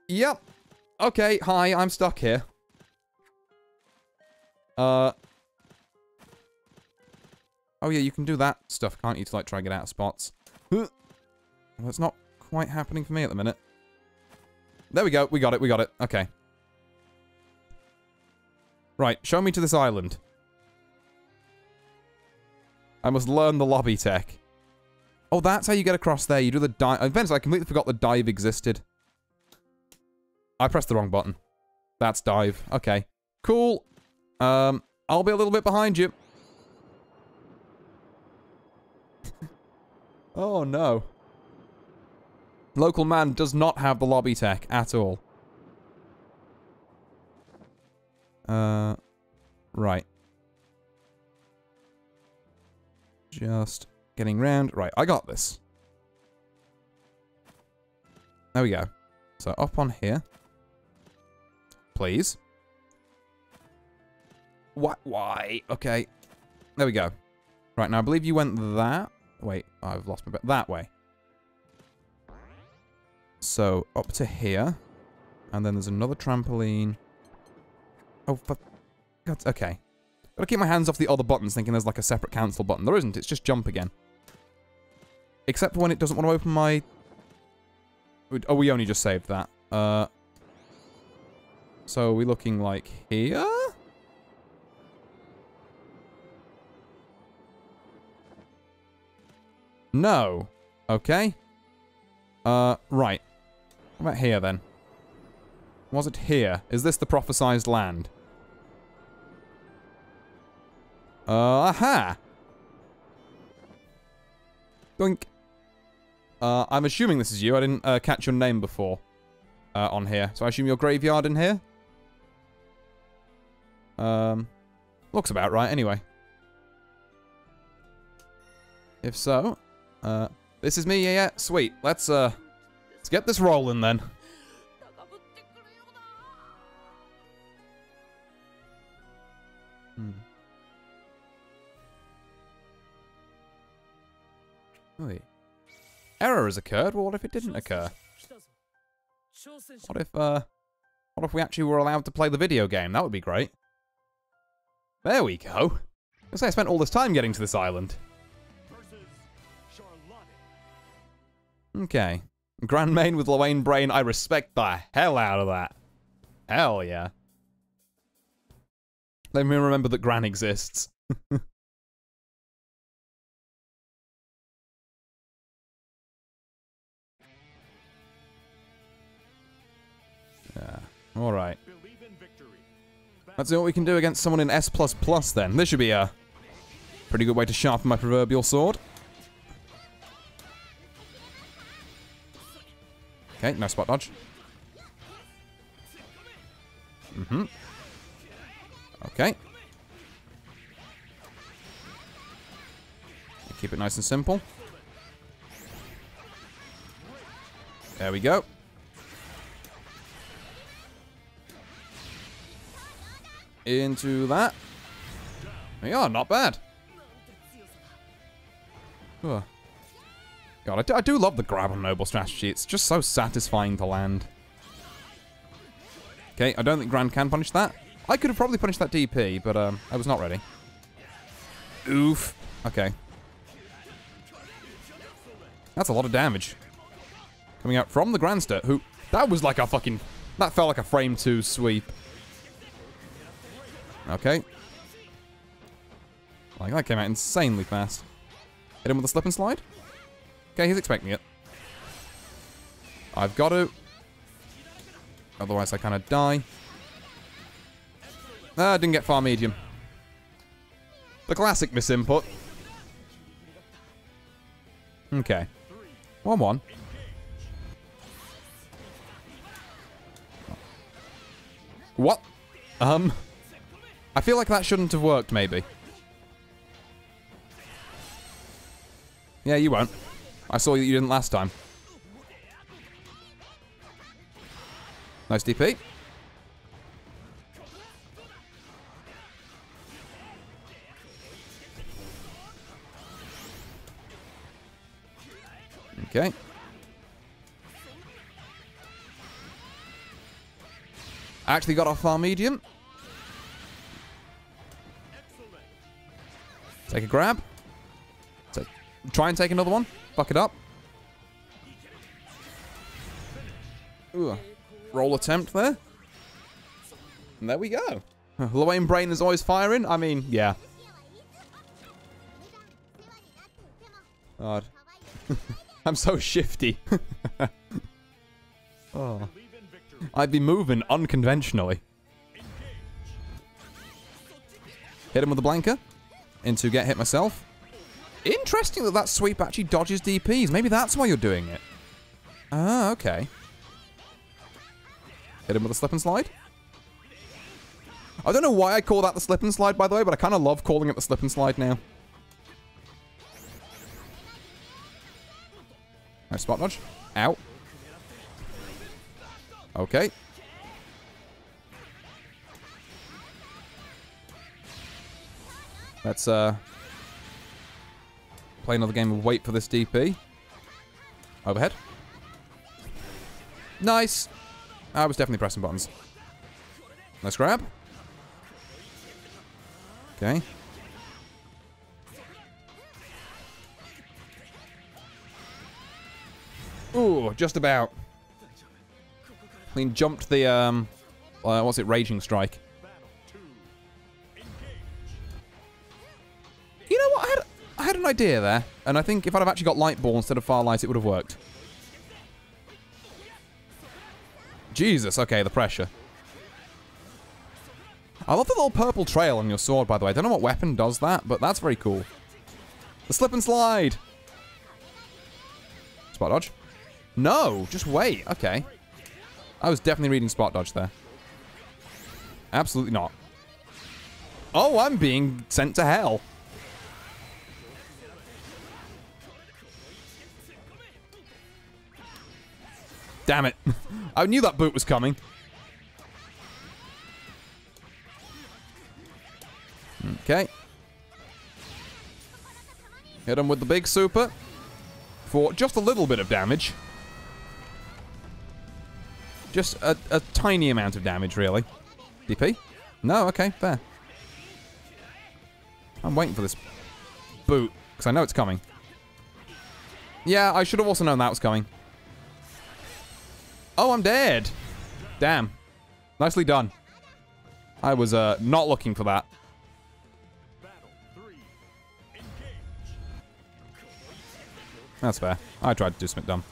Yep. Okay, hi, I'm stuck here. Uh. Oh yeah, you can do that stuff, can't you, to like try and get out of spots. Well, it's not quite happening for me at the minute. There we go, we got it, we got it. Okay. Right, show me to this island. I must learn the lobby tech. Oh, that's how you get across there. You do the dive. Events, I completely forgot the dive existed. I pressed the wrong button. That's dive. Okay. Cool. Um, I'll be a little bit behind you. oh, no. Local man does not have the lobby tech at all. Uh, right. Just getting round. Right, I got this. There we go. So up on here. Please. What? Why? Okay. There we go. Right, now I believe you went that. Wait, I've lost my bet. That way. So, up to here. And then there's another trampoline. Oh, for God's... Okay. Gotta keep my hands off the other buttons thinking there's like a separate cancel button. There isn't. It's just jump again. Except when it doesn't want to open my... Oh, we only just saved that. Uh... So, are we looking like here? No. Okay. Uh, right. What about here, then? Was it here? Is this the prophesized land? Uh, aha! Doink. Uh, I'm assuming this is you. I didn't uh, catch your name before uh, on here. So I assume your graveyard in here? Um, looks about right anyway. If so, uh, this is me, yeah, yeah. Sweet. Let's, uh, let's get this rolling then. Hmm. Wait. Error has occurred? Well, what if it didn't occur? What if, uh... What if we actually were allowed to play the video game? That would be great. There we go. I say I spent all this time getting to this island. Okay. Gran Main with Lowain Brain. I respect the hell out of that. Hell yeah. Let me remember that Gran exists. yeah. In victory. Let's see what we can do against someone in S++ then. This should be a pretty good way to sharpen my proverbial sword. Okay, no spot dodge. Mm-hmm. Okay. Keep it nice and simple. There we go. Into that. Are, not bad. Ugh. God, I do, I do love the grab on Noble strategy. It's just so satisfying to land. Okay, I don't think Gran can punish that. I could have probably punished that DP, but um, I was not ready. Oof. Okay. That's a lot of damage. Coming out from the Grandster, who... That was like a fucking... That felt like a frame 2 sweep. Okay. Like, that came out insanely fast. Hit him with a slip and slide? Okay, he's expecting it. I've got to. Otherwise, I kind of die. Ah, didn't get far medium. The classic misinput. Okay. 1-1. What? Um... I feel like that shouldn't have worked, maybe. Yeah, you won't. I saw you didn't last time. Nice DP. Okay. Actually got off our medium. Take a grab. Take, try and take another one. Fuck it up. Ooh. Roll attempt there. And there we go. Lowain Brain is always firing. I mean, yeah. God. I'm so shifty. oh. I'd be moving unconventionally. Hit him with the blanker. Into get hit myself. Interesting that that sweep actually dodges DPs. Maybe that's why you're doing it. Ah, okay. Hit him with a slip and slide. I don't know why I call that the slip and slide, by the way, but I kind of love calling it the slip and slide now. Nice spot dodge. Out. Okay. Let's uh play another game of wait for this DP. Overhead. Nice. I was definitely pressing buttons. Nice grab. Okay. Ooh, just about. Clean jumped the, um, uh, what's it, Raging Strike. Had, I had an idea there, and I think if I'd have actually got Light Ball instead of Firelight, it would have worked. Jesus, okay, the pressure. I love the little purple trail on your sword, by the way. I don't know what weapon does that, but that's very cool. The slip and slide. Spot dodge. No, just wait. Okay. I was definitely reading spot dodge there. Absolutely not. Oh, I'm being sent to hell. Damn it. I knew that boot was coming. Okay. Hit him with the big super. For just a little bit of damage. Just a, a tiny amount of damage, really. DP? No, okay, fair. I'm waiting for this boot, because I know it's coming. Yeah, I should have also known that was coming. Oh, I'm dead. Damn. Nicely done. I was uh, not looking for that. That's fair. I tried to do something dumb.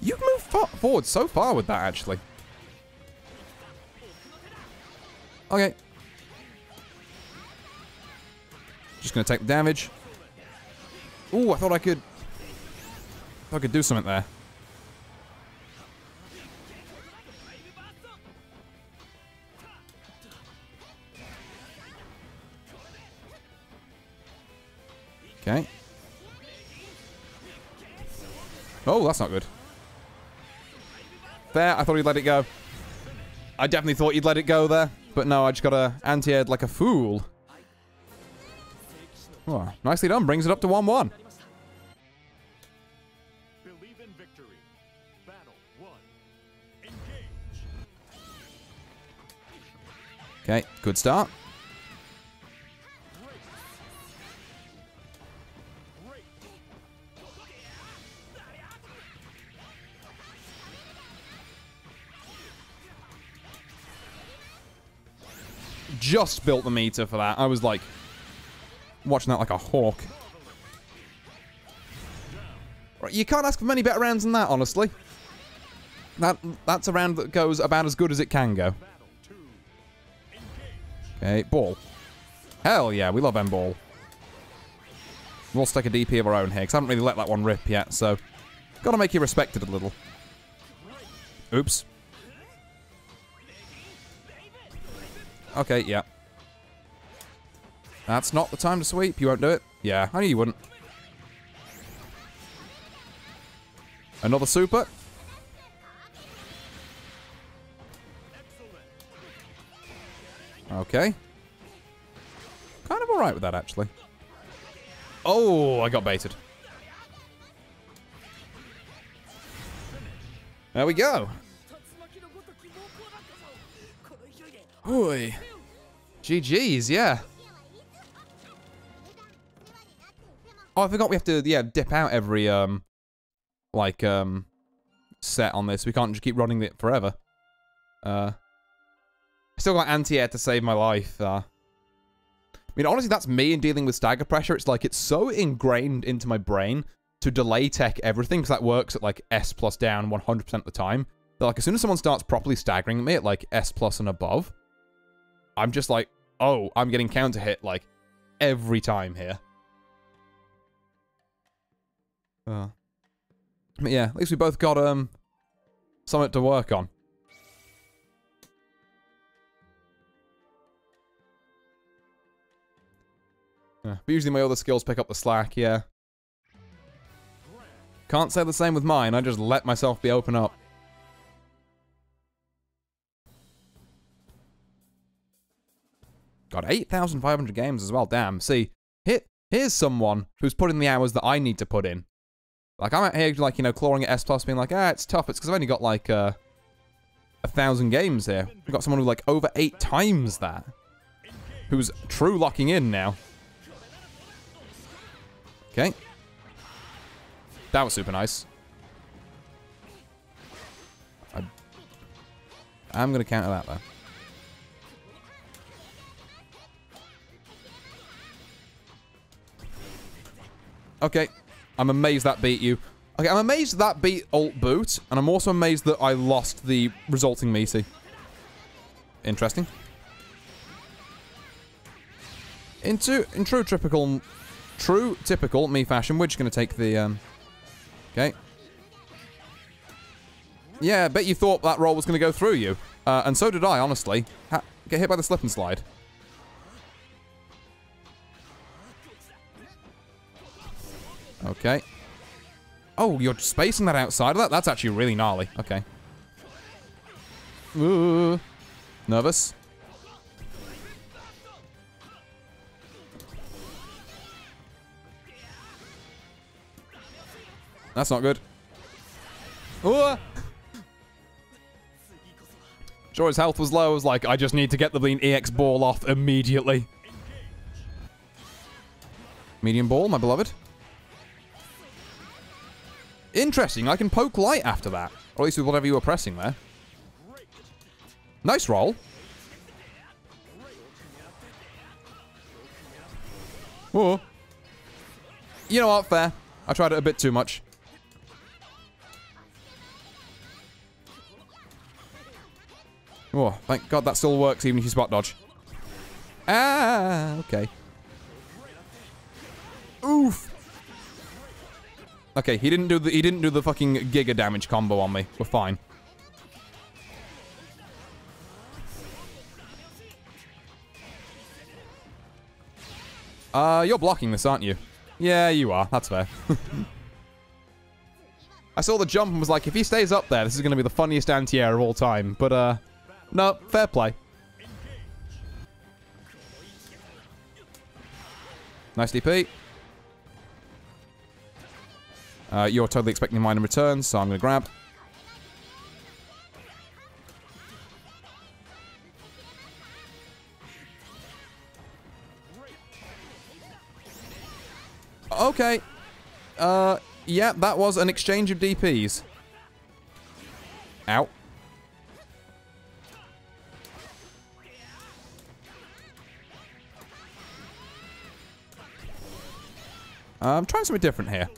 You've moved far forward so far with that, actually. Okay. Just gonna take the damage. Ooh, I thought I could... I could do something there. Okay. Oh, that's not good. There, I thought he'd let it go. I definitely thought you'd let it go there. But no, I just got a anti-aid like a fool. Oh, nicely done. Brings it up to 1-1. Believe in victory. Battle one. Okay, good start. Just built the meter for that. I was like, watching that like a hawk. Right, You can't ask for many better rounds than that, honestly. That That's a round that goes about as good as it can go. Okay, ball. Hell yeah, we love M ball. We'll stick a DP of our own here, because I haven't really let that one rip yet, so... Gotta make you respect it a little. Oops. Okay, yeah. That's not the time to sweep. You won't do it? Yeah, I knew you wouldn't. Another super. Okay. Kind of alright with that, actually. Oh, I got baited. There we go. Oi. GG's, yeah. Oh, I forgot we have to, yeah, dip out every, um, like, um, set on this. We can't just keep running it forever. Uh, I still got anti-air to save my life. Uh, I mean, honestly, that's me in dealing with stagger pressure. It's like, it's so ingrained into my brain to delay tech everything, because that works at, like, S plus down 100% of the time. That, like, as soon as someone starts properly staggering me at, like, S plus and above, I'm just like, oh, I'm getting counter hit like every time here. Uh, but yeah, at least we both got um something to work on. Yeah, but usually my other skills pick up the slack, yeah. Can't say the same with mine, I just let myself be open up. Got 8,500 games as well, damn. See, here, here's someone who's put in the hours that I need to put in. Like, I'm out here, like, you know, clawing at S+, plus, being like, ah, it's tough. It's because I've only got, like, uh, a thousand games here. We've got someone who, like, over eight times that. Who's true locking in now. Okay. That was super nice. I, I'm going to counter that, though. Okay. I'm amazed that beat you. Okay, I'm amazed that beat alt boot, and I'm also amazed that I lost the resulting meaty. Interesting. Into in true typical true typical me fashion, we're just gonna take the um Okay. Yeah, bet you thought that roll was gonna go through you. Uh, and so did I, honestly. Ha get hit by the slip and slide. Okay. Oh, you're spacing that outside of that? That's actually really gnarly. Okay. Ooh. Nervous? That's not good. Ooh. Sure, his health was low. I was like, I just need to get the bleeding EX ball off immediately. Medium ball, my beloved. Interesting. I can poke light after that. Or at least with whatever you were pressing there. Nice roll. Oh. You know what? Fair. I tried it a bit too much. Oh, thank God that still works even if you spot dodge. Ah, okay. Oof. Okay, he didn't do the he didn't do the fucking giga damage combo on me. We're fine. Uh, you're blocking this, aren't you? Yeah, you are. That's fair. I saw the jump and was like, if he stays up there, this is going to be the funniest anti-air of all time. But, uh, no, fair play. Nice DP. Uh, you're totally expecting mine in return, so I'm going to grab. Okay. Uh, yeah, that was an exchange of DPs. Out. I'm trying something different here.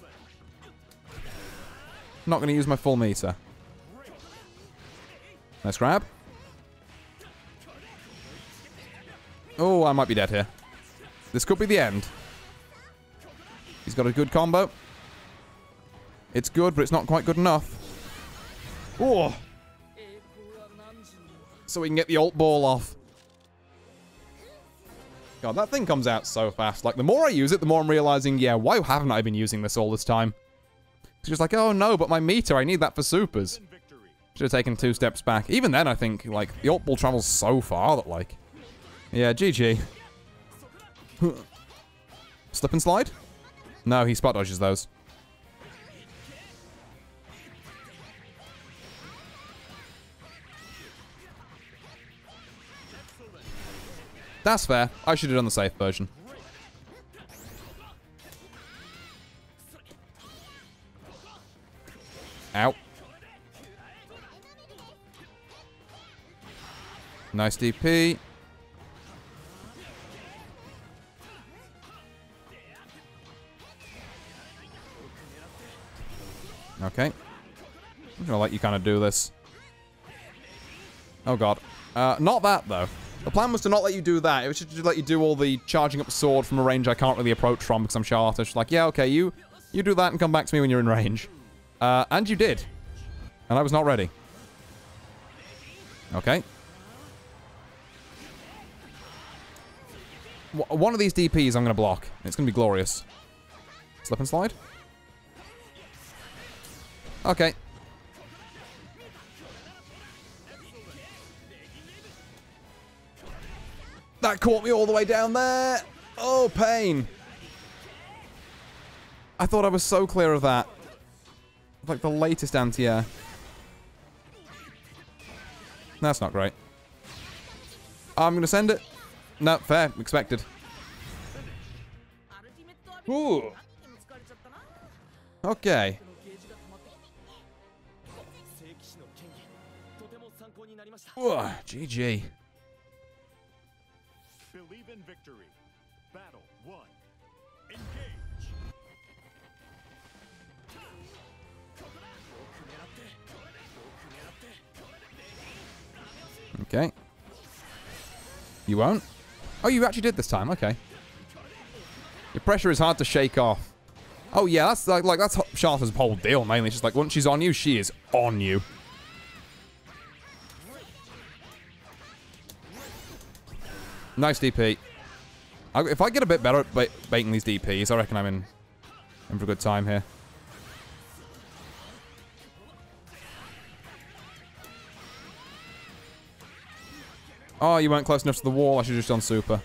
Not going to use my full meter. Nice grab. Oh, I might be dead here. This could be the end. He's got a good combo. It's good, but it's not quite good enough. Oh! So we can get the alt ball off. God, that thing comes out so fast. Like, the more I use it, the more I'm realizing, yeah, why haven't I been using this all this time? It's just like, oh no, but my meter, I need that for supers. Should have taken two steps back. Even then, I think, like, the alt ball travels so far that, like... Yeah, GG. Slip and slide? No, he spot dodges those. That's fair. I should have done the safe version. Ow. Nice DP. Okay. I'm gonna let you kind of do this. Oh god. Uh, not that though. The plan was to not let you do that. It was just to let you do all the charging up sword from a range I can't really approach from because I'm. It's like, yeah, okay, you you do that and come back to me when you're in range. Uh, and you did. And I was not ready. Okay. W one of these DPs I'm going to block. It's going to be glorious. Slip and slide? Okay. That caught me all the way down there. Oh, pain. I thought I was so clear of that like the latest anti-air. That's not great. I'm going to send it. No, fair. Expected. Ooh. Okay. Ooh, GG. Believe in victory. Battle one. Engage. Okay. You won't? Oh, you actually did this time. Okay. Your pressure is hard to shake off. Oh yeah, that's like, like that's Charlotta's whole deal mainly. She's like once she's on you, she is on you. Nice DP. I, if I get a bit better at bait, baiting these DPs, I reckon I'm in, in for a good time here. Oh, you weren't close enough to the wall. I should have just done super.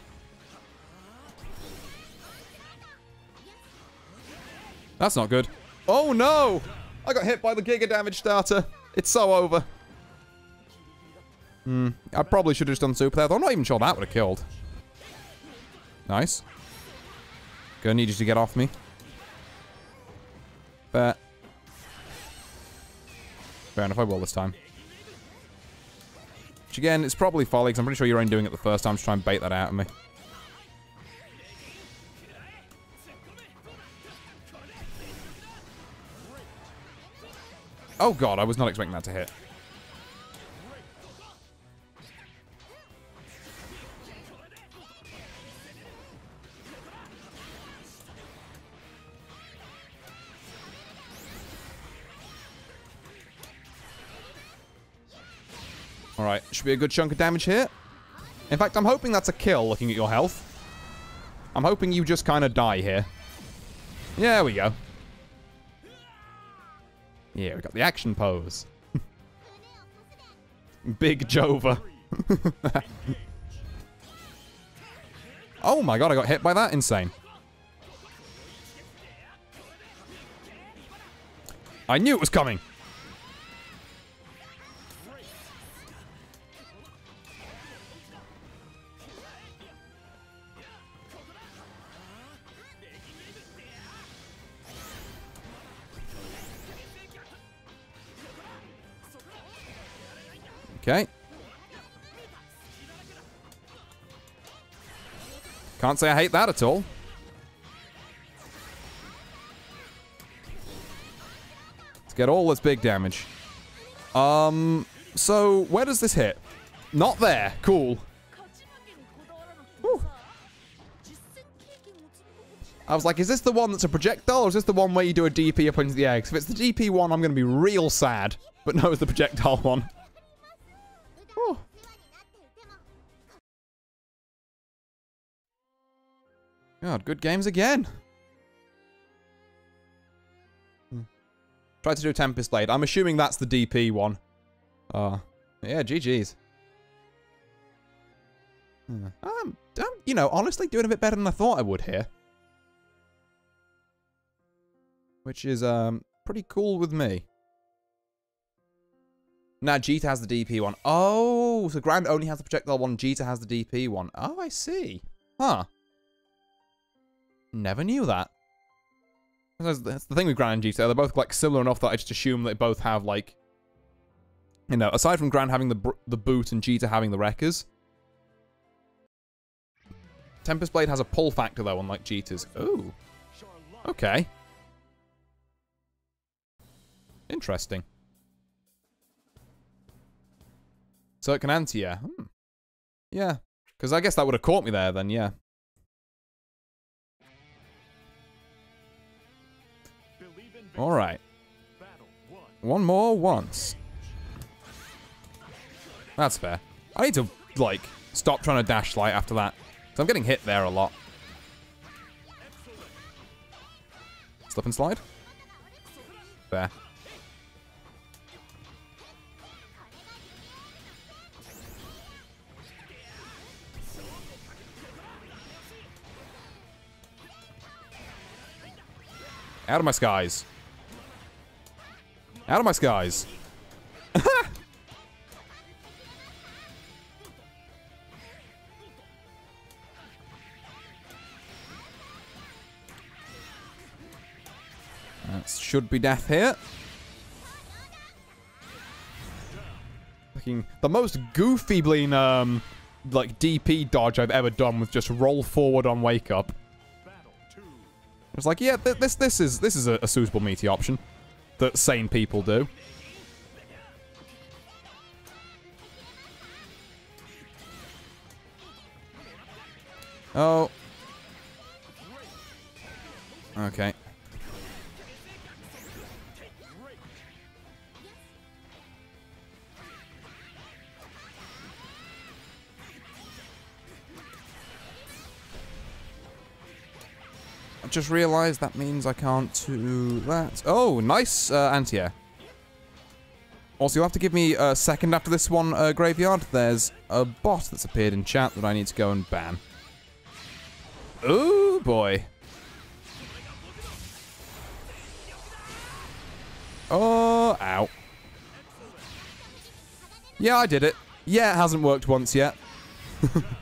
That's not good. Oh no! I got hit by the Giga damage starter. It's so over. Hmm. I probably should have just done super there, though I'm not even sure that would have killed. Nice. Gonna need you to get off me. Fair. Fair enough, I will this time. Which again, it's probably folly, because I'm pretty sure you're only doing it the first time to try and bait that out of me. Oh god, I was not expecting that to hit. Alright, should be a good chunk of damage here. In fact, I'm hoping that's a kill, looking at your health. I'm hoping you just kind of die here. Yeah, there we go. Yeah, we got the action pose. Big Jova. oh my god, I got hit by that? Insane. I knew it was coming. Okay. Can't say I hate that at all. Let's get all this big damage. Um, so where does this hit? Not there. Cool. I was like, is this the one that's a projectile, or is this the one where you do a DP up into the eggs? If it's the DP one, I'm going to be real sad. But no, it's the projectile one. Oh. God, good games again. Hmm. Tried to do a Tempest Blade. I'm assuming that's the DP one. Uh, yeah, GG's. Hmm. Um, um, you know, honestly, doing a bit better than I thought I would here. Which is, um, pretty cool with me. Now, Djeeta has the DP one. Oh, so Gran only has the projectile one, Djeeta has the DP one. Oh, I see. Huh. Never knew that. That's the thing with Gran and Djeeta. They're both, like, similar enough that I just assume they both have, like... You know, aside from Gran having the the boot and Djeeta having the wreckers. Tempest Blade has a pull factor, though, unlike Djeeta's. Ooh. Okay. Interesting. So it can anti, yeah. Hmm. Yeah. Because I guess that would have caught me there then, yeah. Alright. one. One more once. That's fair. I need to, like, stop trying to dash light after that. Because I'm getting hit there a lot. Slip and slide? Fair. Out of my skies. Out of my skies. that should be death here. Fucking the most goofy bleen um like DP dodge I've ever done was just roll forward on wake up. It's like, yeah, th this this is this is a, a suitable meaty option that sane people do. Oh. Okay. Just realised that means I can't do that. Oh, nice uh, anti-air. Also, you'll have to give me a second after this one, uh, Graveyard. There's a bot that's appeared in chat that I need to go and ban. Ooh, boy. Oh, ow. Yeah, I did it. Yeah, it hasn't worked once yet.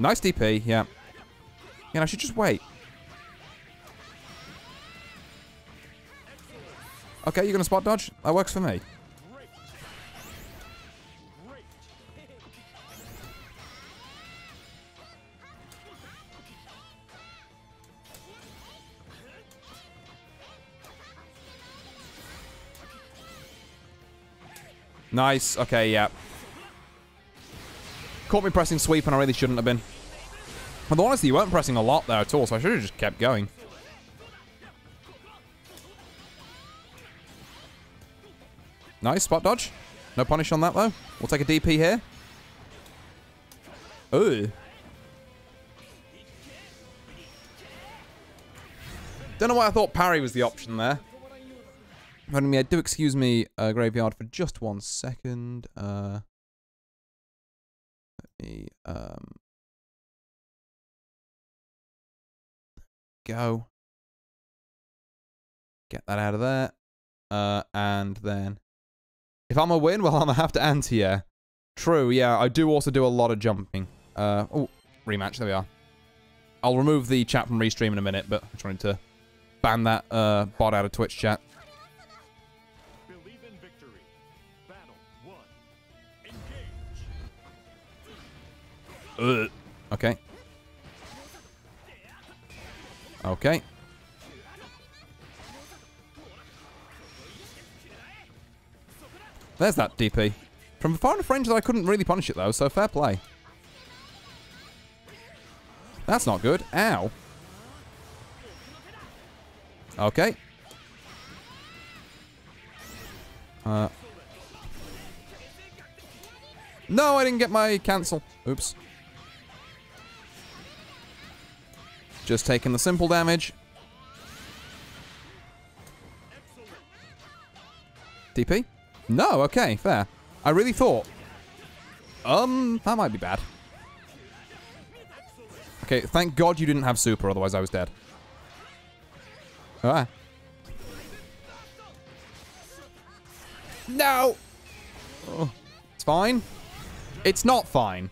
Nice DP, yeah. Yeah, I should just wait. Okay, you're gonna spot dodge? That works for me. Nice. Okay, yeah. Caught me pressing sweep and I really shouldn't have been. Although honestly, you weren't pressing a lot there at all, so I should have just kept going. Nice, spot dodge. No punish on that though. We'll take a DP here. Ooh. Don't know why I thought parry was the option there. Pardon me, do excuse me, uh, Graveyard, for just one second. Uh, me um, go. Get that out of there. Uh, and then, if I'm a win, well, I'm gonna have to anti-air. True, yeah, I do also do a lot of jumping. Uh, oh, rematch, there we are. I'll remove the chat from Restream in a minute, but I just wanted to ban that uh, bot out of Twitch chat. Ugh. Okay. Okay. There's that DP. From far enough range that I couldn't really punish it though, so fair play. That's not good. Ow. Okay. Uh. No, I didn't get my cancel. Oops. Just taking the simple damage. DP? No, okay, fair. I really thought. Um, that might be bad. Okay, thank God you didn't have super, otherwise I was dead. Ah. No! Oh, it's fine. It's not fine.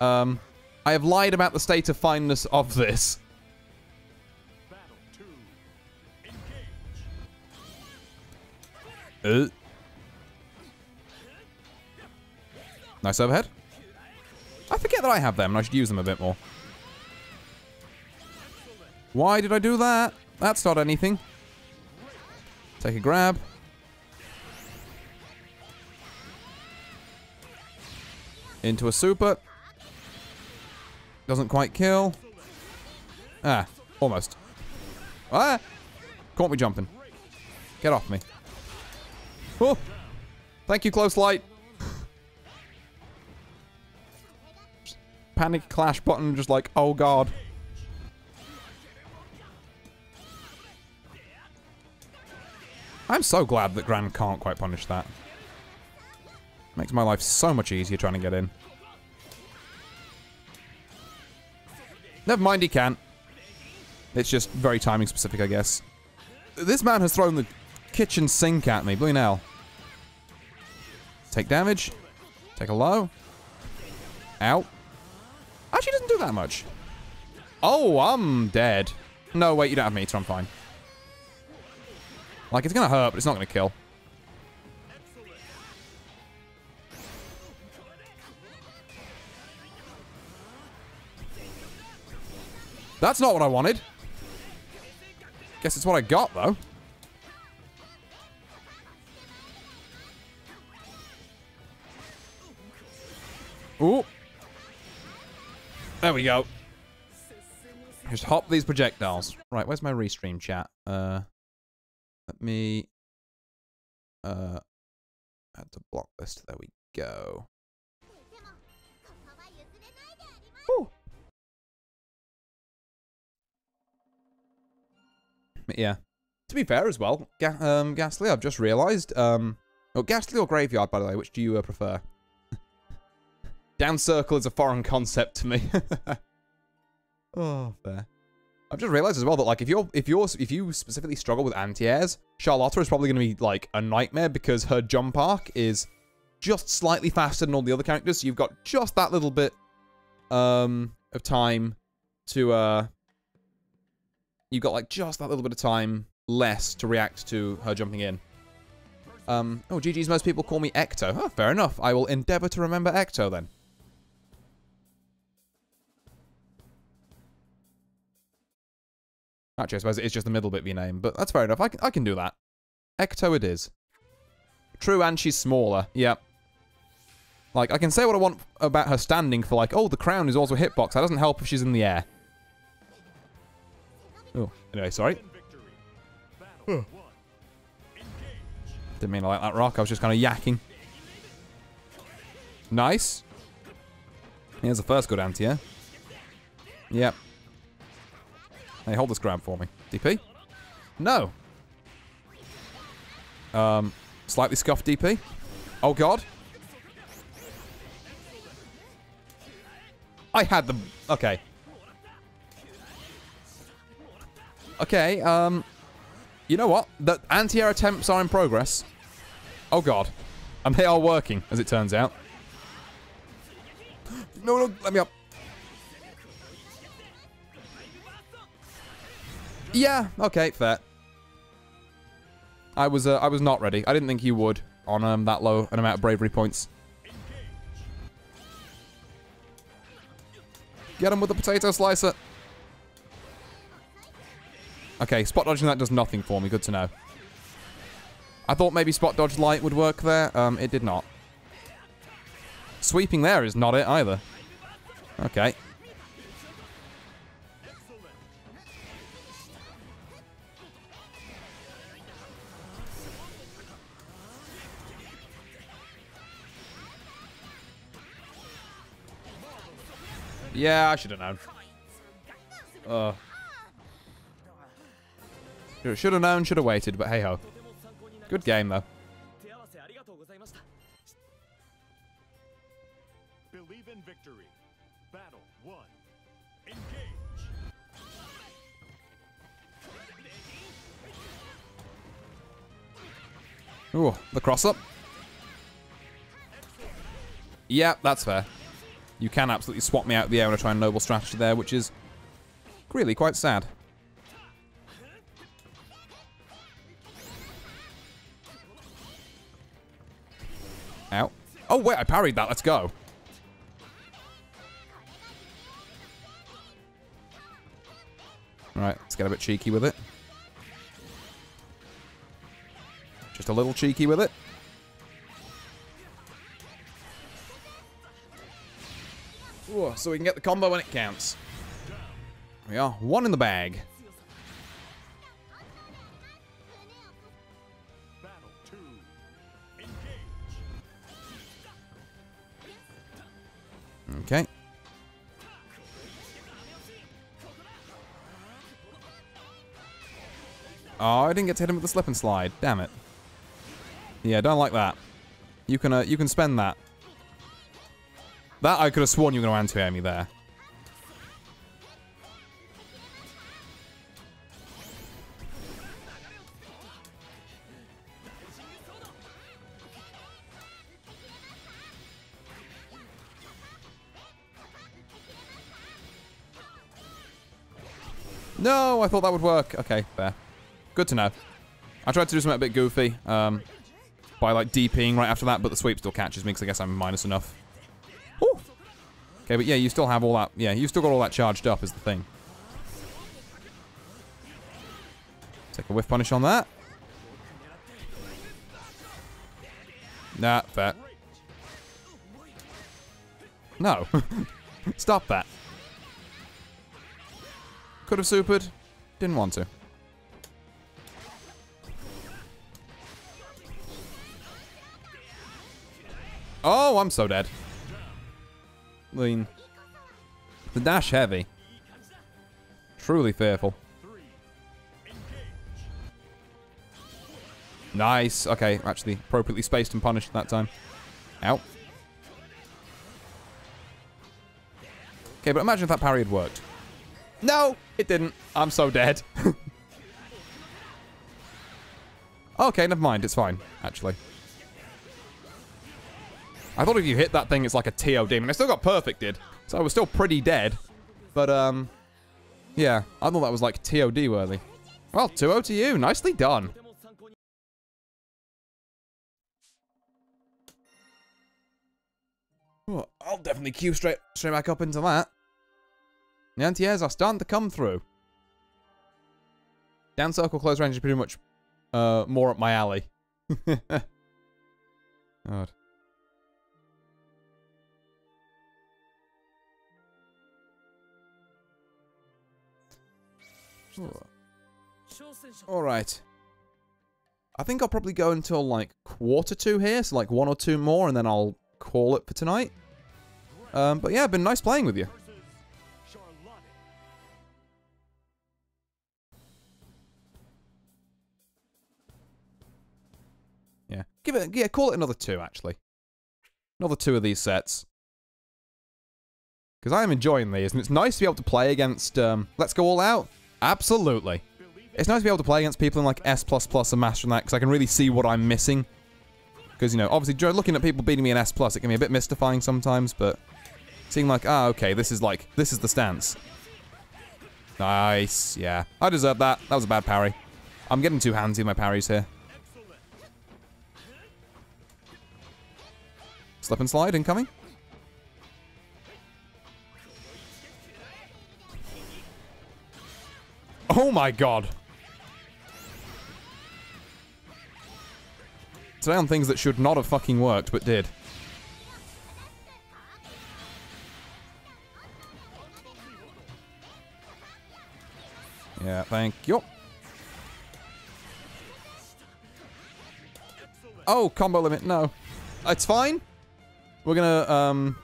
Um, I have lied about the state of fineness of this. Uh. Nice overhead. I forget that I have them and I should use them a bit more. Why did I do that? That's not anything. Take a grab. Into a super. Doesn't quite kill. Ah, almost. Ah! Caught me jumping. Get off me. Oh! Thank you, close light. Panic clash button, just like, oh god. I'm so glad that Gran can't quite punish that. Makes my life so much easier trying to get in. Never mind, he can. It's just very timing specific, I guess. This man has thrown the kitchen sink at me. Blue nail. Take damage. Take a low. Ow. Actually doesn't do that much. Oh, I'm dead. No, wait, you don't have meter. I'm fine. Like, it's going to hurt, but it's not going to kill. That's not what I wanted. Guess it's what I got, though. Ooh. There we go. Just hop these projectiles. Right, where's my restream chat? Uh, let me... Uh, had to block this. There we go. Ooh. Yeah. To be fair as well, Ga um, Ghastly, I've just realised. Um, oh, Ghastly or Graveyard, by the way, which do you uh, prefer? Down circle is a foreign concept to me. oh, fair. I've just realized as well that like if you're if you're if you specifically struggle with anti-airs, Charlotta is probably going to be like a nightmare because her jump arc is just slightly faster than all the other characters. So you've got just that little bit um of time to uh you've got like just that little bit of time less to react to her jumping in. Um oh GG's most people call me Ecto. Oh, fair enough. I will endeavor to remember Ecto then. Actually, I suppose it's just the middle bit of your name, but that's fair enough. I can, I can do that. Ecto it is. True, and she's smaller. Yep. Like, I can say what I want about her standing for, like, oh, the crown is also a hitbox. That doesn't help if she's in the air. Oh, anyway, sorry. Win victory. Battle one. Engage. Didn't mean to like that rock. I was just kind of yakking. Nice. Here's the first good anti-air. Yep. Hey, hold this grab for me. DP? No. Um, slightly scuffed DP. Oh, God. I had the... Okay. Okay, um... You know what? The anti-air attempts are in progress. Oh, God. And they are working, as it turns out. No, no, let me up. Yeah, okay, fair. I was uh, I was not ready. I didn't think you would on um, that low an amount of bravery points. Get him with the potato slicer. Okay, spot dodging that does nothing for me. Good to know. I thought maybe spot dodge light would work there. Um, it did not. Sweeping there is not it either. Okay. Yeah, I oh. should have known. Should have known, should have waited, but hey ho. Good game though. Ooh, the cross up. Yeah, that's fair. You can absolutely swap me out of the air when I try and noble strategy there, which is really quite sad. Ow. Oh, wait, I parried that. Let's go. Alright, let's get a bit cheeky with it. Just a little cheeky with it. Ooh, so we can get the combo when it counts. We are one in the bag. Okay. Oh, I didn't get to hit him with the slip and slide. Damn it. Yeah, don't like that. You can uh, you can spend that. That I could have sworn you were going to anti-air me there. No, I thought that would work. Okay, fair. Good to know. I tried to do something a bit goofy um, by like DPing right after that, but the sweep still catches me because I guess I'm minus enough. Okay, but yeah, you still have all that. Yeah, you still got all that charged up is the thing. Take a whiff punish on that. Nah, fair. No. Stop that. Could have supered. Didn't want to. Oh, I'm so dead. Lean. The dash heavy. Truly fearful. Nice. Okay, actually appropriately spaced and punished that time. Out. Okay, but imagine if that parry had worked. No, it didn't. I'm so dead. okay, never mind. It's fine, actually. I thought if you hit that thing, it's like a TOD. demon. I still got perfected, so I was still pretty dead. But, um, yeah, I thought that was like TOD worthy. Well, 2-0 to you. Nicely done. Oh, I'll definitely queue straight, straight back up into that. The anti-airs are starting to come through. Down circle close range is pretty much uh, more up my alley. God. Alright. I think I'll probably go until like quarter two here, so like one or two more, and then I'll call it for tonight. Um, but yeah, been nice playing with you. Yeah. Give it, yeah, call it another two, actually. Another two of these sets. Because I am enjoying these, and it's nice to be able to play against, um, Let's Go All Out. Absolutely. It's nice to be able to play against people in, like, S++ and Master and that, because I can really see what I'm missing. Because, you know, obviously, looking at people beating me in S+, it can be a bit mystifying sometimes, but seeing, like, ah, okay, this is, like, this is the stance. Nice, yeah. I deserve that. That was a bad parry. I'm getting too handsy with my parries here. Slip and slide incoming. Oh my god. Today on things that should not have fucking worked, but did. Yeah, thank you. Oh, combo limit, no. It's fine. We're gonna, um...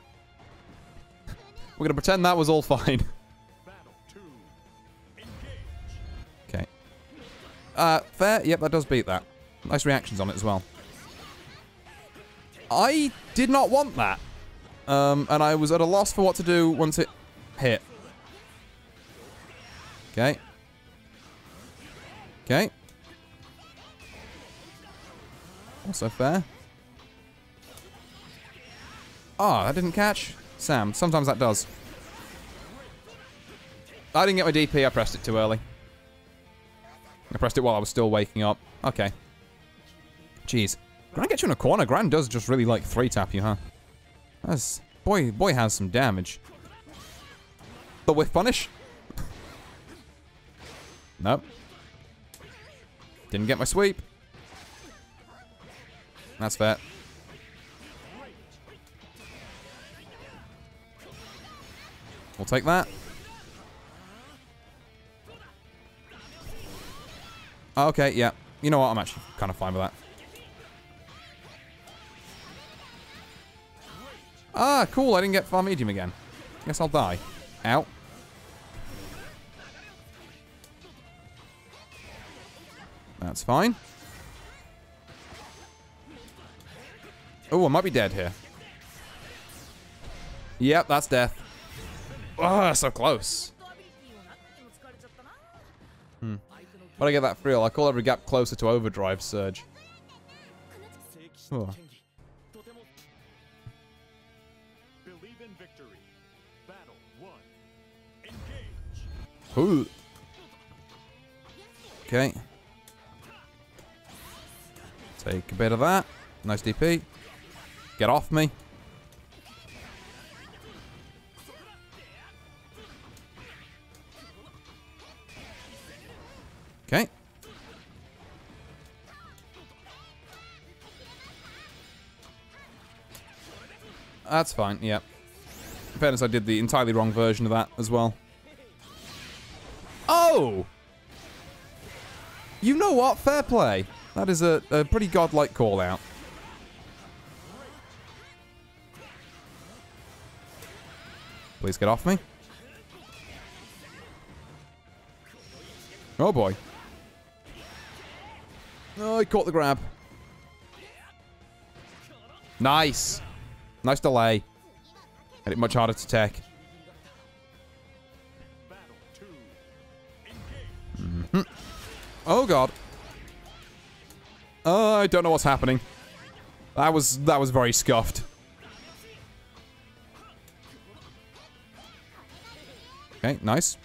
We're gonna pretend that was all fine. Uh, fair. Yep, that does beat that. Nice reactions on it as well. I did not want that. Um, and I was at a loss for what to do once it hit. Okay. Okay. Also fair. Ah, that didn't catch. Sam, sometimes that does. I didn't get my DP, I pressed it too early. I pressed it while I was still waking up. Okay. Jeez. Gran gets you in a corner. Gran does just really like three tap you, huh? That's boy boy has some damage. The whiff punish? nope. Didn't get my sweep. That's fair. We'll take that. Okay, yeah. You know what? I'm actually kind of fine with that. Ah, cool. I didn't get far medium again. Guess I'll die. Ow. That's fine. Oh, I might be dead here. Yep, that's death. Oh, so close. When I get that thrill, I call every gap closer to overdrive surge. Ooh. Okay. Take a bit of that. Nice DP. Get off me. Okay. That's fine, yeah. In fairness, I did the entirely wrong version of that as well. Oh! You know what? Fair play. That is a, a pretty godlike call out. Please get off me. Oh boy. Oh, he caught the grab. Nice. Nice delay. Made it much harder to tech. Mm-hmm. Oh, God. Oh, I don't know what's happening. That was that was very scuffed. Okay, nice.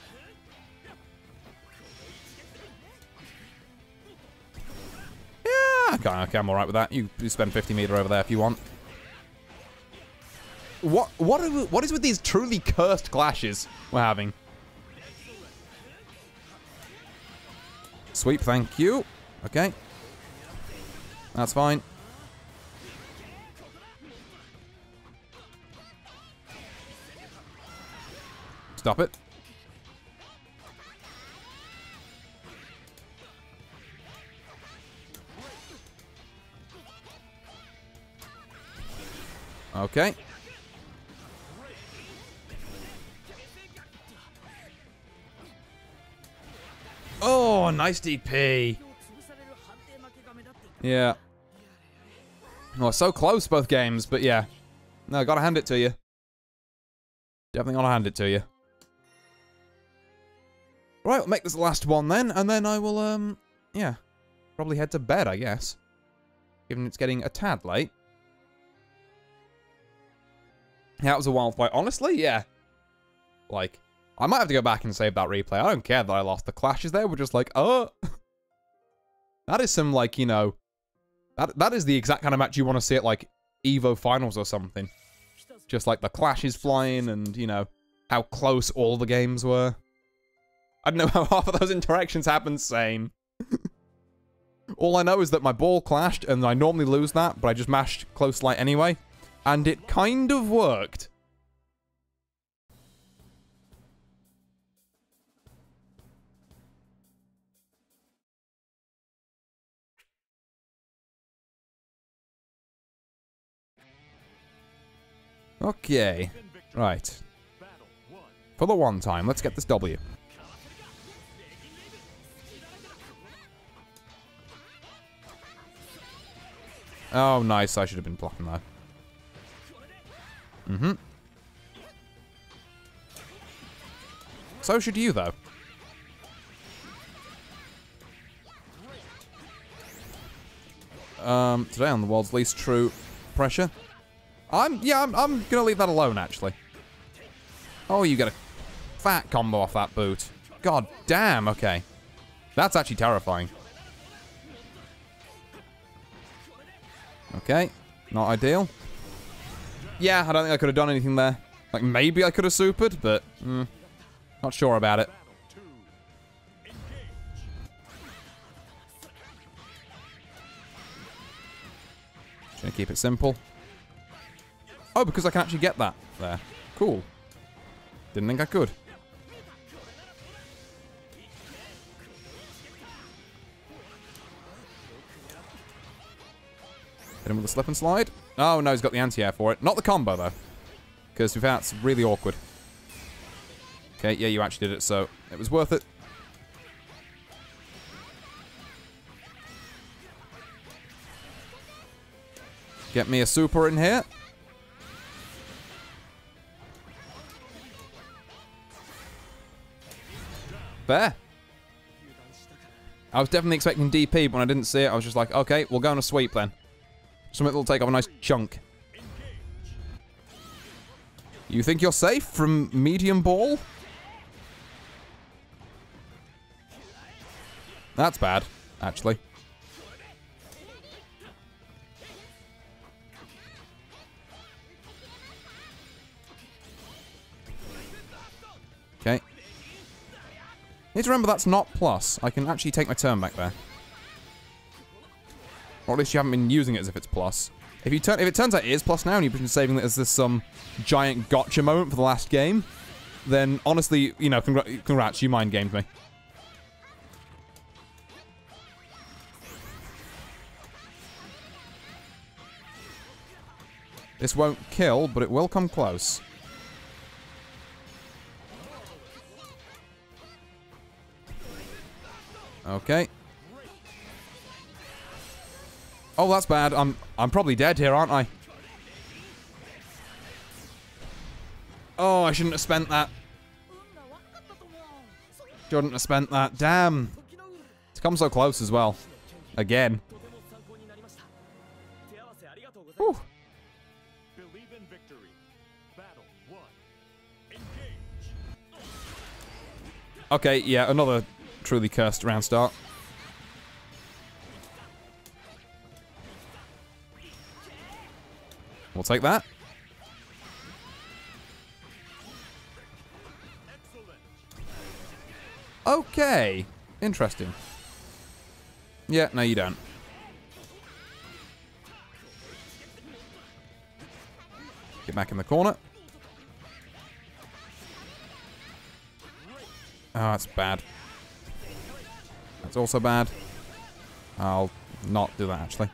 Okay, I'm alright with that. You, spend 50 meter over there if you want. What what are, what is with these truly cursed clashes we're having? Sweep, thank you. Okay. That's fine. Stop it. Okay. Oh, nice DP. Yeah. Oh, so close both games, but yeah. No, gotta hand it to you. Definitely gotta hand it to you. Right, we'll make this the last one then, and then I will, um, yeah, probably head to bed, I guess. Given it's getting a tad late. That was a wild fight. Honestly, yeah. Like, I might have to go back and save that replay. I don't care that I lost. The clashes there were just like, oh. that is some, like, you know, that that is the exact kind of match you want to see at like Evo finals or something. Just like the clashes flying and you know how close all the games were. I don't know how half of those interactions happened same. all I know is that my ball clashed and I normally lose that, but I just mashed close light anyway, and it kind of worked. Okay, right. For the one time, let's get this W. Oh, nice. I should have been blocking that. Mm-hmm. So should you, though. Um, today on the world's least true pressure. I'm, yeah, I'm, I'm gonna leave that alone, actually. Oh, you get a fat combo off that boot. God damn, okay. That's actually terrifying. Okay, not ideal. Yeah, I don't think I could have done anything there. Like, maybe I could have supered, but mm, not sure about it. Just gonna keep it simple. Oh, because I can actually get that there. Cool. Didn't think I could. Hit him with a slip and slide. Oh, no, he's got the anti-air for it. Not the combo, though. Because that's really awkward. Okay, yeah, you actually did it, so it was worth it. Get me a super in here. Fair. I was definitely expecting DP, but when I didn't see it, I was just like, okay, we'll go on a sweep then. Something that'll take off a nice chunk. You think you're safe from medium ball? That's bad, actually. Okay. Need to remember that's not plus. I can actually take my turn back there. Or at least you haven't been using it as if it's plus. If you turn, if it turns out it is plus now, and you've been saving it as this some giant gotcha moment for the last game, then honestly, you know, congr congrats, you mind gamed me. This won't kill, but it will come close. Okay. Oh, that's bad. I'm I'm probably dead here, aren't I? Oh, I shouldn't have spent that. Shouldn't have spent that. Damn. It's come so close as well. Again. Whew. Okay, yeah, another truly cursed round start. We'll take that. Okay. Interesting. Yeah, no, you don't. Get back in the corner. Oh, that's bad. That's also bad. I'll not do that, actually.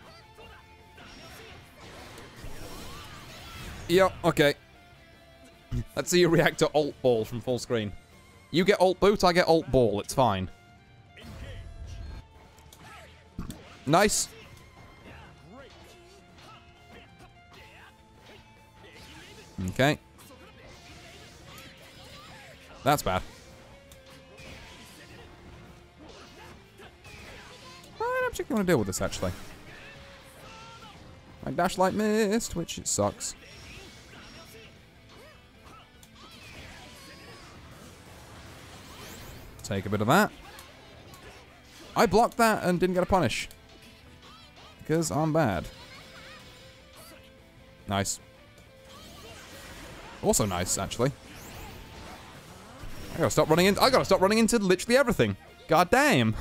Yep, okay. Let's see you react to alt ball from full screen. You get alt boot, I get alt ball. It's fine. Nice. Okay. That's bad. I don't particularly want to deal with this, actually. My dash light missed, which sucks. Take a bit of that. I blocked that and didn't get a punish. Because I'm bad. Nice. Also nice, actually. I gotta stop running in. I gotta stop running into literally everything. God damn.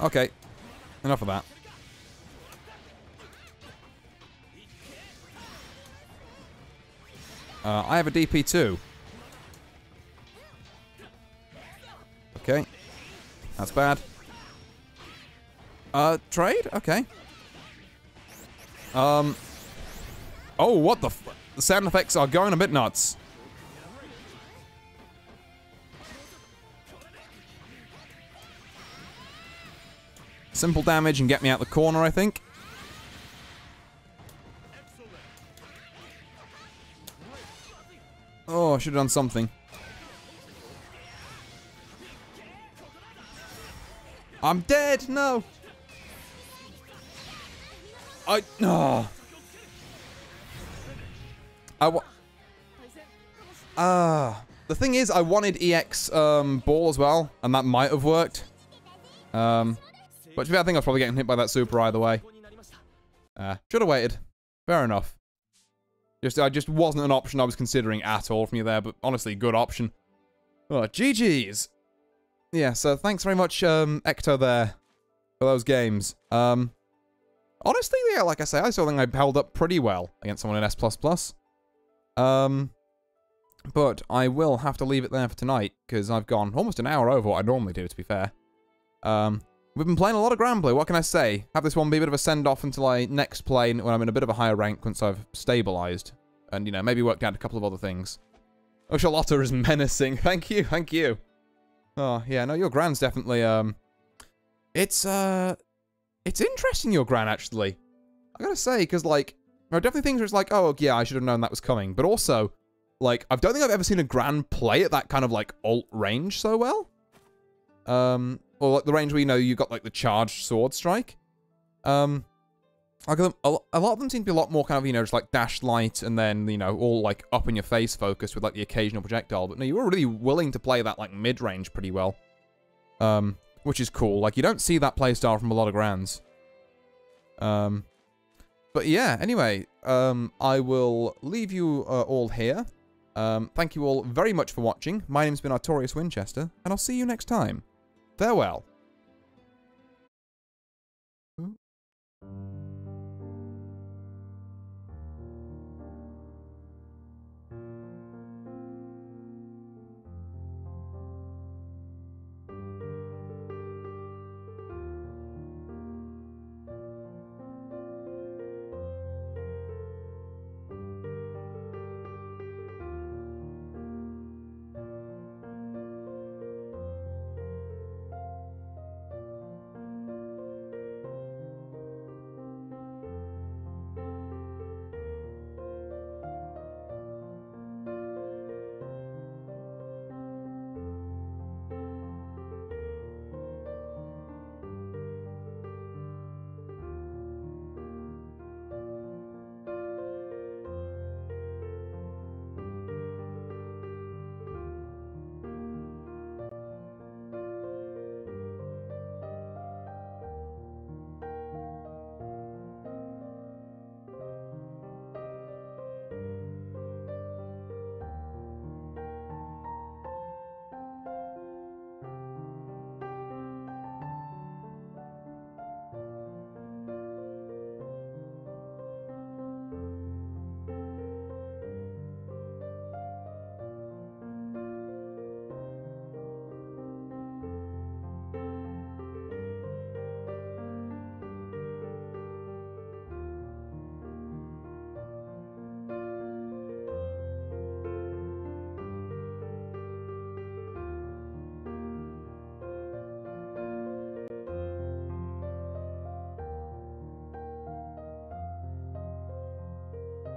Okay. Enough of that. Uh, I have a DP2. Okay. That's bad. Uh, trade? Okay. Um. Oh, what the The sound effects are going a bit nuts. Simple damage and get me out the corner, I think. Oh, I should have done something. I'm dead! No! I... No! Oh. I Ah. Uh, the thing is, I wanted EX um, ball as well, and that might have worked. Um, but to be fair, I think I was probably getting hit by that super either way. Uh, should have waited. Fair enough. Just, I just wasn't an option I was considering at all from you there, but honestly, good option. Oh, GG's. Yeah, so thanks very much, um, Ecto there, for those games. Um, honestly, yeah, like I say, I still think I held up pretty well against someone in S++. Um, but I will have to leave it there for tonight, because I've gone almost an hour over what I normally do, to be fair. Um, We've been playing a lot of Granblue, what can I say? Have this one be a bit of a send-off until I next play when I'm in a bit of a higher rank once I've stabilized. And, you know, maybe worked out a couple of other things. Oh, Charlotta is menacing. Thank you, thank you. Oh, yeah, no, your Gran's definitely, um... It's, uh... It's interesting, your Gran, actually. I gotta say, because, like, there are definitely things where it's like, oh, yeah, I should have known that was coming. But also, like, I don't think I've ever seen a Gran play at that kind of, like, alt range so well. Um, or like the range where you know you've got like the charged sword strike. Um, like a, a a lot of them seem to be a lot more kind of you know just like dash light and then you know all like up in your face focus with like the occasional projectile. But no, you were really willing to play that like mid range pretty well. Um, which is cool. Like you don't see that playstyle from a lot of Grans. Um, but yeah. Anyway, um, I will leave you uh, all here. Um, thank you all very much for watching. My name's been Artorias Winchester, and I'll see you next time. Farewell.